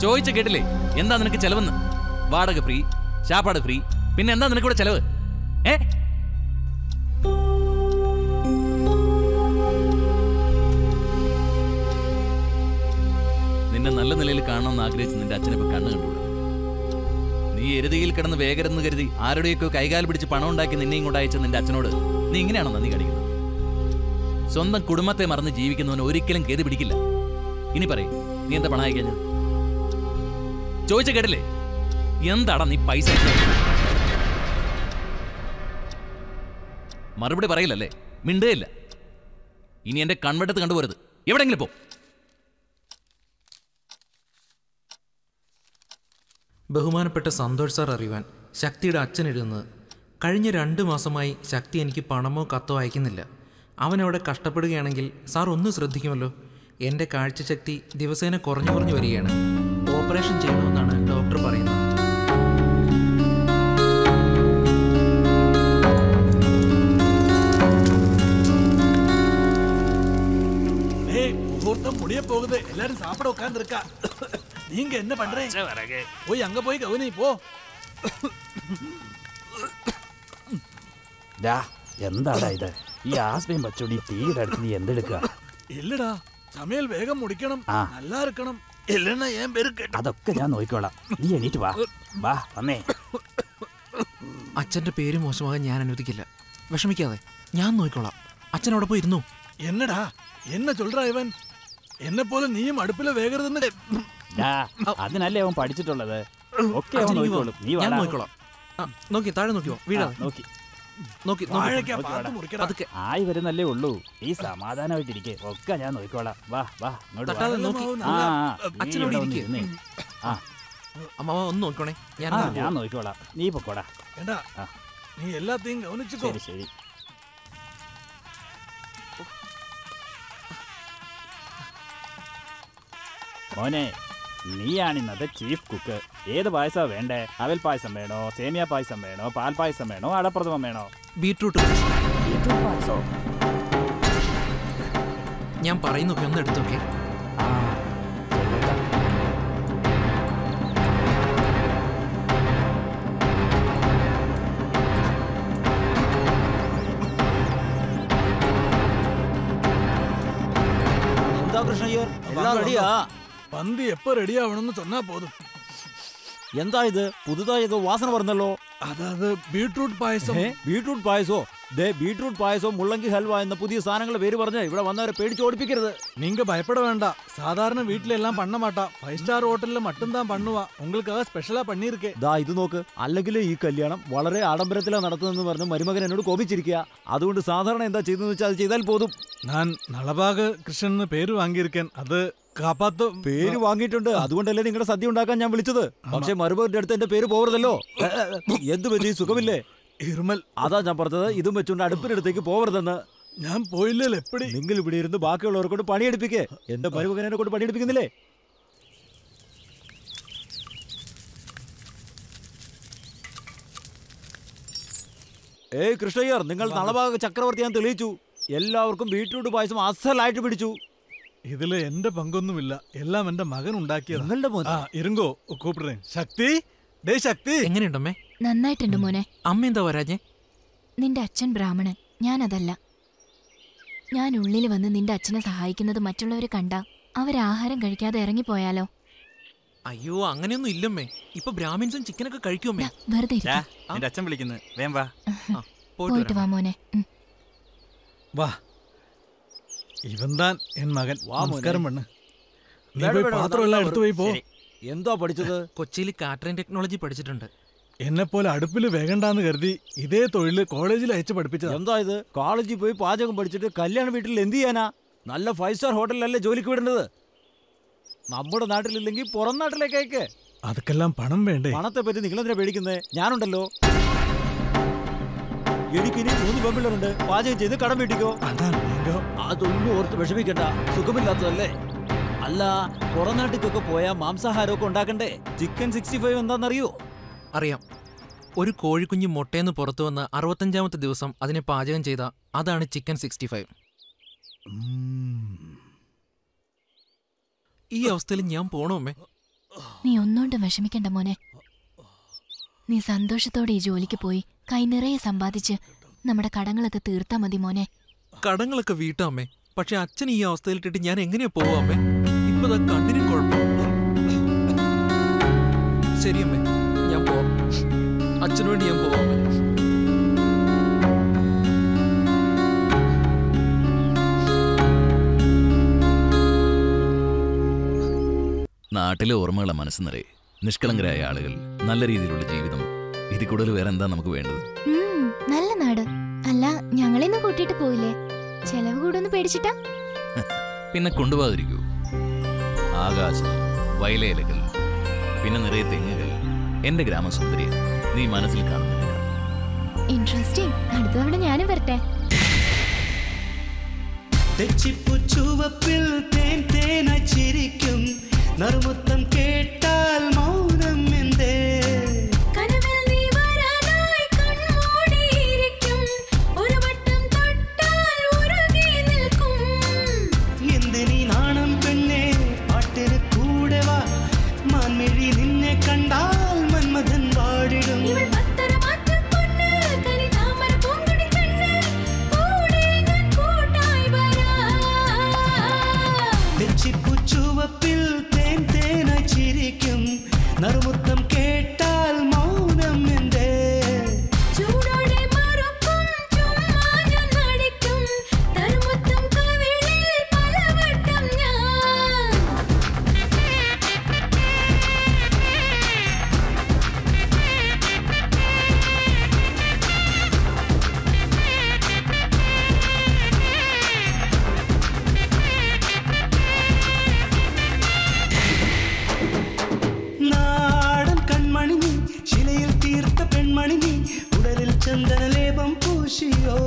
ചോദിച്ച കേട്ടില്ലേ? എന്താ നിനക്ക് ചെലവെന്ന്? വാടക ഫ്രീ ശാപ്പാട് ഫ്രീ പിന്നെ എന്താ നിനക്കിവിടെ ചെലവ്? നിന്നെ നല്ല നിലയിൽ കാണണമെന്ന് ആഗ്രഹിച്ച് നിന്റെ അച്ഛനെ കണ്ണു കണ്ടുകൂടാ നീ എരുതിയിൽ കിടന്ന് വേഗരെന്ന് കരുതി ആരുടെയൊക്കെ കൈകാൽ പിടിച്ച് പണം ഉണ്ടാക്കി നിന്നെ ഇങ്ങോട്ട് അയച്ച നിന്റെ അച്ഛനോട് നീ ഇങ്ങനെയാണോ നന്ദി കാണിക്കുന്നത്? സ്വന്തം കുടുംബത്തെ മറന്ന് ജീവിക്കുന്നവന് ഒരിക്കലും ഗതി പിടിക്കില്ല. ഇനി പറയും നീ എന്താ പണം അയക്കാഞ്ഞത് ചോദിച്ച കേട്ടില്ലേ? എന്താടാ നീ പൈസ മറുപടി പറയില്ലല്ലേ? മിണ്ടുകയില്ല ഇനി എന്റെ കൺവെട്ടത്ത് കണ്ടുപോരുത്. എവിടെങ്കിലും പോ. ബഹുമാനപ്പെട്ട സന്തോഷ് സാർ അറിയുവാൻ ശക്തിയുടെ അച്ഛൻ എഴുതുന്നത് കഴിഞ്ഞ രണ്ട് മാസമായി ശക്തി എനിക്ക് പണമോ കത്തോ അയക്കുന്നില്ല. അവൻ അവിടെ കഷ്ടപ്പെടുകയാണെങ്കിൽ സാർ ഒന്ന് ശ്രദ്ധിക്കുമല്ലോ? എന്റെ കാഴ്ചശക്തി ദിവസേന കുറഞ്ഞു കുറഞ്ഞു വരികയാണ്. ഓപ്പറേഷൻ ചെയ്യണമെന്നാണ് ഡോക്ടർ പറയുന്നത്. முகூர்த்தம் முடிய போகுது எல்லாரும் சாப்பிட உட்கார்ந்து இருக்கா நீங்க என்ன பண்றீங்க போய் அங்க போய் கவனி போ ഡാ എന്താടാ ഇത് ഈ ആസ്മയും പച്ചോടി തീയുടെ അടുത്ത് നീ എന്തെടുക്കുക இல்லடா சமையல் வேகம் முடிக்கணும் ആ. நல்லா இருக்கணும் இல்லைன்னா என் பேரு கேட்ட അതൊക്കെ ഞാൻ നോക്കിക്കോളാം നീ എണീറ്റ് വാ വാ വന്നേ അച്ഛൻ്റെ പേര് മോശമാകാൻ ഞാൻ അനുവദിക്കില്ല വിഷമിക്കാതെ ഞാൻ നോക്കിക്കോളാം അച്ഛൻ അവിടെ പോയി ഇരുന്നു என்னடா என்ன சொல்றா എന്നെ പോലെ നീയും അടുപ്പിലെ വേഗരുതെന്ന് അതിനല്ലേ അവൻ പഠിച്ചിട്ടുള്ളത്? ഒക്കെ അവൻ നീ നോക്കി താഴെ നോക്കിയോ വീടാ നോക്കി ആയി വരുന്നല്ലേ ഉള്ളൂ. ഈ സമാധാനമായിട്ടിരിക്കെ. ഒക്കെ ഞാൻ നോക്കിക്കോളാം. വാ വാ അമ്മാവ ഒന്ന് നോക്കണേ ഞാൻ നോക്കിക്കോളാം. നീ പൊക്കോടാ. നീ എല്ലാത്തെയും ശരി ശരി. മോനെ നീയാണിന്നത് ചീഫ് കുക്ക്. ഏത് പായസാ വേണ്ടേ? അവൽ പായസം വേണോ സേമിയ പായസം വേണോ പാൽ പായസം വേണോ അടപ്രഥമം വേണോ? ബീട്രൂട്ട് പായസോ? ഞാൻ പറയുന്നു ഒന്ന് എടുത്തോക്കെ. എന്താ കൃഷ്ണയ്യർ? എല്ലാം റെഡിയാ? പന്തി എപ്പോ റെഡി ആവണമെന്ന് തന്നാ പോതും. എന്താ ഇത്? പുതുതായി വാസന പറഞ്ഞല്ലോ. അതായത് ബീട്രൂട്ട് പായസം. ബീട്രൂട്ട് പായസോ? ദേ ബീട്രൂട്ട് പായസോ മുള്ളങ്കി ഹൽവ എന്ന പുതിയ സാധനങ്ങളുടെ പേര് പറഞ്ഞ ഇവിടെ വന്നവരെ പേടിച്ച് ഓടിപ്പിക്കരുത്. നിങ്ങൾക്ക് ഭയപ്പെട വേണ്ട. സാധാരണ വീട്ടിലെല്ലാം പണ്ണ മാട്ടാ ഫൈവ് സ്റ്റാർ ഹോട്ടലിൽ മട്ടും താൻ പണ്ണുവാ. ഉങ്ങൾക്ക് സ്പെഷ്യലാ പണ്ണിയിരിക്കേ ദാ ഇത് നോക്ക്. അല്ലെങ്കിൽ ഈ കല്യാണം വളരെ ആഡംബരത്തിലാ നടത്തുന്നെന്ന് പറഞ്ഞ് മരുമകൻ എന്നോട് കോപിച്ചിരിക്കുക അതുകൊണ്ട് സാധാരണ എന്താ ചെയ്തെന്ന് വെച്ചാൽ അത് ചെയ്താൽ പോതും. ഞാൻ നളഭാഗ കൃഷ്ണൻ പേര് വാങ്ങിയിരിക്കാൻ. അത് പേര് വാങ്ങിയിട്ടുണ്ട്. അതുകൊണ്ടല്ലേ നിങ്ങളുടെ സദ്യ ഉണ്ടാക്കാൻ ഞാൻ വിളിച്ചത്? പക്ഷെ മരുമകന്റെ അടുത്ത് എന്റെ പേര് പോകരുതല്ലോ എന്തു പറ്റി? സുഖമില്ലേ? ഇർമൽ അതാ ഞാൻ പറഞ്ഞത്. ഇതും വെച്ചുകൊണ്ട് അടുപ്പിനടുത്തേക്ക് പോകരുതെന്ന് ഞാൻ പോയില്ലല്ലോ എപ്പടി? നിങ്ങൾ ഇവിടെ ഇരുന്ന് ബാക്കിയുള്ളവരെ കൊണ്ട് പണിയെടുപ്പിക്കേ. എന്റെ മരുമകനെ കൊണ്ട് പണിയെടുപ്പിക്കുന്നില്ലേ? ഏയ് കൃഷ്ണയ്യർ നിങ്ങൾ നളഭാഗ ചക്രവർത്തി ഞാൻ തെളിയിച്ചു. എല്ലാവർക്കും ബീട്രൂട്ട് പായസം അസലായിട്ട് പിടിച്ചു. ഇതിൽ എന്റെ പങ്കൊന്നുമില്ല. എല്ലാം എന്റെ മകൻ ഉണ്ടാക്കിയത്. നിങ്ങളുടെ മോൻ? ആ ഇരുങ്കോ കൂപ്പിടേ ശക്തി ഡേ ശക്തി. എങ്ങനെയുണ്ടമ്മേ? നന്നായിട്ടുണ്ട് മോനെ. അമ്മ എന്താ വരാഞ്ഞേ? നിന്റെ അച്ഛൻ ബ്രാഹ്മണൻ. ഞാനതല്ല. ഞാൻ ഉള്ളിൽ വന്ന് നിന്റെ അച്ഛനെ സഹായിക്കുന്നത് മറ്റുള്ളവർ കണ്ട അവരാഹാരം കഴിക്കാതെ ഇറങ്ങിപ്പോയാലോ? അയ്യോ അങ്ങനെയൊന്നും ഇല്ലമ്മേ. ഇപ്പൊ ബ്രാഹ്മിൻസും ചിക്കനൊക്കെ കഴിക്കുമേ വെറുതെ ഇരിക്ക്. അച്ഛൻ വിളിക്കുന്നത് പോയിട്ട് വാ മോനെ. വാ. ഇവൻ താൻ എൻ മകൻ. നമസ്കാരം പെണ്ണ്. നീ വേണ്ട, പോയി വേണ്ട, പാത്രം എല്ലാം എടുത്തു പോയി പോ. ശരി. പഠിച്ചത്? <laughs> കൊച്ചിയിൽ കാറ്ററിംഗ് ടെക്നോളജി പഠിച്ചിട്ടുണ്ട്. എന്നെ പോലെ അടുപ്പിൽ വേഗണ്ടാന്ന് കരുതി ഇതേ തൊഴിൽ കോളേജിൽ അയച്ച് പഠിപ്പിച്ചതാ. എന്താ ഇത്? കോളേജിൽ പോയി പാചകം പഠിച്ചിട്ട് കല്യാണ വീട്ടിൽ എന്ത് ചെയ്യാനാ? നല്ല ഫൈവ് സ്റ്റാർ ഹോട്ടലിലല്ലേ ജോലിക്ക് വിടേണ്ടത്? നമ്മുടെ നാട്ടിലില്ലെങ്കിൽ പുറം നാട്ടിലേക്ക് അയക്ക്. അതൊക്കെല്ലാം പണം വേണ്ടേ? പണത്തെ പറ്റി നിങ്ങളെന്തിനാ പേടിക്കുന്നത് ഞാനുണ്ടല്ലോ. എനിക്കിനി മൂന്ന് പെമ്പിള്ളേരുണ്ട്. പാചകം ചെയ്ത് കടം വീട്ടിക്കോ. അതൊന്നും ഓർത്ത് വിഷമിക്കണ്ട. സുഖമില്ലാത്തതല്ലേ? അല്ല പുറം നാട്ടിക്കൊക്കെ പോയാൽ മാംസാഹാരമൊക്കെ ഉണ്ടാക്കണ്ടേ? ചിക്കൻ സിക്സ്റ്റി ഫൈവ് എന്താണെന്നറിയോ? അറിയാം. ഒരു കോഴിക്കുഞ്ഞ് മുട്ടയെന്ന് പുറത്തു വന്ന അറുപത്തഞ്ചാമത്തെ ദിവസം അതിനെ പാചകം ചെയ്ത അതാണ് ചിക്കൻ സിക്സ്റ്റി ഫൈവ് ഈ അവസ്ഥയിൽ ഞാൻ പോണോ അമ്മേ. നീ ഒന്നുകൊണ്ടും വിഷമിക്കണ്ട മോനെ. നീ സന്തോഷത്തോടെ ഈ ജോലിക്ക് പോയി കൈ നിറയെ സമ്പാദിച്ച് നമ്മുടെ കടങ്ങളൊക്കെ തീർത്താ മതി മോനെ. കടങ്ങളൊക്കെ വീട്ടാമേ പക്ഷെ അച്ഛൻ ഈ അവസ്ഥയിലിട്ടിട്ട് ഞാൻ എങ്ങനെയാ പോവാമേ അമ്മേ? ഇപ്പൊ കണ്ണിനും കുഴപ്പം. ശരിയമ്മേ ഞാൻ പോവാം. അച്ഛനു വേണ്ടി ഞാൻ പോവാം അമ്മേ. നാട്ടിലെ ഓർമ്മകളെ മനസ്സ് നിറയെ. നിഷ്കളങ്കരായ ആളുകൾ നല്ല രീതിയിലുള്ള ജീവിതം ഇതിൽ കൂടുതൽ വേറെ എന്താ നമുക്ക് വേണ്ടത്? നല്ല നാട്. അല്ല ഞങ്ങളെന്ന് കൂട്ടിട്ട് പോയില്ലേ ചെലവ് കൂടൊന്ന് പേടിച്ചിട്ടാ? <laughs> പിന്നെ കൊണ്ടുപോകാതിരിക്കൂ. ആകാശം വയലേലകൾ പിന്നെ നിറയെ തെങ്ങുകൾ. എന്റെ ഗ്രാമസുന്ദരിയ നീ മനസ്സിൽ കാണുന്നില്ല. ഇൻട്രസ്റ്റിംഗ് അടുത്ത തവണ ഞാനും വരട്ടെ. തെച്ചിപ്പുച്ചുവപ്പിൽ തേൻ ചിരിക്കും നറുമുത്തം കേട്ടാൽ മൗനം ചന്ദനലേപം പൂശിയോ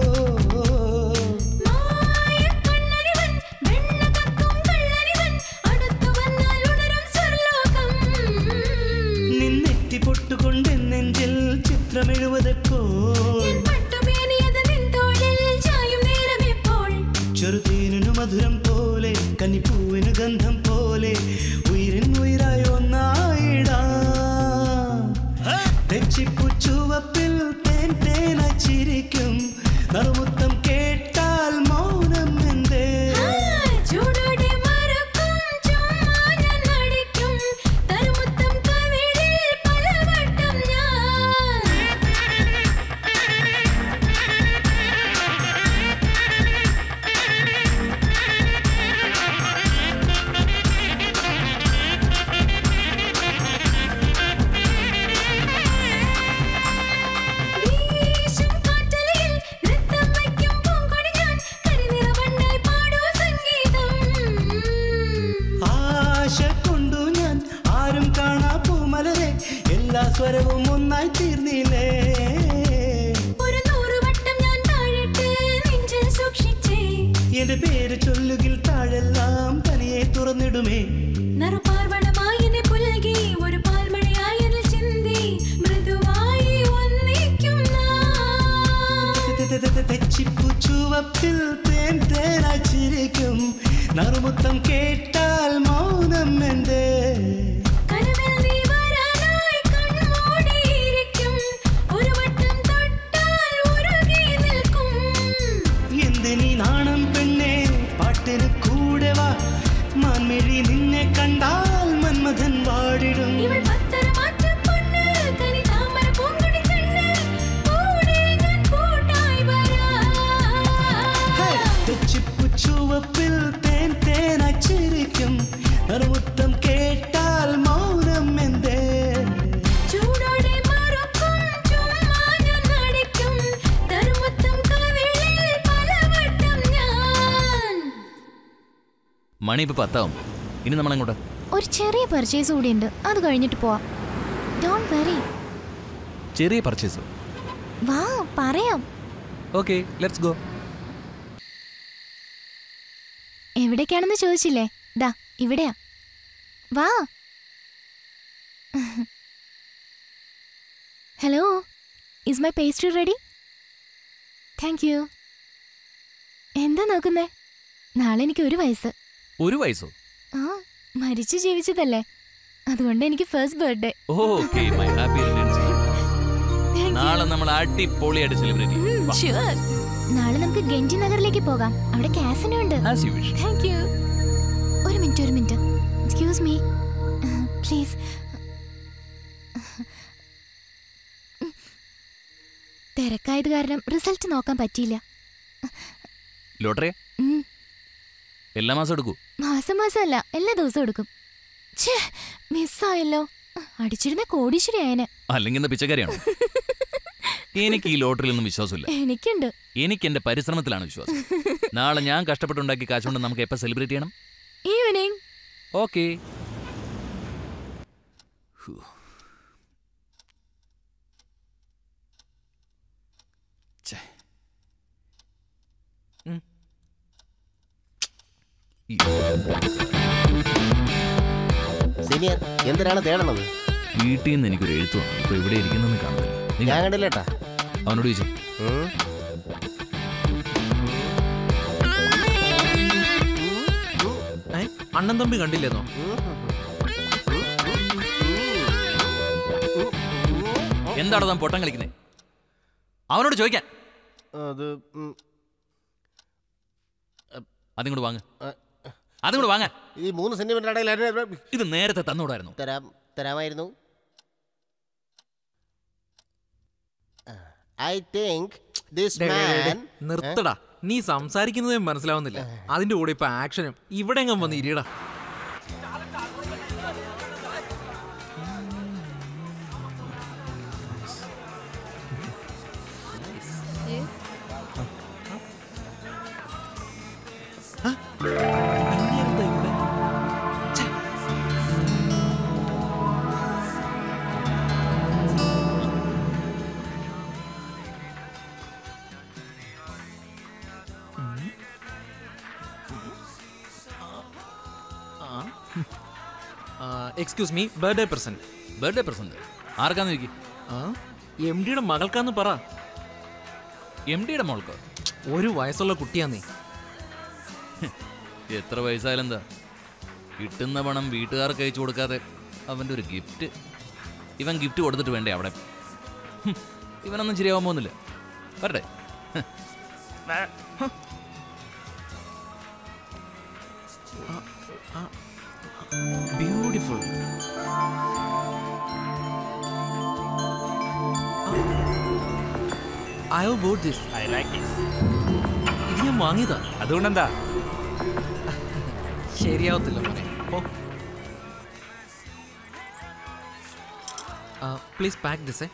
മണി ഇപ്പൊ പത്താവും. ഇനി നമ്മൾ അങ്ങോട്ട് ഒരു ചെറിയ പർച്ചേസ് കൂടി ഉണ്ട് അത് കഴിഞ്ഞിട്ട് പോവാം. ഡോണ്ട് വെറി ചെറിയ പർച്ചേസ് വാ പറയാം. ഓക്കെ ലെറ്റ്സ് ഗോ എവിടേക്കാണെന്ന് ചോദിച്ചില്ലേ? ദാ ഇവിടെയാ. വാ. Hello is my pastry ready thank you എന്താ നോക്കുന്നേ? നാളെ എനിക്ക് ഒരു വയസ്സ്. ഒരു വയസ്സോ? ആ മരിച്ചു ജീവിച്ചതല്ലേ. അതുകൊണ്ട് എനിക്ക് first birthday okay my happy returns നാളെ നമ്മൾ അടിപൊളിയായിട്ട് സെലിബ്രേറ്റ് ചെയ്യും. ഷുവർ നാളെ നമുക്ക് ഗെഞ്ചി നഗറിലേക്ക് പോകാം. അവിടെ കാസിനോ ഉണ്ട്. As you wish thank you ഒരു മിനിറ്റ് ഒരു മിനിറ്റ്. എക്സ്ക്യൂസ് മീ പ്ലീസ് തിരക്കായത് കാരണം റിസൾട്ട് നോക്കാൻ പറ്റിയില്ല. ലോട്ടറി എല്ലാ മാസം എടുക്കൂ. മാസം മാസം അല്ല എല്ലാ ദിവസവും എടുക്കും. ഛേ മിസ്സായല്ലോ. അടിച്ചിരുന്ന കോടീശ്വരി ആയനെ അല്ലെങ്കിൽ പിച്ചക്കാരിയാണ് പിച്ചക്കാരിയാണോ? <laughs> എനിക്ക് ഈ ലോട്ടറിയിലൊന്നും വിശ്വാസമില്ല. എനിക്കുണ്ട്. എനിക്ക് എന്റെ പരിശ്രമത്തിലാണ് വിശ്വാസം. നാളെ ഞാൻ കഷ്ടപ്പെട്ടുണ്ടാക്കി കാശുകൊണ്ട് നമുക്ക് എപ്പോ സെലിബ്രേറ്റ് ചെയ്യണം? ഈവനിങ് ഓക്കെ സീനിയർ എന്തിനാണ് തേടണത്? വീട്ടിൽ നിന്ന് എനിക്കൊരു എഴുത്തു വന്നു. ഇപ്പൊ ഇവിടെ ഇരിക്കുന്നെന്ന് കാണുന്നില്ല ഞാൻ കണ്ടില്ലേട്ടാ. അവനോട് ചോദിച്ചു? അണ്ണൻ തമ്പി കണ്ടില്ലെന്നോ? എന്താണോ താൻ പൊട്ടം കളിക്കുന്നത് അവനോട് ചോദിക്കാൻ. അത് അതിങ്ങോട്ട് വാങ്ങ. ആ, അതും കൂടെ വാങ്ങാൻ. ഈ മൂന്ന് സെന്റിമീറ്റർ ഇടയിൽ ഇത് നേരത്തെ തന്നോടായിരുന്നു. തരാം തരാമായിരുന്നു. ഐ തിങ്ക് ദിസ് മാൻ നിർത്തടാ. നീ സംസാരിക്കുന്നതേ മനസ്സിലാവുന്നില്ല. അതിന്റെ കൂടെ ഇപ്പൊ ആക്ഷനും ഇവിടെ എങ്ങും വന്ന് ഇരിയടാ. Excuse me birthday present birthday present ആർക്കാന്ന് ചോദിക്കും? എം ഡിയുടെ മകൾക്കാന്ന് പറ. എം ഡിയുടെ മകൾക്ക് ഒരു വയസ്സുള്ള കുട്ടിയാന്നേ. എത്ര വയസ്സായാലും എന്താ? കിട്ടുന്ന പണം വീട്ടുകാർക്ക് അയച്ചു കൊടുക്കാതെ അവന്റെ ഒരു ഗിഫ്റ്റ് ഇവൻ ഗിഫ്റ്റ് കൊടുത്തിട്ട് വേണ്ടേ അവിടെ? ഇവനൊന്നും ശരിയാവാൻ പോകുന്നില്ല. വരട്ടെ. Beautiful I bought this I like it ഇത് ഞാൻ വാങ്ങിയതാ. അതുകൊണ്ടെന്താ? ശരിയാവത്തില്ല മോനെ. ഓ പ്ലീസ് പാക്ക് ദിസ് ഏ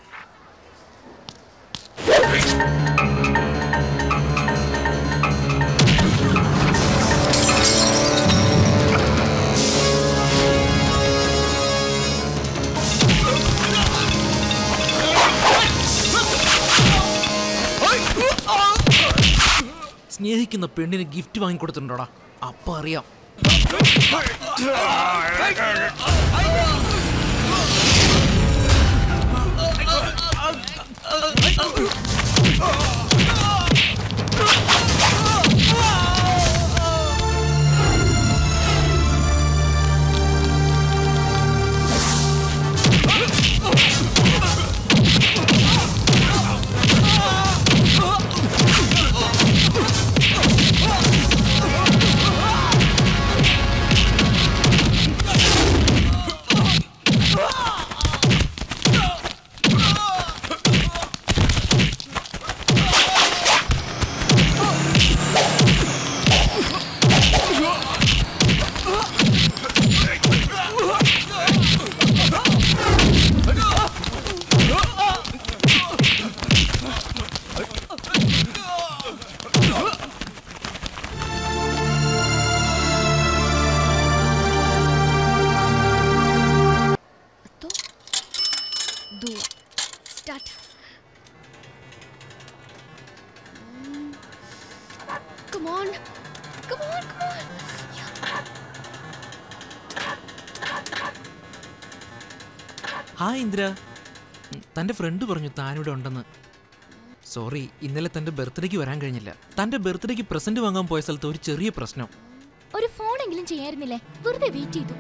സ്നേഹിക്കുന്ന പെണ്ണിന് ഗിഫ്റ്റ് വാങ്ങിക്കൊടുത്തിട്ടുണ്ടോടാ അപ്പ അറിയാം Oh! ഫ്രണ്ട് പറഞ്ഞു താനിവിടെ ഉണ്ടെന്ന്. സോറി ഇന്നലെ തന്റെ ബർത്ത്ഡേക്ക് വരാൻ കഴിഞ്ഞില്ല. തന്റെ ബർത്ത്ഡേക്ക് പ്രസന്റ് വാങ്ങാൻ പോയ സ്ഥലത്ത് ഒരു ചെറിയ പ്രശ്നം. ഒരു ഫോണെങ്കിലും ചെയ്യായിരുന്നില്ലേ? വെറുതെ വെയിറ്റ് ചെയ്തു.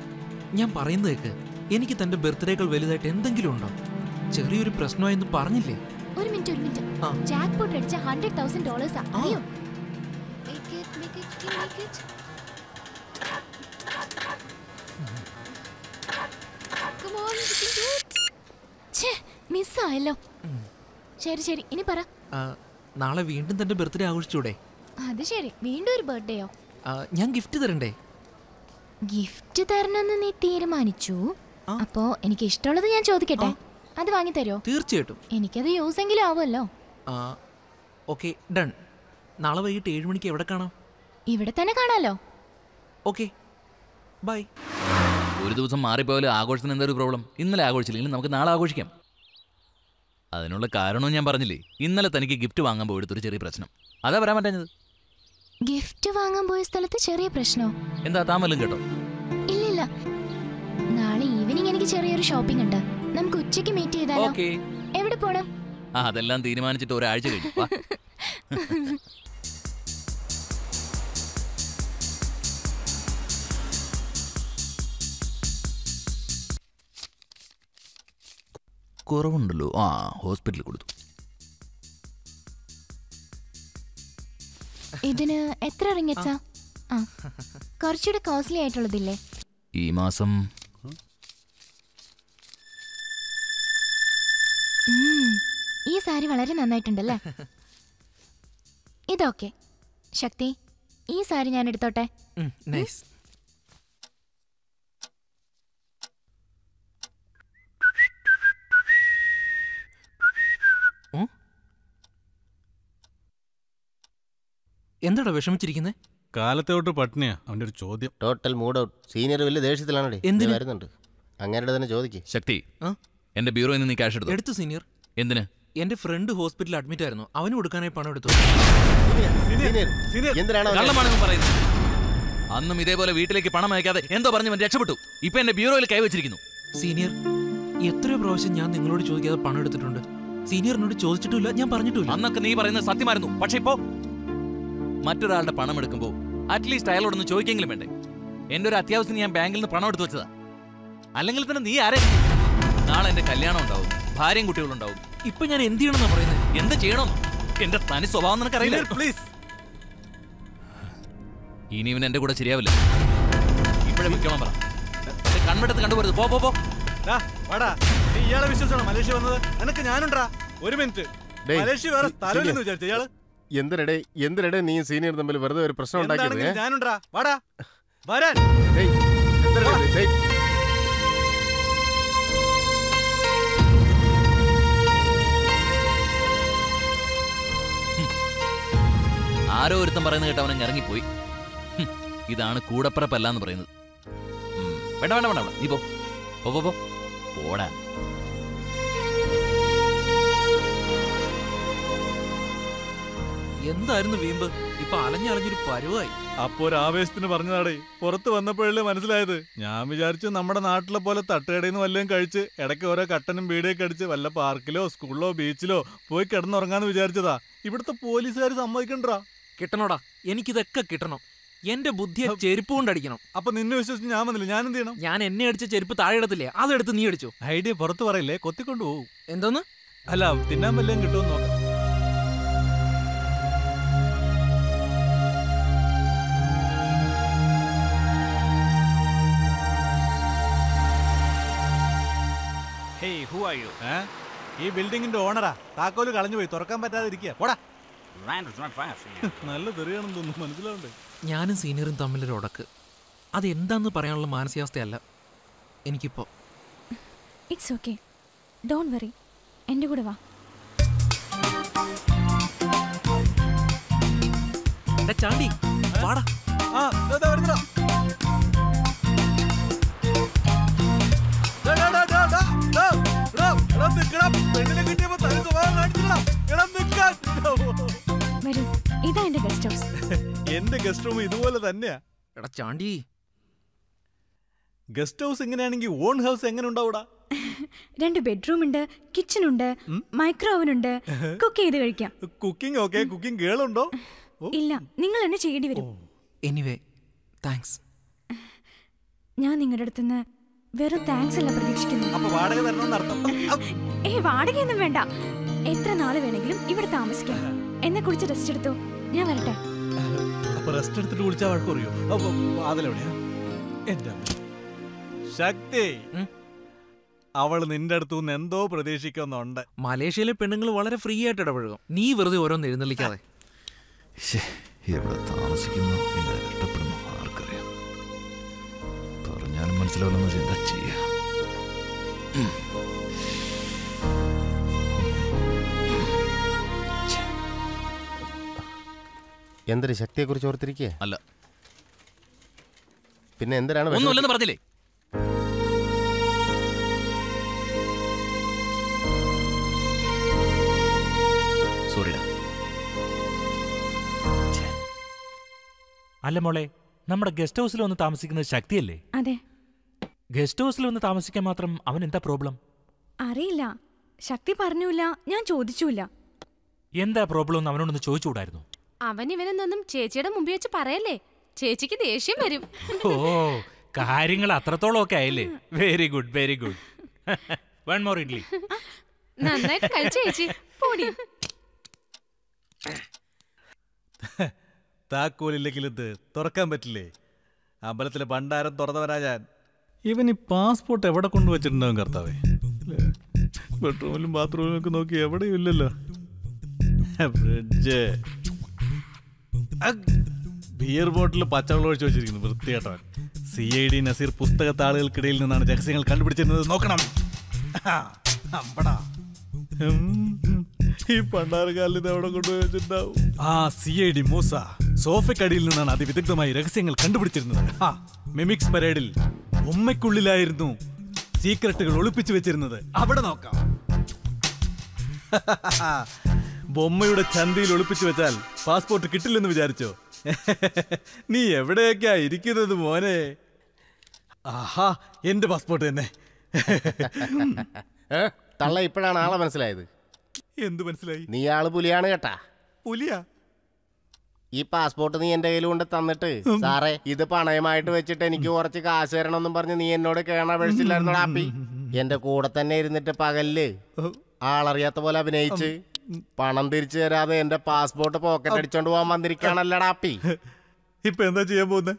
ഞാൻ പറയുന്നത് കേക്ക്. എനിക്ക് തന്റെ ബർത്ത്ഡേക്കാൾ വലുതായിട്ട് എന്തെങ്കിലും ഉണ്ടോ? ചെറിയൊരു പ്രശ്നമായെന്ന് പറഞ്ഞില്ലേ? ഒരു മിനിറ്റ് ഒരു മിനിറ്റ് ജാക്ക്പോട്ട് ജാക്ക് പോട്ട് അടിച്ച ഹൺഡ്രഡ് തൗസൻഡ് ഡോളേഴ്സ് അറിയോ make? Come on, you can do it. ഛേ, മിസ്സായല്ലോ. ശരി ശരി ഇനി പറ. ആ, നാളെ വീണ്ടും തന്റെ ബർത്ത്ഡേ ആഘോഷിച്ചൂടെ? അത് ശരി വീണ്ടും ഒരു ബർത്ത്ഡേയോ ആ, ഞാൻ ഗിഫ്റ്റ് തരണ്ടേ? ഗിഫ്റ്റ് തരണമെന്ന് നീ തീരുമാനിച്ചു. അപ്പോ എനിക്ക് ഇഷ്ടമുള്ളത് ഞാൻ ചോദിക്കട്ടെ? അത് വാങ്ങി തരോ തീർച്ചയായിട്ടും. എനിക്കത് യൂസ് എങ്കിലും ആവുമല്ലോ. ഓക്കെ ഡൺ നാളെ വൈകിട്ട് ഏഴ് മണിക്ക് എവിടെ കാണാം? ഇവിടെ തന്നെ കാണാലോ. ഓക്കെ ബൈ ഒരു ദിവസം മാറിപ്പോയാലും ആഘോഷത്തിന് എന്തൊരു പ്രോബ്ലം ഇന്നലെ ആഘോഷിച്ചില്ലെങ്കിൽ നമുക്ക് നാളെ ആഘോഷിക്കാം. അതിനുള്ള കാരണവും ഞാൻ പറഞ്ഞില്ലേ? ഇന്നലെ തനിക്ക് ഗിഫ്റ്റ് വാങ്ങാൻ പോയെടുത്തൊരു ചെറിയ പ്രശ്നം. അതാ വരാൻ പറ്റാഞ്ഞത്. ഗിഫ്റ്റ് വാങ്ങാൻ പോയ സ്ഥലത്ത് ചെറിയ പ്രശ്നോ? എന്താ താമല്ലും കേട്ടോ? ഇല്ലില്ല. നാളെ ഈവനിങ് എനിക്ക് ചെറിയൊരു ഷോപ്പിംഗ് ഉണ്ട്. നമുക്ക് ഉച്ചയ്ക്ക് മീറ്റ് ചെയ്താലോ? ഓക്കേ. എവിടെ പോണം? ആ അതെല്ലാം തീരുമാനിച്ചിട്ട് ഒരാഴ്ച കഴിഞ്ഞു. <laughs> കുറവുണ്ടല്ലോ. ആ ഹോസ്പിറ്റലിൽ കൊടുത്തു. ഇതിന് എത്ര ആ കുറച്ചുകൂടെ കോസ്റ്റ്ലി ആയിട്ടുള്ളതില്ലേ? ഈ മാസം ഈ സാരി വളരെ നന്നായിട്ടുണ്ടല്ലേ? ഇതൊക്കെ. ശക്തി ഈ സാരി ഞാൻ എടുത്തോട്ടെ? നൈസ് എന്താടാ വിഷമിച്ചിരിക്കുന്നത് കാലത്തോട്ട് തൊട്ട് പട്ടിണിയാ അവന്റെ ഒരു ചോദ്യം. ടോട്ടൽ മൂഡ് ഔട്ട് സീനിയർ വലിയ ദേഷ്യത്തിലാണ് എന്തിന്? വരുന്നുണ്ട്. അങ്ങനെ തന്നെ ചോദിക്ക്. ശക്തി? എന്റെ ബ്യൂറോയിൽ നിന്ന് നീ ക്യാഷ് എടുത്തു? എടുത്തു സീനിയർ എന്തിന്? എന്റെ ഫ്രണ്ട് ഹോസ്പിറ്റലിൽ അഡ്മിറ്റ് ആയിരുന്നു. അവന് കൊടുക്കാനായി പണം എടുത്തു. പറയുന്നത് അന്നും ഇതേപോലെ വീട്ടിലേക്ക് പണം അയക്കാതെ എന്തോ പറഞ്ഞു രക്ഷപ്പെട്ടു. ഇപ്പൊ എന്റെ ബ്യൂറോയിൽ കൈവച്ചിരിക്കുന്നു സീനിയർ എത്ര പ്രാവശ്യം ഞാൻ നിങ്ങളോട് ചോദിക്കാതെ പണം എടുത്തിട്ടുണ്ട്. സീനിയറിനോട് ചോദിച്ചിട്ടില്ല ഞാൻ പറഞ്ഞിട്ടില്ല അന്നൊക്കെ നീ പറയുന്നത് സത്യമായിരുന്നു. പക്ഷെ ഇപ്പോ മറ്റൊരാളുടെ പണം എടുക്കുമ്പോൾ അറ്റ്ലീസ്റ്റ് അയാളോടൊന്ന് ചോദിക്കെങ്കിലും വേണ്ടേ? എന്റെ ഒരു അത്യാവശ്യത്തിന് ഞാൻ ബാങ്കിൽ നിന്ന് പണം എടുത്തു വെച്ചതാ. അല്ലെങ്കിൽ തന്നെ നീ ആരെ നാളെ എന്റെ കല്യാണം ഉണ്ടാവും ഭാര്യയും കുട്ടികളുണ്ടാവും ഇപ്പൊ ഞാൻ എന്ത് ചെയ്യണമെന്നാ പറയുന്നത് എന്ത് ചെയ്യണം? എന്റെ തനി സ്വഭാവം നിനക്കറിയില്ല? പ്ലീസ് ഇനി ഇവൻ എന്റെ കൂടെ ശരിയാവില്ല. ഇപ്പോഴേ വിൽക്കണം പറ. കൺവെട്ടത്ത് കണ്ടുപോരുത്. പോ പോ പോ. വാടാ. നീ ഇയാളെ വിശ്വസിച്ചാണോ. മലേഷ്യ വന്നത്? നിനക്ക് ഞാനുണ്ടാ. ഒരു മിനിറ്റ്. മലേഷ്യ വേറെ സ്ഥലമില്ലെന്ന്. വിചാരിച്ചു ഇയാൾ. എന്തിനടേ എന്തിനടേ നീ സീനിയർ തമ്മിൽ വെറുതെ ഒരു പ്രശ്നം ഉണ്ടാക്കിയത് ഞാനുണ്ടാ? വാടാ. വരാൻ. ആരോ ഒരുത്തം പറയുന്നത് കേട്ട് അവൻ ഇറങ്ങിപ്പോയി. ഇതാണ് കൂടപ്പിറപ്പല്ല എന്ന് പറയുന്നത് വേണ്ട വേണ്ട വേണ്ട വേണ്ട. നീ പോ, പോ. പോടാ. എന്തായിരുന്നു വീമ്പ്? ഇപ്പൊ അലഞ്ഞലഞ്ഞൊരു പരുവായി. അപ്പൊ ഒരു ആവേശത്തിന് പറഞ്ഞതാടേ. പുറത്ത് വന്നപ്പോഴല്ലേ മനസ്സിലായത്? ഞാൻ വിചാരിച്ചു നമ്മുടെ നാട്ടിലെ പോലെ തട്ടുകടയിൽ നിന്ന് വല്ലതും കഴിച്ച് ഇടയ്ക്ക് ഓരോ കട്ടനും ബീഡിയൊക്കെ അടിച്ച് വല്ല പാർക്കിലോ സ്കൂളിലോ ബീച്ചിലോ പോയി കിടന്നുറങ്ങാന്ന് വിചാരിച്ചതാ. ഇവിടുത്തെ പോലീസുകാർ സമ്മതിക്കണ്ടാ കിട്ടണോടാ. എനിക്കിതൊക്കെ കിട്ടണം. എന്റെ ബുദ്ധിയെ ചെരുപ്പ് കൊണ്ട് അടിക്കണം. അപ്പൊ നിന്നെ വിശ്വസിച്ച് ഞാൻ വന്നില്ല. ഞാൻ എന്ത് ചെയ്യണം? ഞാൻ എന്നെ അടിച്ച ചെരുപ്പ് താഴെ ഇടത്തില്ലേ? അതെടുത്ത് നീ അടിച്ചു. ഐഡിയ പുറത്ത് പറയില്ലേ? കൊത്തിക്കൊണ്ടു പോകും എന്തോന്ന്? അല്ല തിന്നാൻ വല്ലതും കിട്ടുമെന്ന് നോക്കാം. ഹേയ് ഹു ആർ യു ഏ? ഈ ബിൽഡിങ്ങിന്റെ ഓണറാ. താക്കോൽ കളഞ്ഞു പോയി. തുറക്കാൻ പറ്റാതെ ഇരിക്കുക പോടാ <laughs> നല്ല തെറിയാണെന്ന് തോന്നുന്നു. മനസ്സിലാവണ്ടേ ഞാനും സീനിയറും തമ്മിലൊരു ഉടക്ക്. അത് എന്താന്ന് പറയാനുള്ള മാനസികാവസ്ഥയല്ല. എനിക്കിപ്പോ. ഇറ്റ്സ് ഓക്കെ ഡോണ്ട് വറി എന്റെ കൂടെ വാ. ചാണ്ടി വാടാ. ആ ദാ, ഇതാ എന്റെ ഗസ്റ്റ് ഹൗസ് എന്റെ ഗസ്റ്റ് റൂം ഇതുപോലെ തന്നെയാ. എടാ ചാണ്ടി. ഗസ്റ്റ് ഹൗസ് എങ്ങനെയാണെങ്കിൽ ഓൺ ഹൗസ് എങ്ങനെ ഉണ്ടാവൂടാ? രണ്ട് ബെഡ്റൂം ഉണ്ട് കിച്ചൺ ഉണ്ട് മൈക്രോ ഓവൻ ഉണ്ട്. കുക്ക് ചെയ്ത് കഴിക്കാം. കുക്കിംഗ് ഓക്കെ കുക്കിംഗ് ഗേൾ ഉണ്ടോ ഇല്ല നിങ്ങൾ എന്നെ ചെയ്യേണ്ടി വരും. എനിവേ താങ്ക്സ് ഞാൻ നിങ്ങളുടെ അടുത്തുനിന്ന് വെറും താങ്ക്സ് അല്ല പ്രതീക്ഷിക്കുന്നു. അപ്പോൾ വാടക തരണം അർത്ഥം ഏ വാടകയൊന്നും വേണ്ട. എത്ര നാൾ വേണമെങ്കിലും ഇവിടെ താമസിക്കാം. എന്നെ കുളിച്ച് റെസ്റ്റ് എടുത്തു? ഞാൻ വരട്ടെ. അപ്പൊ റെസ്റ്റ് എടുത്തിട്ട് കുളിച്ച വഴക്ക് അറിയോ അപ്പൊ അതിലെവിടെയാ എന്റെ ശക്തി അവൾ നിന്റെ അടുത്തു നിന്ന് എന്തോ പ്രതീക്ഷിക്കുന്നുണ്ട്. മലേഷ്യയിലെ പെണ്ണുങ്ങൾ വളരെ ഫ്രീ ആയിട്ട് ഇടപഴകും. നീ വെറുതെ ഓരോന്ന് എഴുന്നള്ളിക്കാതെ. എവിടെ താമസിക്കുന്നു എങ്ങനെ കഷ്ടപ്പെടുന്നു ആർക്കറിയാം? പറഞ്ഞാലും മനസ്സിലാവില്ലെന്ന് വെച്ചാൽ എന്താ ചെയ്യാ? എന്തൊരു ശക്തിയെക്കുറിച്ച് ഓർത്തിരിക്കേ? അല്ല. പിന്നെ എന്തിനാണ് ഒന്നുമില്ലെന്ന് പറഞ്ഞില്ലേ? സോറിടാ. അല്ല മോളെ നമ്മുടെ ഗസ്റ്റ് ഹൗസിൽ വന്ന് താമസിക്കുന്നത് ശക്തിയല്ലേ? അതെ. ഗസ്റ്റ് ഹൗസിൽ വന്ന് താമസിക്കാൻ മാത്രം അവൻ എന്താ പ്രോബ്ലം? അറിയില്ല. ശക്തി പറഞ്ഞില്ല ഞാൻ ചോദിച്ചില്ല എന്താ പ്രോബ്ലം എന്ന് അവനോടൊന്ന് ചോദിച്ചുകൂടായിരുന്നു? അവൻ ഇവനെന്നൊന്നും ചേച്ചിയുടെ മുമ്പിൽ വെച്ച് പറയല്ലേ? ചേച്ചിക്ക് ദേഷ്യം വരും. ഓ കാര്യങ്ങൾ അത്രത്തോളം ഒക്കെ ആയില്ലേ? Very good very good one more idli. നന്നായിട്ട് കഴിച്ചു ചേച്ചി? പോടി. താക്കോലില്ലെങ്കിൽ ഇത് തുറക്കാൻ പറ്റില്ലേ? അമ്പലത്തിലെ ഭണ്ഡാരം തുറന്നവനാ ഞാൻ. ഇവൻ ഈ പാസ്പോർട്ട് എവിടെ കൊണ്ടുവച്ചിട്ടുണ്ടാവും കർത്താവേ? ബെഡ്റൂമിലും ബാത്റൂമിലും ഒക്കെ നോക്കി എവിടെയും ഇല്ലല്ലോ. ഫ്രിഡ്ജ് ബിയർ ബോട്ടിൽ പച്ചവെള്ളം ഒഴിച്ച് വെച്ചിരിക്കുന്നു വൃത്തികേട്ടവൻ സി ഐ ഡി നസീർ പുസ്തകത്താളുകൾക്കിടയിൽ നിന്നാണ് രഹസ്യങ്ങൾ കണ്ടുപിടിച്ചിരുന്നത്. നോക്കണം. ഈ പണ്ടാറുകാലിൽ ഇത് എവിടെ കൊണ്ടുപോയിട്ടുണ്ടാവും ആ സി ഐ ഡി മൂസ. സോഫയ്ക്കടിയിൽ നിന്നാണ് അതിവിദഗ്ധമായി രഹസ്യങ്ങൾ കണ്ടുപിടിച്ചിരുന്നത്. ആ മിമിക്സ് പരേഡിൽ ഉമ്മയ്ക്കുള്ളിലായിരുന്നു സീക്രട്ടുകൾ ഒളിപ്പിച്ചു വെച്ചിരുന്നത്. അവിടെ നോക്കാം. <laughs> ബൊമ്മയുടെ ചന്തയിൽ ഒളിപ്പിച്ചു വെച്ചാൽ പാസ്പോർട്ട് കിട്ടില്ലെന്ന് വിചാരിച്ചോ? <laughs> നീ എവിടെയൊക്കെയാ ഇരിക്കുന്നത് മോനെ? ആഹാ എന്റെ പാസ്പോർട്ട് തന്നെ? തള്ള ഇപ്പോഴാണ് ആളെ മനസ്സിലായത്. എന്ത് മനസ്സിലായി? നീ ആൾ പുലിയാണ് കേട്ടാ. പുലിയാ? ഈ പാസ്പോർട്ട് നീ എന്റെ കയ്യിൽ കൊണ്ട് തന്നിട്ട് സാറേ ഇത് പണയമായിട്ട് വെച്ചിട്ട് എനിക്ക് കുറച്ച് കാശ് തരണമെന്നും പറഞ്ഞ് നീ എന്നോട് കേണ പഴിച്ചില്ലായിരുന്നോ എന്റെ കൂടെ തന്നെ ഇരുന്നിട്ട് പകലിൽ ആളറിയാത്ത പോലെ അഭിനയിച്ച് പണം തിരിച്ചു തരാതെ എന്റെ പാസ്പോർട്ട് പോക്കറ്റ് അടിച്ചോണ്ട് പോകാൻ വന്നിരിക്കാണല്ലടാ ആപ്പി ഇപ്പൊ എന്താ ചെയ്യാൻ പോകുന്നത്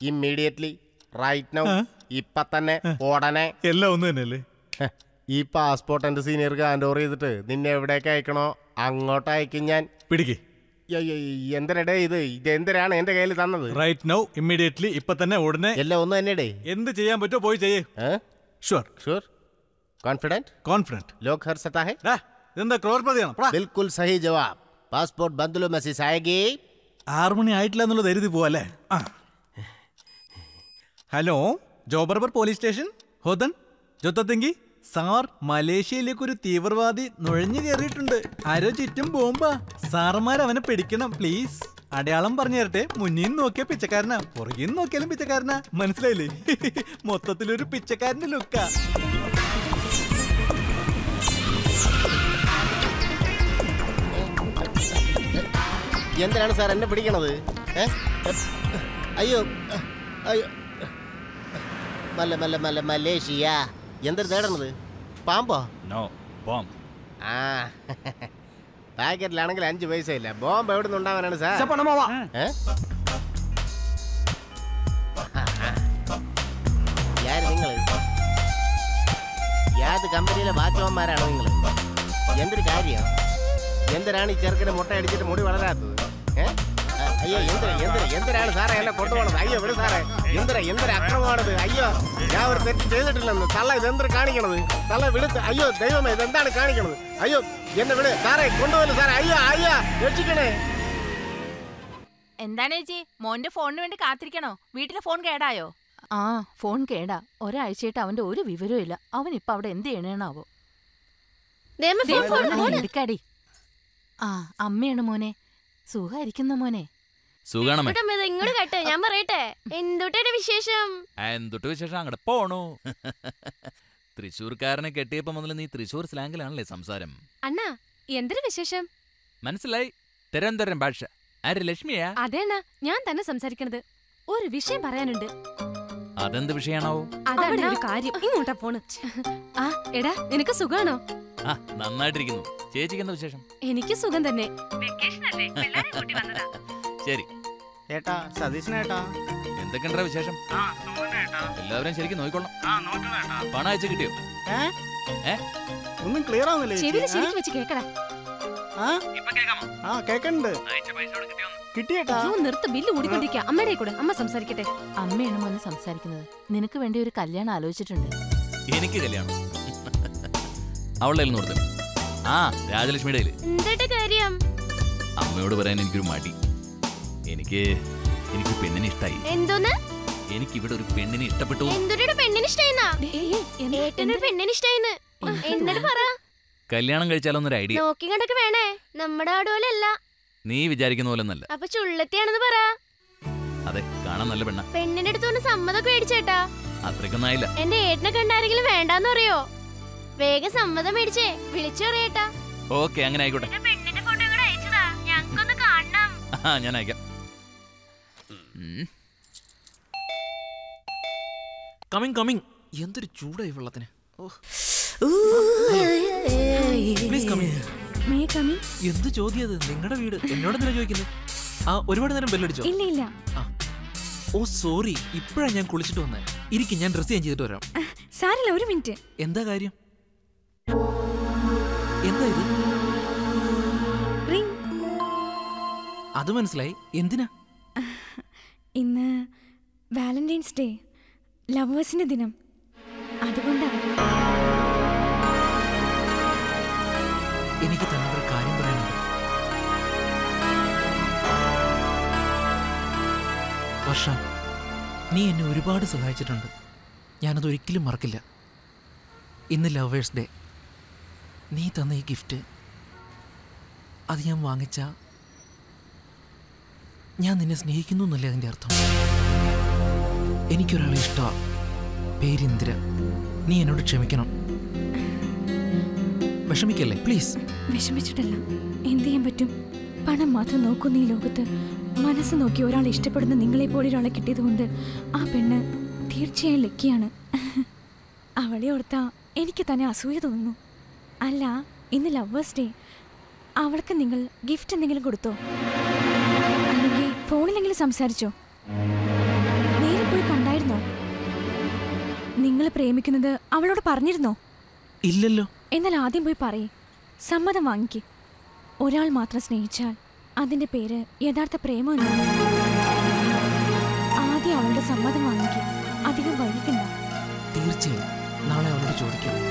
ഇമ്മീഡിയറ്റ്ലി റൈറ്റ് നൗ ഇപ്പൊ തന്നെ ഉടനെ. എല്ലാം ഒന്ന് തന്നെയല്ലേ? ഈ പാസ്പോർട്ട് എന്റെ സീനിയർക്ക് ഹാൻഡ് ഓവർ ചെയ്തിട്ട് നിന്നെ എവിടേക്ക് അയക്കണോ അങ്ങോട്ട് അയക്കും ഞാൻ. പിടിക്കേ. എന്തിനടേ ഇത്? ഇത് എന്തിനാണ് എന്റെ കയ്യിൽ തന്നത്? റൈറ്റ് നൗ ഇമ്മീഡിയറ്റ്ലി ഇപ്പൊ തന്നെ ഉടനെ. എല്ലാം ഒന്ന് തന്നെ എന്ത് ചെയ്യാൻ പറ്റുമോ പോയി ചെയ്യേ. ഷുവർ ഷുവർ കോൺഫിഡന്റ് കോൺഫിഡന്റ് ലോക് ഹർ സത്താ ഹെ ഇതെന്താ ക്രോർപതിയാണ്? ബിൽക്കുൽ സഹി ജവാബ്. പാസ്പോർട്ട് ബന്ധുലു മെസ്സേജ് ആയേഗി ആറു മണി ആയിട്ടില്ല എന്നുള്ളത് എഴുതി പോവല്ലേ ഹലോ ജോബർബർ പോലീസ് സ്റ്റേഷൻ? ഹോദൻ ജൊത്തത്തെങ്കി. സാർ മലേഷ്യയിലേക്ക് ഒരു തീവ്രവാദി നുഴഞ്ഞു കയറിയിട്ടുണ്ട്. ആരോ ചുറ്റും ബോംബാ. സാറന്മാർ അവനെ പിടിക്കണം പ്ലീസ് അടയാളം പറഞ്ഞു തരട്ടെ. മുന്നിൽ നിന്ന് നോക്കിയ പിച്ചക്കാരനാ. പുറകിൽ നോക്കിയാലും പിച്ചക്കാരനാ. മനസ്സിലായില്ലേ? <laughs> മൊത്തത്തിലൊരു പിച്ചക്കാരന്റെ ലുക്കാ. എന്തിനാണ് സാർ എന്നെ പിടിക്കണത്? ഏ? അയ്യോ അയ്യോ. മല്ല മല്ല മല്ല മലേഷ്യ. എന്തൊരു തേടണത്? പാമ്പോ? നോ ബോം ആ. പാക്കറ്റിലാണെങ്കിൽ അഞ്ച് പൈസ ഇല്ല ബോംബ് എവിടെ നിന്ന് ഉണ്ടാവാനാണ് സാർ? யாரு നിങ്ങൾ യാത് കമ്പനിയിലെ വാച്ചവന്മാരാണോ നിങ്ങൾ എന്തൊരു കാര്യം? എന്തിനാണ് ഈ ചെറുക്കിന് മുട്ട അടിച്ചിട്ട് മുടി വളരാത്തത്? അയ്യോ എന്തിനാ എന്തിനാ എന്തിനാണ് സാറേ എന്നെ കൊണ്ടുപോകണത് അയ്യോ വിട് സാറേ എന്തിനാ എന്തൊരു അക്രമമാണത്? അയ്യോ ഞാൻ ഒരു തെറ്റ് ചെയ്തിട്ടില്ലെന്ന്. തള്ള ഇത് എന്തൊരു കാണിക്കണത്? തള്ള വിടുത്ത് അയ്യോ ദൈവമേ ഇത് എന്താണ് കാണിക്കണത്? അയ്യോ എന്നെ വിട് സാറേ കൊണ്ടുപോകല്ലോ സാറേ അയ്യോ അയ്യോ രക്ഷിക്കണേ. എന്താണ് ചേച്ചി? മോന്റെ ഫോണിന് വേണ്ടി കാത്തിരിക്കണോ? വീട്ടിലെ ഫോൺ കേടായോ? ആ ഫോൺ കേടാ. ഒരാഴ്ചയായിട്ട് അവന്റെ ഒരു വിവരവും ഇല്ല. അവൻ ഇപ്പൊ അവിടെ എന്ത് ചെയ്യണേണാവോ ദേമ ഫോൺ, ഫോൺ, ഫോൺ. എടുക്കാടി. ആ അമ്മയാണ് മോനെ. സുഖായിരിക്കുന്ന മോനെ. ഇവിടെ ഇങ്ങോട്ട് കേട്ടെ. ഞാൻ പറയട്ടെ? വിശേഷം? എന്തൊട്ട് വിശേഷം? അങ്ങോട്ട് പോണു. <laughs> തൃശ്ശൂർക്കാരനെ കെട്ടിയപ്പോ മുതൽ നീ തൃശ്ശൂർ സ്ലാങ്ങിലാണല്ലേ സംസാരം? അണ്ണാ എന്തൊരു വിശേഷം? മനസ്സിലായി? തിരുവനന്തപുരം ഭാഷ. ആര് ലക്ഷ്മിയാ? അതെ അണ്ണാ ഞാൻ തന്നെ സംസാരിക്കണത്. ഒരു വിഷയം പറയാനുണ്ട്. അതെന്ത് വിഷയാണോ അതാണ് കാര്യം. ഇങ്ങോട്ടാ പോണ്. ആ എടാ നിനക്ക് സുഖാണോ? ആ നന്നായിട്ടിരിക്കുന്നു. ചേച്ചിക്ക് എന്താ വിശേഷം? എനിക്ക് സുഖം തന്നെ. ശരി. ഏട്ടാ സതീശനേട്ടാ എന്തൊക്കെയുണ്ടാ വിശേഷം? എല്ലാവരും ശരിക്കും നോക്കിക്കൊള്ളാം പണം അയച്ചു കിട്ടിയോ? ഒന്നും ക്ലിയർ ആവുന്നില്ലേ ചേച്ചി? ചെവിയിൽ ആ? ശരിക്കും വെച്ച് കേക്കടാ. ആ? ആ കേക്കണ്ട്. കിട്ടിയേട്ടാ അയ്യോ നിർത്ത്. ബില്ല് കൂടിക്കൊണ്ടിരിക്കുക അമ്മയുടെ കൂടെ. അമ്മ സംസാരിക്കട്ടെ. അമ്മയാണ് മോനെ സംസാരിക്കുന്നത്. നിനക്ക് വേണ്ടി ഒരു കല്യാണം ആലോചിച്ചിട്ടുണ്ട്. എനിക്ക് കല്യാണം. അവളുടെ കയ്യിൽ ആ രാജലക്ഷ്മിയുടെ അമ്മയോട് പറയാൻ എനിക്കൊരു മടി. എനിക്ക് എനിക്ക് പെണ്ണിനെ ഇഷ്ടായി. എന്തോന്ന്? എനിക്ക് ഇവിടെ ഒരു പെണ്ണിനെ ഇഷ്ടപ്പെട്ടു. കല്യാണം കഴിച്ചാലോന്നൊരു ഐഡിയ. നോക്കി കണ്ടൊക്കെ വേണേ. നമ്മുടെ ആടുപോലെ അല്ല നീ വിചാരിക്കുന്ന പോലെ ഒന്നല്ല. അപ്പൊ ചുള്ളത്തിയാണെന്ന് പറ. അതെ കാണാൻ നല്ല പെണ്ണ. പെണ്ണിന്റെ അടുത്തോണ്ട് സമ്മതൊക്കെ മേടിച്ചേട്ടാ. അത്രക്കൊന്നായില്ല ആയില്ല. എന്റെ ഏട്ടനെ കണ്ടാരെങ്കിലും വേണ്ടാന്ന് പറയോ? വേഗം സമ്മതം മേടിച്ചേ. വിളിച്ചു പറയട്ടാ ഓക്കെ അങ്ങനെ ആയിക്കോട്ടെ. പെണ്ണിന്റെ ഫോട്ടോ കൂടെ അയച്ചതാ. ഞങ്ങൾക്കൊന്ന് കാണണം. ആ ഞാൻ അയക്കാം. Coming coming. എന്തൊരു ചൂടായി വെള്ളത്തിന്. എന്ത് ചോദ്യത് നിങ്ങളുടെ വീട്. എന്നോട് എന്തിനാ ചോദിക്കുന്നത് ആ ഒരുപാട് നേരം ബെല്ലടിച്ചോ? ഇല്ല ഇല്ല. ഓ സോറി. ഇപ്പഴാ ഞാൻ കുളിച്ചിട്ട് വന്നേ. ഇരിക്കും ഞാൻ ഡ്രസ് ചേഞ്ച് ചെയ്തിട്ട് വരാം. സാരില്ല ഒരു മിനിറ്റ്. എന്താ കാര്യം? എന്താ ഇത്? അത് മനസ്സിലായി. എന്തിനാ? ഇന്ന് വാലന്റൈൻസ് ഡേ ലവേഴ്സിന്റെ ദിനം. അതുകൊണ്ടാണ് എനിക്ക് തന്നോട് കാര്യം പറയാനുണ്ട്. വർഷ നീ എന്നെ ഒരുപാട് സഹായിച്ചിട്ടുണ്ട്. ഞാനത് ഒരിക്കലും മറക്കില്ല. ഇന്ന് ലവേഴ്സ് ഡേ. നീ തന്ന ഈ ഗിഫ്റ്റ് അത് ഞാൻ വാങ്ങിച്ച. ഞാൻ നിന്നെ സ്നേഹിക്കുന്നു എന്നല്ലേ അതിന്റെ അർത്ഥം? എനിക്കൊരാളെ ഇഷ്ടമാണ് പേരിന്ദ്ര നീ എന്നോട് ക്ഷമിക്കണം. വിഷമിക്കല്ലേ? പ്ലീസ് വിഷമിച്ചിട്ടല്ല. എന്ത് ചെയ്യാൻ പറ്റും? പണം മാത്രം നോക്കുന്ന ഈ ലോകത്ത്. മനസ്സ് നോക്കി ഒരാളെ ഇഷ്ടപ്പെടുന്ന നിങ്ങളെ പോലെ ഒരാളെ കിട്ടിയതുകൊണ്ട് ആ പെണ്ണ് തീർച്ചയായും ലക്കിയാണ്. അവളെ ഓർത്താ എനിക്ക് തന്നെ അസൂയ തോന്നുന്നു. അല്ല ഇന്ന് ലവേഴ്സ് ഡേ അവൾക്ക് നിങ്ങൾ ഗിഫ്റ്റ് എന്തെങ്കിലും കൊടുത്തോ? അല്ലെങ്കിൽ ഫോണിലെങ്കിലും സംസാരിച്ചോ? നേരെ പോയി കണ്ടായിരുന്നോ? നിങ്ങൾ പ്രേമിക്കുന്നത് അവളോട് പറഞ്ഞിരുന്നോ? ഇല്ലല്ലോ. എന്നാൽ ആദ്യം പോയി പറയേ. സമ്മതം വാങ്ങിക്ക്. ഒരാൾ മാത്രം സ്നേഹിച്ചാൽ അതിന്റെ പേര് യഥാർത്ഥ പ്രേമം എന്നാണ്. ആദ്യം അവളുടെ സമ്മതം വാങ്ങിക്ക്. അധികം വൈകിക്കണ്ട. തീർച്ചയായും. നാളെ അവളോട് ചോദിക്കാം.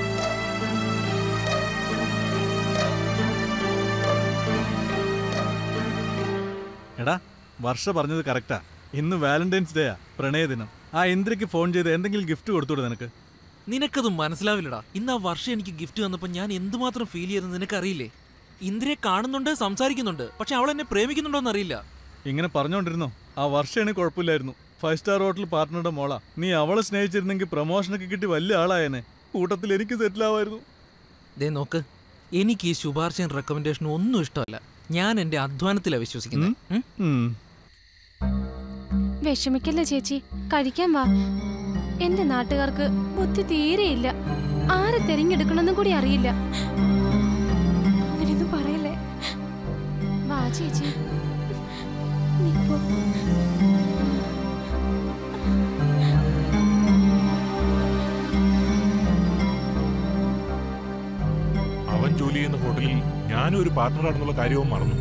എടാ വർഷ പറഞ്ഞത് കറക്റ്റാ ഇന്ന് വാലന്റൈൻസ് ഡേയാ പ്രണയദിനം ആ ഇന്ദ്രയ്ക്ക് ഫോൺ ചെയ്ത് എന്തെങ്കിലും ഗിഫ്റ്റ് കൊടുത്തൂടെ നിനക്ക്. നിനക്കത് മനസ്സിലാവില്ലടാ. ഇന്ന് ആ വർഷം എനിക്ക് ഗിഫ്റ്റ് തന്നപ്പോൾ ഞാൻ എന്തുമാത്രം ഫീൽ ചെയ്തെന്ന് നിനക്കറിയില്ലേ? ഇന്ദിരയെ കാണുന്നുണ്ട് സംസാരിക്കുന്നുണ്ട് പക്ഷെ അവൾ എന്നെ പ്രേമിക്കുന്നുണ്ടോ എന്നറിയില്ല. ഇങ്ങനെ പറഞ്ഞോണ്ടിരുന്നോ? ആ വർഷമാണ് കുഴപ്പമില്ലായിരുന്നു. ഫൈവ് സ്റ്റാർ ഹോട്ടൽ പാർട്ട്ണറുടെ മോള. നീ അവളെ സ്നേഹിച്ചിരുന്നെങ്കിൽ പ്രൊമോഷനൊക്കെ കിട്ടി വലിയ ആളായനെ. കൂട്ടത്തിൽ എനിക്ക് സെറ്റിൽ ആവായിരുന്നു. ദേ നോക്ക് എനിക്ക് ഈ ശുപാർശയും റെക്കമെൻഡേഷനും ഒന്നും ഇഷ്ടമല്ല. ഞാൻ എന്റെ അധ്വാനത്തിലാണ് വിശ്വസിക്കുന്നു? വിഷമിക്കല്ലേ ചേച്ചി? കഴിക്കാൻ വാ. എന്റെ നാട്ടുകാർക്ക് ബുദ്ധി തീരെയില്ല ആരെ തെരഞ്ഞെടുക്കണമെന്നും കൂടി അറിയില്ല. അങ്ങനെയൊന്നും പറയല്ലേ? വാ ചേച്ചി. അവൻ ജോലി ചെയ്യുന്ന ഹോട്ടലിൽ ഞാനും ഒരു പാർട്ട്ണറാണെന്നുള്ള കാര്യവും മറന്നു.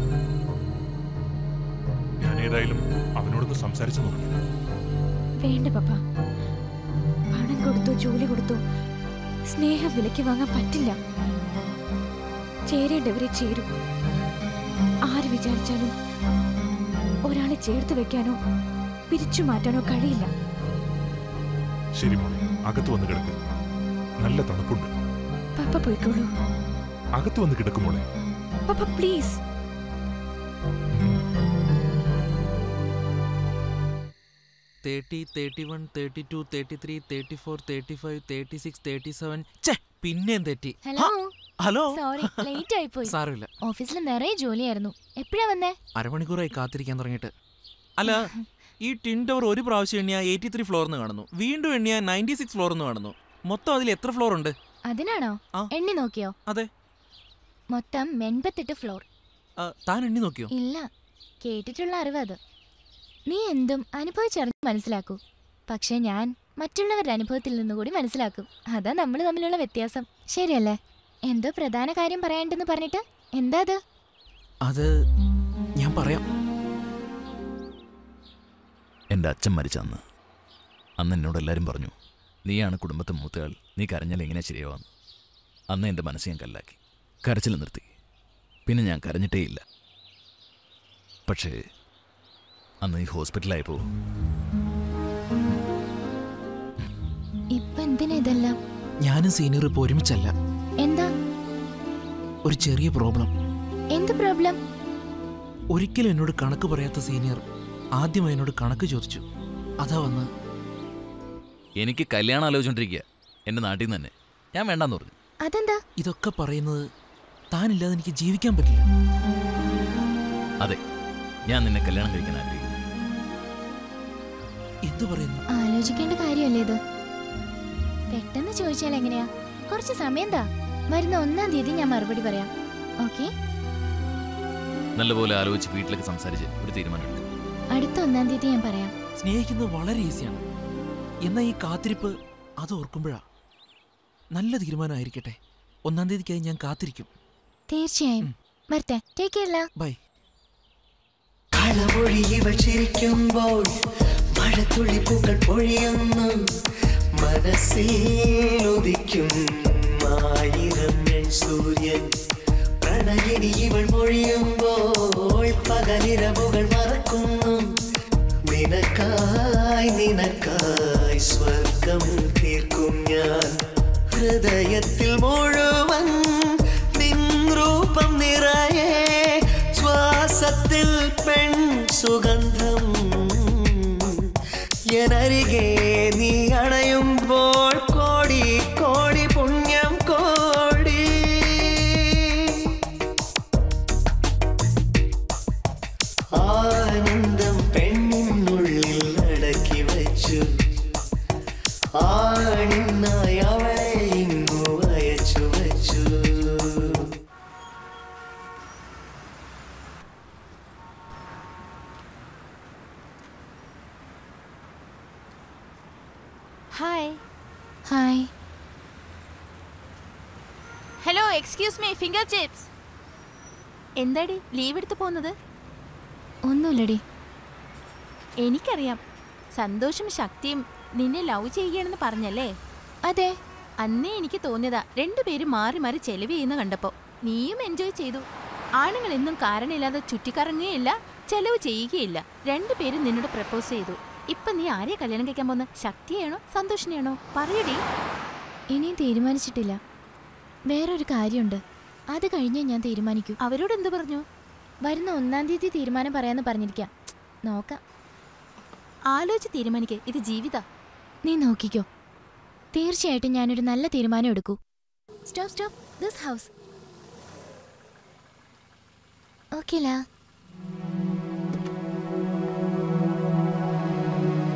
ഞാൻ ഏതായാലും അവനോടൊന്ന് സംസാരിച്ചു നോക്കി വേണ്ട പപ്പ. പണം കൊടുത്തു ജോലി കൊടുത്തു സ്നേഹം വിലയ്ക്ക് വാങ്ങാൻ പറ്റില്ല. ചേരേണ്ടവരെ ചേരും. ആര് വിചാരിച്ചാലും ഒരാളെ ചേർത്ത് വെക്കാനോ പിരിച്ചു മാറ്റാനോ കഴിയില്ല. ശരി മോളെ അകത്ത് വന്ന് കിടക്കും. നല്ല തണുപ്പുണ്ട്. പപ്പ പോയിക്കോളൂ. അകത്ത് വന്ന് കിടക്കും മോളെ. പപ്പ please. Thirty thirty one thirty two thirty three thirty four thirty five thirty six thirty seven. ചേ പിന്നെയും തെറ്റി. Hello hello? സോറി ലേറ്റ് ആയി പോയി സാരമില്ല. ഓഫീസിൽ നിറയെ ജോലിയായിരുന്നു. എപ്പോഴാ വന്നേ? അരമണിക്കൂറായി കാത്തിരിക്കാൻ തുടങ്ങിയിട്ട്. അല്ല ഈ ടിൻ ടവർ ഒരു പ്രാവശ്യം എണ്ണിയ എയ്റ്റി ത്രീ ഫ്ലോർന്ന് കാണുന്നു. വീണ്ടും എണ്ണിയ നയന്റി സിക്സ് ഫ്ലോർന്ന് കാണുന്നു. മൊത്തം അതിൽ എത്ര ഫ്ലോർ ഉണ്ട്? അതിനാണോ? എണ്ണി നോക്കിയോ? അതെ. മൊത്തം എൺപത്തെട്ട് ഫ്ലോർ താൻ എണ്ണി നോക്കിയോ? ഇല്ല. കേട്ടിട്ടുള്ള അറിവ് അത്. നീ എന്തും അനുഭവിച്ചറിഞ്ഞ് മനസ്സിലാക്കൂ. പക്ഷെ ഞാൻ മറ്റുള്ളവരുടെ അനുഭവത്തിൽ നിന്നുകൂടി മനസ്സിലാക്കും. അതാ നമ്മൾ തമ്മിലുള്ള വ്യത്യാസം. ശരിയല്ലേ? എന്തോ പ്രധാന കാര്യം പറയാണ്ടെന്ന് പറഞ്ഞിട്ട് എന്താ അത്? അത് ഞാൻ പറയാം. എന്റെ അച്ഛൻ മരിച്ച അന്ന്. അന്ന് എന്നോട് എല്ലാവരും പറഞ്ഞു നീയാണ് കുടുംബത്തെ മൂത്തയാൾ. നീ കരഞ്ഞാൽ എങ്ങനെ ശരിയാവാന്ന്? അന്ന് എന്റെ മനസ്സ് ഞാൻ കല്ലാക്കി. കരച്ചിൽ നിർത്തി. പിന്നെ ഞാൻ കരഞ്ഞിട്ടേ ഇല്ല പക്ഷേ അന്ന് ഈ ഹോസ്പിറ്റലായപ്പോ ഇതെല്ലാം? ഞാനും സീനിയർ ഇപ്പൊ ഒരുമിച്ചല്ല. എന്താ? ഒരു ചെറിയ പ്രോബ്ലം. എന്ത് പ്രോബ്ലം? ഒരിക്കലും എന്നോട് കണക്ക് പറയാത്ത സീനിയർ ആദ്യം എന്നോട് കണക്ക് ചോദിച്ചു. അതാ വന്ന് എനിക്ക് കല്യാണം ആലോചിച്ചോണ്ടിരിക്കുക എന്റെ നാട്ടിൽ നിന്ന് തന്നെ. ഞാൻ വേണ്ടെന്ന് പറഞ്ഞു. അതെന്താ? ഇതൊക്കെ പറയുന്നത് താനില്ലാതെ എനിക്ക് ജീവിക്കാൻ പറ്റില്ല. അതെ ഞാൻ നിന്നെ കല്യാണം കഴിക്കാൻ ആഗ്രഹിക്കുന്നു. എന്തു പറയുന്നു? ആലോചിക്കേണ്ട കാര്യമല്ലേ ഇത്? പെട്ടെന്ന് ചോദിച്ചാൽ എങ്ങനെയാ? കുറച്ച് സമയം താ. വരുന്ന ഒന്നാം തീയതി ഞാൻ മറുപടി പറയാം. ഓക്കെ? നല്ലപോലെ ആലോചിച്ച് വീട്ടിലേക്ക് സംസാരിച്ച് ഒരു തീരുമാനം അടുത്ത ഒന്നാം തീയതി ഞാൻ പറയാം. സ്നേഹിക്കുന്നത് വളരെ ഈസിയാണ്. എന്നാൽ ഈ കാത്തിരിപ്പ് അത് ഓർക്കുമ്പോഴാ. നല്ല തീരുമാനമായിരിക്കട്ടെ. ഒന്നാം തീയതിക്കായി ഞാൻ കാത്തിരിക്കും. തീർച്ചയായും. വരട്ടെ ടേക്ക് കെയർ ബൈ കളമൊഴി ഇവൾ ചിരിക്കുമ്പോൾ മഴത്തുള്ളി പൂക്കൾ പൊഴിയുന്നു. മനസ്സിൽ ഉദിക്കും ആയിരം സൂര്യൻ. പ്രണയിനി ഇവൾ മൊഴിയുമ്പോൾ പകലിരവുകൾ മറക്കുന്നു. നിനക്കായി നിനക്കായി സ്വർഗം തീർക്കും ഞാൻ. ഹൃദയത്തിൽ മുഴുവൻ രൂപം നിറയെ ശ്വാസത്തിൽ പെൺ സുഗന്ധം എന്നരികെ ചിപ്സ് എന്താടി ലീവ് എടുത്ത് പോകുന്നത്? ഒന്നുമില്ലടി. എനിക്കറിയാം. സന്തോഷം ശക്തിയും നിന്നെ ലവ് ചെയ്യണമെന്ന് പറഞ്ഞല്ലേ? അതെ. അന്നേ എനിക്ക് തോന്നിയതാ രണ്ടുപേരും മാറി മാറി ചെലവ് ചെയ്യുന്ന കണ്ടപ്പോ. നീയും എൻജോയ് ചെയ്തു. ആണുങ്ങൾ എന്നും കാരണമില്ലാതെ ചുറ്റിക്കറങ്ങുകയില്ല ചെലവ് ചെയ്യുകയില്ല. രണ്ടുപേരും നിന്നോട് പ്രപ്പോസ് ചെയ്തു. ഇപ്പൊ നീ ആരെയാ കല്യാണം കഴിക്കാൻ പോന്ന ശക്തിയാണോ? സന്തോഷിനെയാണോ? പറയടി. ഇനിയും തീരുമാനിച്ചിട്ടില്ല. വേറൊരു കാര്യമുണ്ട്. അത് കഴിഞ്ഞേ ഞാൻ തീരുമാനിക്കൂ. അവരോട് എന്ത് പറഞ്ഞു? വരുന്ന ഒന്നാം തീയതി തീരുമാനം പറയാന്ന് പറഞ്ഞിരിക്കാം. നോക്കാം. ആലോചിച്ച് തീരുമാനിക്കേ. ഇത് ജീവിത. നീ നോക്കിക്കോ. തീർച്ചയായിട്ടും ഞാനൊരു നല്ല തീരുമാനം എടുക്കൂ. Stop stop. This house okay ലാ.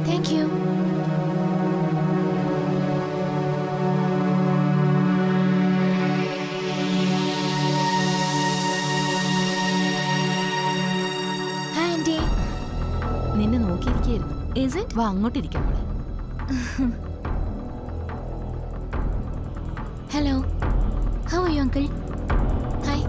താങ്ക് യു Is വാ അങ്ങോട്ടിരിക്കാം മോളെ. Hello how are you uncle hi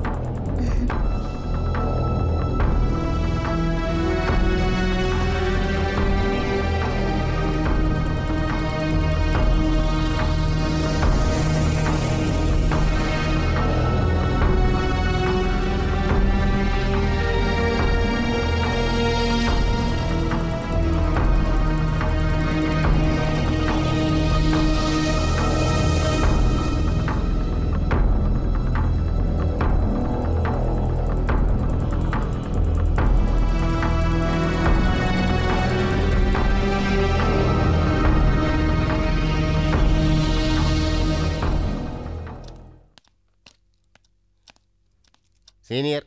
senior.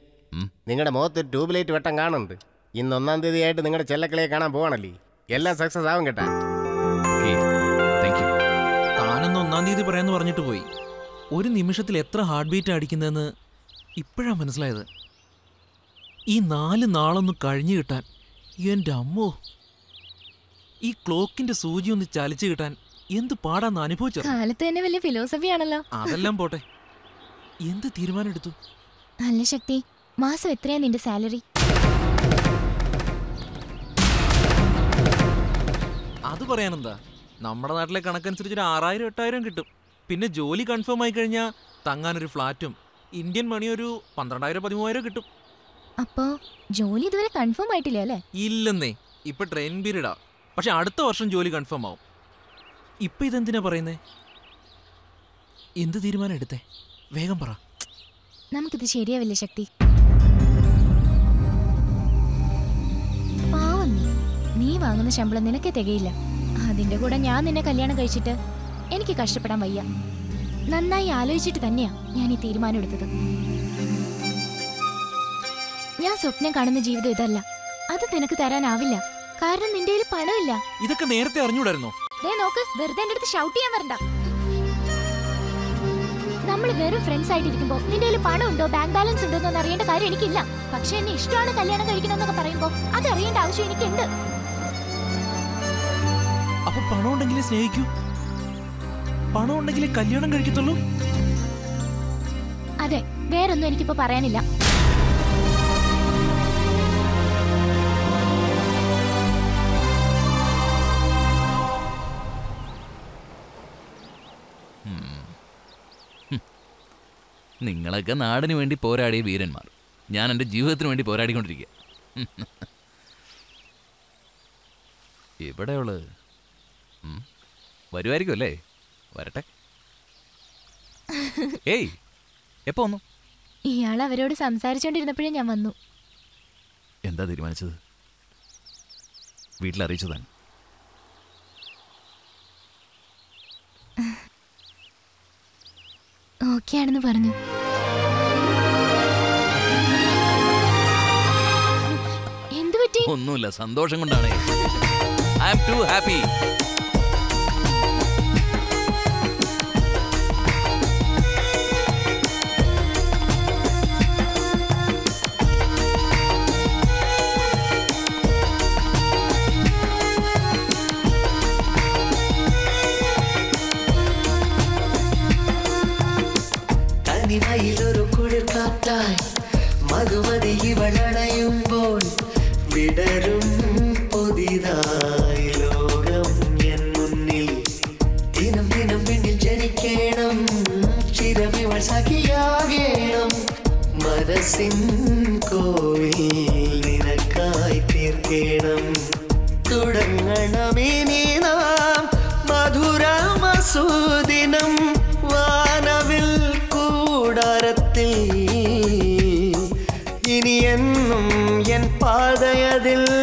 നിങ്ങളുടെ മുഖത്ത് ട്യൂബ് ലൈറ്റ് വെട്ടം കാണുന്നുണ്ട്. ഇന്ന് ഒന്നാം തീയതി ആയിട്ട് നിങ്ങളുടെ ചെല്ലക്കളിയെ കാണാൻ പോവാണല്ലേ? എല്ലാം സക്സസ് ആവും കേട്ടാ. താനെന്ന് ഒന്നാം തീയതി പറയാന്ന് പറഞ്ഞിട്ട് പോയി. ഒരു നിമിഷത്തിൽ എത്ര ഹാർട്ട് ബീറ്റ് അടിക്കുന്നതെന്ന് ഇപ്പോഴാണ് മനസ്സിലായത്. ഈ നാല് നാളൊന്ന് കഴിഞ്ഞു കിട്ടാൻ എന്റെ അമ്മോ. ഈ ക്ലോക്കിന്റെ സൂചി ഒന്ന് ചലിച്ചു കിട്ടാൻ എന്ത് പാടാന്ന് അനുഭവിച്ചു? കാലത്ത് തന്നെ വലിയ ഫിലോസഫി ആണല്ലോ. അതെല്ലാം പോട്ടെ. എന്ത് തീരുമാനം എടുത്തു അല്ല ശക്തി. മാസം എത്രയാ നിന്റെ സാലറി? അത് പറയാനെന്താ? നമ്മുടെ നാട്ടിലെ കണക്കനുസരിച്ച് ഒരു ആറായിരം എട്ടായിരം കിട്ടും. പിന്നെ ജോലി കൺഫേം ആയി കഴിഞ്ഞാൽ തങ്ങാനൊരു ഫ്ലാറ്റും ഇന്ത്യൻ മണി ഒരു പന്ത്രണ്ടായിരം പതിമൂവായിരം കിട്ടും. അപ്പോ ജോലി ഇതുവരെ കൺഫേം ആയിട്ടില്ല അല്ലേ? ഇല്ലെന്നേ. ഇപ്പൊ ട്രെയിൻ പീരീഡാ പക്ഷെ അടുത്ത വർഷം ജോലി കൺഫേം ആവും. ഇപ്പൊ ഇതെന്തിനാ പറയുന്നേ? എന്ത് തീരുമാനം എടുത്തേ? വേഗം പറ. നമുക്കിത് ശരിയാവില്ല ശക്തി. പാവം നീ. നീ വാങ്ങുന്ന ശമ്പളം നിനക്ക് തികയില്ല. അതിന്റെ കൂടെ ഞാൻ നിന്നെ കല്യാണം കഴിച്ചിട്ട് എനിക്ക് കഷ്ടപ്പെടാൻ വയ്യ. നന്നായി ആലോചിച്ചിട്ട് തന്നെയാ ഞാൻ ഈ തീരുമാനം എടുത്തത്. ഞാൻ സ്വപ്നം കാണുന്ന ജീവിതം ഇതല്ല. അത് നിനക്ക് തരാനാവില്ല. കാരണം നിന്റെ കയ്യിൽ പണമില്ല. ഇതൊക്കെ നേരത്തെ അറിഞ്ഞൂടായിരുന്നോ? ദേ നോക്ക് വെറുതെ എന്റെ അടുത്ത് ഷൗട്ട് ചെയ്യാൻ വരണ്ട. നമ്മൾ വെറും ഫ്രണ്ട്സ് ആയിട്ടിരിക്കുമ്പോ നിന്റെ കയ്യിൽ പണം ഉണ്ടോ ബാങ്ക് ബാലൻസ് ഉണ്ടോ എന്ന് അറിയേണ്ട കാര്യം എനിക്കില്ല. പക്ഷെ എന്നെ ഇഷ്ടമാണ് കല്യാണം കഴിക്കണമെന്നൊക്കെ പറയുമ്പോ അത് അറിയേണ്ട ആവശ്യം എനിക്കുണ്ട്. അപ്പൊ പണം ഉണ്ടെങ്കിലേ സ്നേഹിക്കൂ. പണം ഉണ്ടെങ്കിലേ കല്യാണം കഴിക്കത്തുള്ളൂ. അതെ വേറൊന്നും എനിക്കിപ്പോ പറയാനില്ല. നിങ്ങളൊക്കെ നാടിനു വേണ്ടി പോരാടിയ വീരന്മാർ. ഞാൻ എന്റെ ജീവിതത്തിന് വേണ്ടി പോരാടിക്കൊണ്ടിരിക്കുക ഇവിടെയുള്ള വരുമായിരിക്കും അല്ലേ? വരട്ടെ. ഏയ് എപ്പോ വന്നു? ഇയാൾ അവരോട് സംസാരിച്ചോണ്ടിരുന്നപ്പോഴേ ഞാൻ വന്നു. എന്താ തീരുമാനിച്ചത്? വീട്ടിൽ അറിയിച്ചതാണ്. ആണെന്ന് പറഞ്ഞു. എന്തു പറ്റി? ഒന്നുമില്ല സന്തോഷം കൊണ്ടാണ്. ഐ ആം ടു ഹാപ്പി உடையதில்லை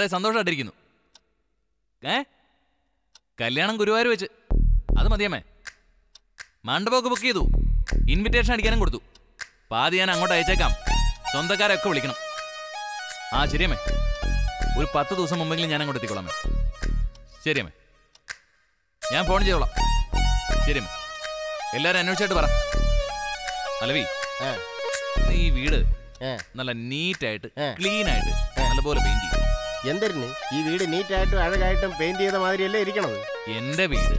അതെ സന്തോഷമായിട്ടിരിക്കുന്നു ഏ? കല്യാണം ഗുരുവായൂർ വെച്ച്. അത് മതിയമ്മേ. മണ്ഡപമൊക്കെ ബുക്ക് ചെയ്തു. ഇൻവിറ്റേഷൻ അടിക്കാനും കൊടുത്തു. പാതി ഞാൻ അങ്ങോട്ട് അയച്ചേക്കാം. സ്വന്തക്കാരൊക്കെ വിളിക്കണം. ആ ശരിയമ്മേ. ഒരു പത്ത് ദിവസം മുമ്പെങ്കിലും ഞാൻ അങ്ങോട്ട് എത്തിക്കോളാമേ ശരിയമ്മേ. ഞാൻ ഫോൺ ചെയ്തോളാം. ശരിയമ്മേ. എല്ലാവരും അന്വേഷിച്ചായിട്ട് പറ. അലവി ഈ വീട് നല്ല നീറ്റായിട്ട് ക്ലീൻ ആയിട്ട് നല്ലപോലെ പെയിന്റ് ചെയ്യും എന്തിന് ഈ വീട് നീറ്റായിട്ടും അഴകായിട്ടും പെയിന്റ് ചെയ്ത മാതിരിയല്ലേ ഇരിക്കണത്? എന്റെ വീട്.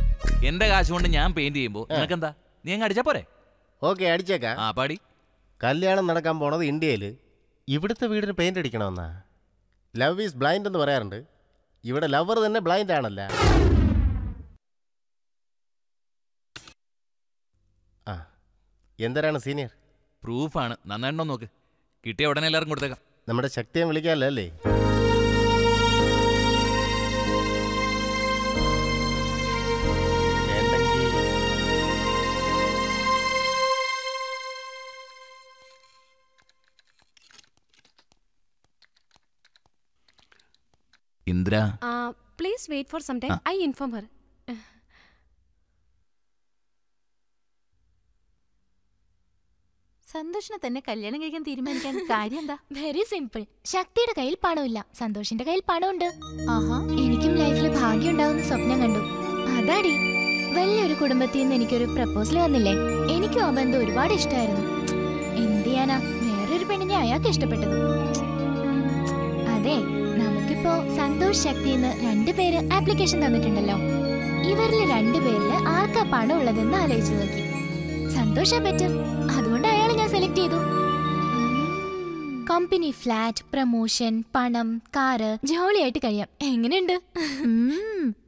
എന്റെ കാശ് കൊണ്ട് ഞാൻ പെയിന്റ് ചെയ്യുമ്പോ നിനക്കെന്താ? നീ അങ്ങ് അടിച്ചാ പോരെ? ഓക്കെ അടിച്ചേക്കാ. ആ പാടി. കല്യാണം നടക്കാൻ പോണത് ഇന്ത്യയിൽ ഇവിടുത്തെ വീടിന് പെയിന്റ് അടിക്കണമെന്നാ? ലവ് ഈസ് ബ്ലൈൻഡ് എന്ന് പറയാറുണ്ട്. ഇവിടെ ലവർ തന്നെ ബ്ലൈൻഡ് ആണല്ല. ആ എന്തരാണ് സീനിയർ പ്രൂഫാണ് നന്നായിട്ടോ നോക്ക്. കിട്ടിയ ഉടനെ എല്ലാവർക്കും കൊടുത്തേക്കാം. നമ്മുടെ ശക്തിയെ വിളിക്കാമല്ലോ അല്ലേ Indra. Please wait for some time I inform her സന്തോഷിനെ തന്നെ കല്യാണം കഴിക്കാൻ തീരുമാനിക്കാൻ <laughs> കാര്യം എന്താ? വെരി സിമ്പിൾ ശക്തിയുടെ കയ്യിൽ പണമില്ല. സന്തോഷിന്റെ കയ്യിൽ പണമുണ്ട്. ആഹാ എനിക്കും ലൈഫിൽ ഭാഗ്യം ഉണ്ടാവുന്ന സ്വപ്നം കണ്ടു. അതാടി വലിയൊരു കുടുംബത്തിൽ നിന്ന് എനിക്കൊരു പ്രപ്പോസൽ വന്നില്ലേ? എനിക്കും ആ ബന്ധം ഒരുപാട് ഇഷ്ടമായിരുന്നു എന്ത് ചെയ്യാനാ? വേറൊരു പെണ്ണിനെ അയാൾക്ക് ഇഷ്ടപ്പെട്ടത്. അതെ നമുക്കിപ്പോ സന്തോഷ് ശക്തി എന്ന് രണ്ടുപേര് ആപ്ലിക്കേഷൻ തന്നിട്ടുണ്ടല്ലോ. ഇവരിൽ രണ്ടുപേരിൽ ആർക്കാ പണം ഉള്ളതെന്ന് ആലോചിച്ചു നോക്കി. സന്തോഷാ ബെറ്റർ അതുകൊണ്ട് അയാളെ ഞാൻ സെലക്ട് ചെയ്തു. കമ്പനി ഫ്ലാറ്റ് പ്രമോഷൻ പണം കാറ് ജോളിയായിട്ട് കഴിയാം. എങ്ങനെയുണ്ട്?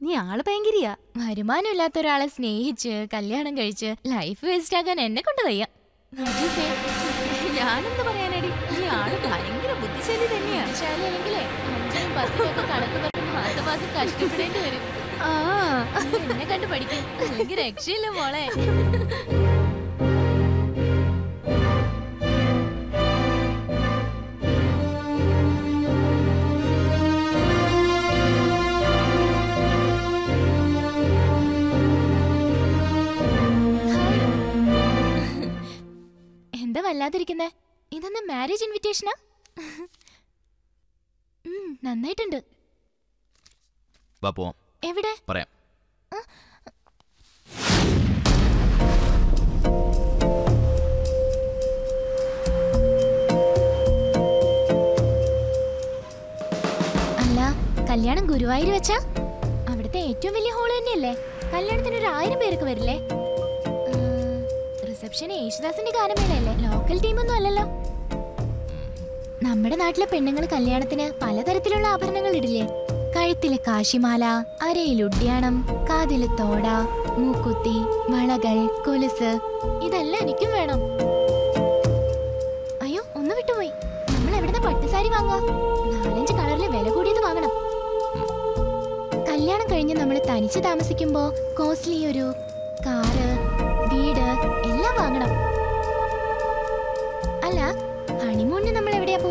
നീ ആൾ ഭയങ്കരിയാ. വരുമാനം ഇല്ലാത്ത ഒരാളെ സ്നേഹിച്ച് കല്യാണം കഴിച്ച് ലൈഫ് വേസ്റ്റ് ആക്കാൻ എന്നെ കൊണ്ട് വയ്യ. ഞാനെന്ത് പറയാനടി? ഈ ആൾ ഭയങ്കര ബുദ്ധിശാലി തന്നെയാണ് ബുദ്ധിശാലിയാണെങ്കിലേ അഞ്ചിനും പത്തിനും ഒക്കെ കണക്ക് പറഞ്ഞ് മാസം മാസം കഷ്ടപ്പെടേണ്ടി വരും. ആ. എന്നെ കണ്ട് പഠിക്കും. എനിക്ക് രക്ഷയില്ല മോളെ. എന്താ വല്ലാതിരിക്കുന്നേ? ഇതെന്താ മാരേജ് ഇൻവിറ്റേഷനാ നന്നായിട്ടുണ്ട്. വാ പോവാം. എവിടെ? പറയാം. അല്ല കല്യാണം ഗുരുവായൂർ വെച്ചാ? അവിടുത്തെ ഏറ്റവും വലിയ ഹോൾ തന്നെയല്ലേ? കല്യാണത്തിന് ഒരു ആയിരം പേർക്ക് വരില്ലേ? റിസപ്ഷൻ യേശുദാസിന്റെ ഗാനമേളയല്ലേ ലോക്കൽ ടീമൊന്നും അല്ലല്ലോ. നമ്മുടെ നാട്ടിലെ പെണ്ണുങ്ങൾ കല്യാണത്തിന് പലതരത്തിലുള്ള ആഭരണങ്ങൾ ഇടില്ലേ? കഴുത്തിലെ കാശിമാല അരയിൽ ഉഡ്യാണം കാതിലെ തോട മൂക്കുത്തി വളകൾ കൊലുസ്. ഇതെല്ലാം എനിക്കും വേണം. അയ്യോ ഒന്ന് വിട്ടുപോയി. നമ്മൾ എവിടുന്ന പട്ടുസാരി വാങ്ങുക? നാലഞ്ച് കളറിൽ വില കൂടിയത് വാങ്ങണം. കല്യാണം കഴിഞ്ഞ് നമ്മൾ തനിച്ച് താമസിക്കുമ്പോ കോസ്റ്റ്ലി ഒരു കാറ് വീട് എല്ലാം വാങ്ങണം.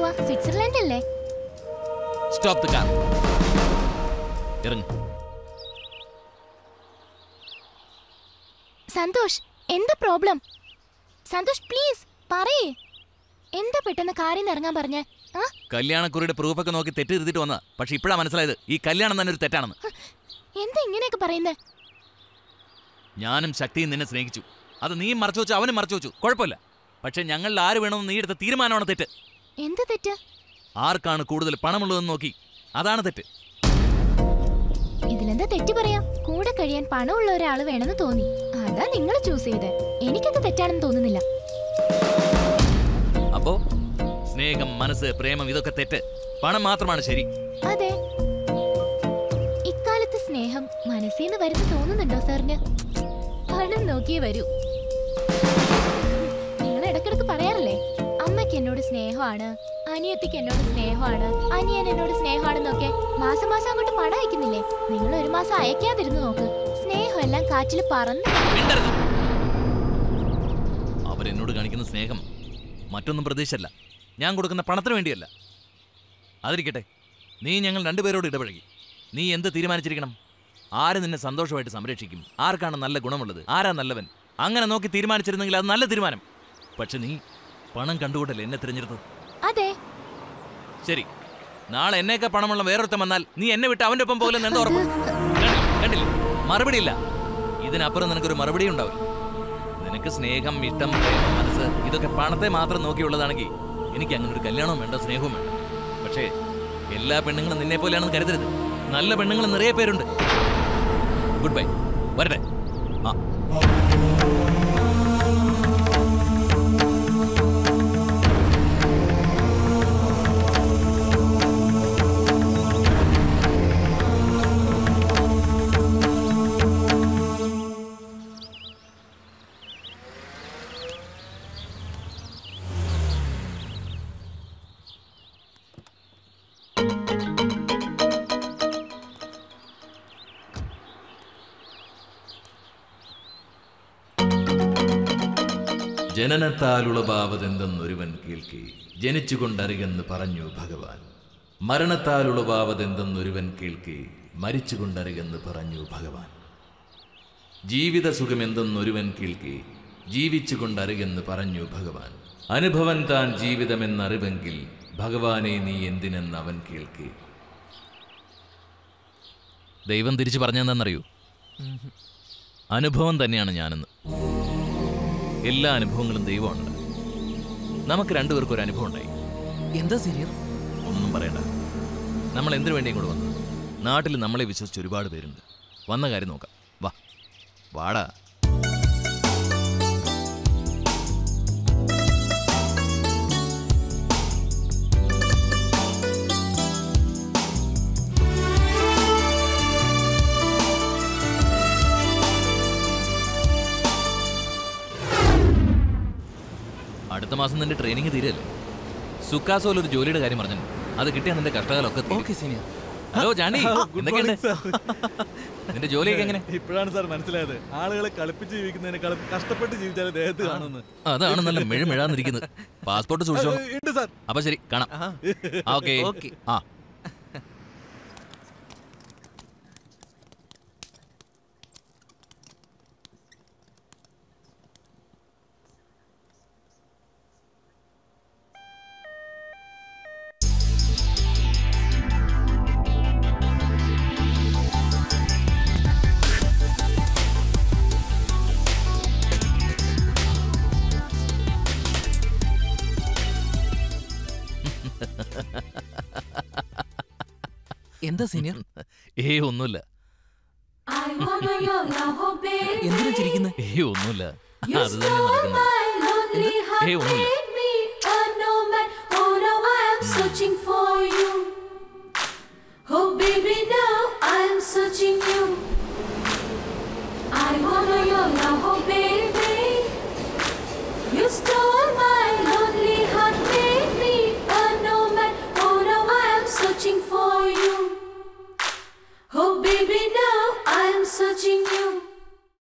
പോവാ. സ്വിറ്റ്സർലൻഡ് അല്ലേ സ്റ്റോപ്പ് ദ കാർ ഇറങ്ങ്. സന്തോഷ് എന്താ പ്രോബ്ലം? സന്തോഷ് പ്ലീസ് പറയേ. എന്താ പെട്ടെന്ന് കാര്യം ഇറങ്ങാൻ പറഞ്ഞ? കല്യാണക്കുറിയുടെ പ്രൂഫൊക്കെ നോക്കി തെറ്റ് തിരുത്തിട്ട് വന്നതാ. പക്ഷെ ഇപ്പോഴാ മനസ്സിലായത് ഈ കല്യാണം തന്നെ ഒരു തെറ്റാണെന്ന്. എന്താ ഇങ്ങനെയൊക്കെ പറയുന്നേ? ഞാനും ശക്തിയും നിന്നെ സ്നേഹിച്ചു. അത് നീ മറച്ചു വെച്ചു അവനും മറച്ചു വെച്ചു. കുഴപ്പമില്ല. പക്ഷെ ഞങ്ങളിൽ ആര് വേണമെന്ന് നീ എടുത്ത തീരുമാനമാണ് തെറ്റ്. എന്ത് തെറ്റ്? ആർക്കാണ് കൂടുതൽ പണമുള്ളതെന്ന് നോക്കി. അതാണ് തെറ്റ്. ഇതിലെന്താ തെറ്റ് പറയാ? കൂടെ കഴിയാൻ പണമുള്ള ഒരാൾ വേണമെന്ന് തോന്നി. അതാ നിങ്ങൾ ചൂസ് ചെയ്തേ. എനിക്കത് തെറ്റാണെന്ന് തോന്നുന്നില്ല. അപ്പോ സ്നേഹം മനസ്സ് പ്രേമം ഇതൊക്കെ തെറ്റ്. പണം മാത്രമാണ് ശരി. അതെ. ഇക്കാലത്ത് സ്നേഹം മനസ്സിന്ന് വരുന്ന തോന്നുന്നുണ്ടോ സാറിന്? പണം നോക്കിയേ വരൂ. നിങ്ങൾ ഇടക്കിടക്ക് പറയാറില്ലേ? അമ്മയ്ക്ക് എന്നോട് സ്നേഹമാണ് അനിയത്തിക്ക് എന്നോട് സ്നേഹമാണ് അനിയൻ എന്നോട് സ്നേഹമാണെന്നൊക്കെ മാസം മാസം അങ്ങോട്ട് പണം അയക്കുന്നില്ലേ? നിങ്ങൾ ഒരു മാസം അയക്കാതിരുന്നു നോക്ക്. സ്നേഹം എല്ലാം കാറ്റിൽ പറന്ന് അവരെന്നോട് കാണിക്കുന്ന സ്നേഹം മറ്റൊന്നും പ്രതീക്ഷല്ല ഞാൻ കൊടുക്കുന്ന പണത്തിന് വേണ്ടിയല്ല. അതിരിക്കട്ടെ നീ ഞങ്ങൾ രണ്ടുപേരോട് ഇടപഴകി. നീ എന്ത് തീരുമാനിച്ചിരിക്കണം? ആര് നിന്നെ സന്തോഷമായിട്ട് സംരക്ഷിക്കും? ആർക്കാണ് നല്ല ഗുണമുള്ളത്? ആരാ നല്ലവൻ? അങ്ങനെ നോക്കി തീരുമാനിച്ചിരുന്നെങ്കിൽ അത് നല്ല തീരുമാനം. പക്ഷെ നീ പണം കണ്ടുകൊണ്ടല്ലേ എന്നെ തിരഞ്ഞെടുത്തത്? അതെ. ശരി. നാളെ എന്നേക്കാ പണമുള്ള വേറൊരുത്തം വന്നാൽ നീ എന്നെ വിട്ട് അവന്റെ ഒപ്പം പോകില്ലെന്ന് എന്താ ഉറപ്പ്? കണ്ടില്ല? മറുപടി ഇല്ല ഇതിനപ്പുറം നിനക്കൊരു മറുപടി ഉണ്ടാവില്ല. നിനക്ക് സ്നേഹം ഇഷ്ടം മനസ്സ് ഇതൊക്കെ പണത്തെ മാത്രം നോക്കിയുള്ളതാണെങ്കിൽ എനിക്ക് അങ്ങനെ ഒരു കല്യാണവും വേണ്ട സ്നേഹവും വേണ്ട. പക്ഷേ എല്ലാ പെണ്ണുങ്ങളും നിന്നെ പോലെയാണെന്ന് കരുതരുത്. നല്ല പെണ്ണുങ്ങൾ നിറയെ പേരുണ്ട്. Goodbye. വരട്ടെ. ആ. ജനനത്താലുളവാവതെന്തെന്നൊരുവൻ കേൾക്കെ. ജനിച്ചുകൊണ്ടറിയെന്ന് പറഞ്ഞു ഭഗവാൻ. മരണത്താലുളവാവതെന്തെന്നൊരുവൻ കേൾക്കെ. മരിച്ചുകൊണ്ടറിയെന്ന് പറഞ്ഞു ഭഗവാൻ. ജീവിത സുഖമെന്തെന്നൊരുവൻ കേൾക്കെ. ജീവിച്ചുകൊണ്ടറിയെന്ന് പറഞ്ഞു ഭഗവാൻ. അനുഭവൻ താൻ ജീവിതമെന്നറിവെങ്കിൽ ഭഗവാനെ നീ എന്തിനെന്ന് അവൻ കേൾക്കെ. ദൈവം തിരിച്ചു പറഞ്ഞെന്താണെന്നറിയൂ അനുഭവം തന്നെയാണ് ഞാനെന്ന്. എല്ലാ അനുഭവങ്ങളും ദൈവമാണ് നമുക്ക് രണ്ടുപേർക്കും ഒരു അനുഭവം ഉണ്ടായി. എന്താ സീനിയർ? ഒന്നും പറയണ്ട. നമ്മൾ എന്തിനു വേണ്ടി ഇങ്ങോട്ട് വന്നു? നാട്ടിൽ നമ്മളെ വിശ്വസിച്ച് ഒരുപാട് പേരുണ്ട്. വന്ന കാര്യം നോക്കാം. വാ. വാടാ. അടുത്ത മാസം നിന്റെ ട്രെയിനിങ് തീരല്ലേ സുക്കാസോൽ ഒരു ജോലിയുടെ കാര്യം പറഞ്ഞു അത് കിട്ടിയാൽ നിന്റെ കഷ്ടകാലൊക്കെ ഓക്കെ സീനിയർ ഹലോ ജാണി <laughs> എന്തൊക്കെയുണ്ട്? നിന്റെ ജോലിയൊക്കെ എങ്ങനെ? <laughs> ഇപ്പോഴാണ് സാർ മനസ്സിലായത്. ആളുകളെ കളിപ്പിച്ച് ജീവിക്കുന്നതിനേക്കാളും കഷ്ടപ്പെട്ട് ജീവിച്ചാൽ ദേഹത്ത് കാണുന്നു അതാണ് നല്ല മിഴമിഴാന്നിരിക്കുന്നത്. പാസ്പോർട്ട് <laughs> സൂക്ഷിച്ചോ? ഉണ്ട് സാർ അപ്പൊ ശരി കാണാം. ഓക്കെ. ഓക്കെ. ആ. എന്താ സീനിയർ ഏ ഒന്നുമില്ല എന്തിനാ ചിരിക്കുന്നത് ഏ ഒന്നുമില്ല അത് തന്നെ നടക്കുന്നത് ഏ ഒന്നുമില്ല Searching for you. Oh, baby, now I'm searching you. I wanna your love, oh, baby. You stole my lonely. Oh baby now I am searching you.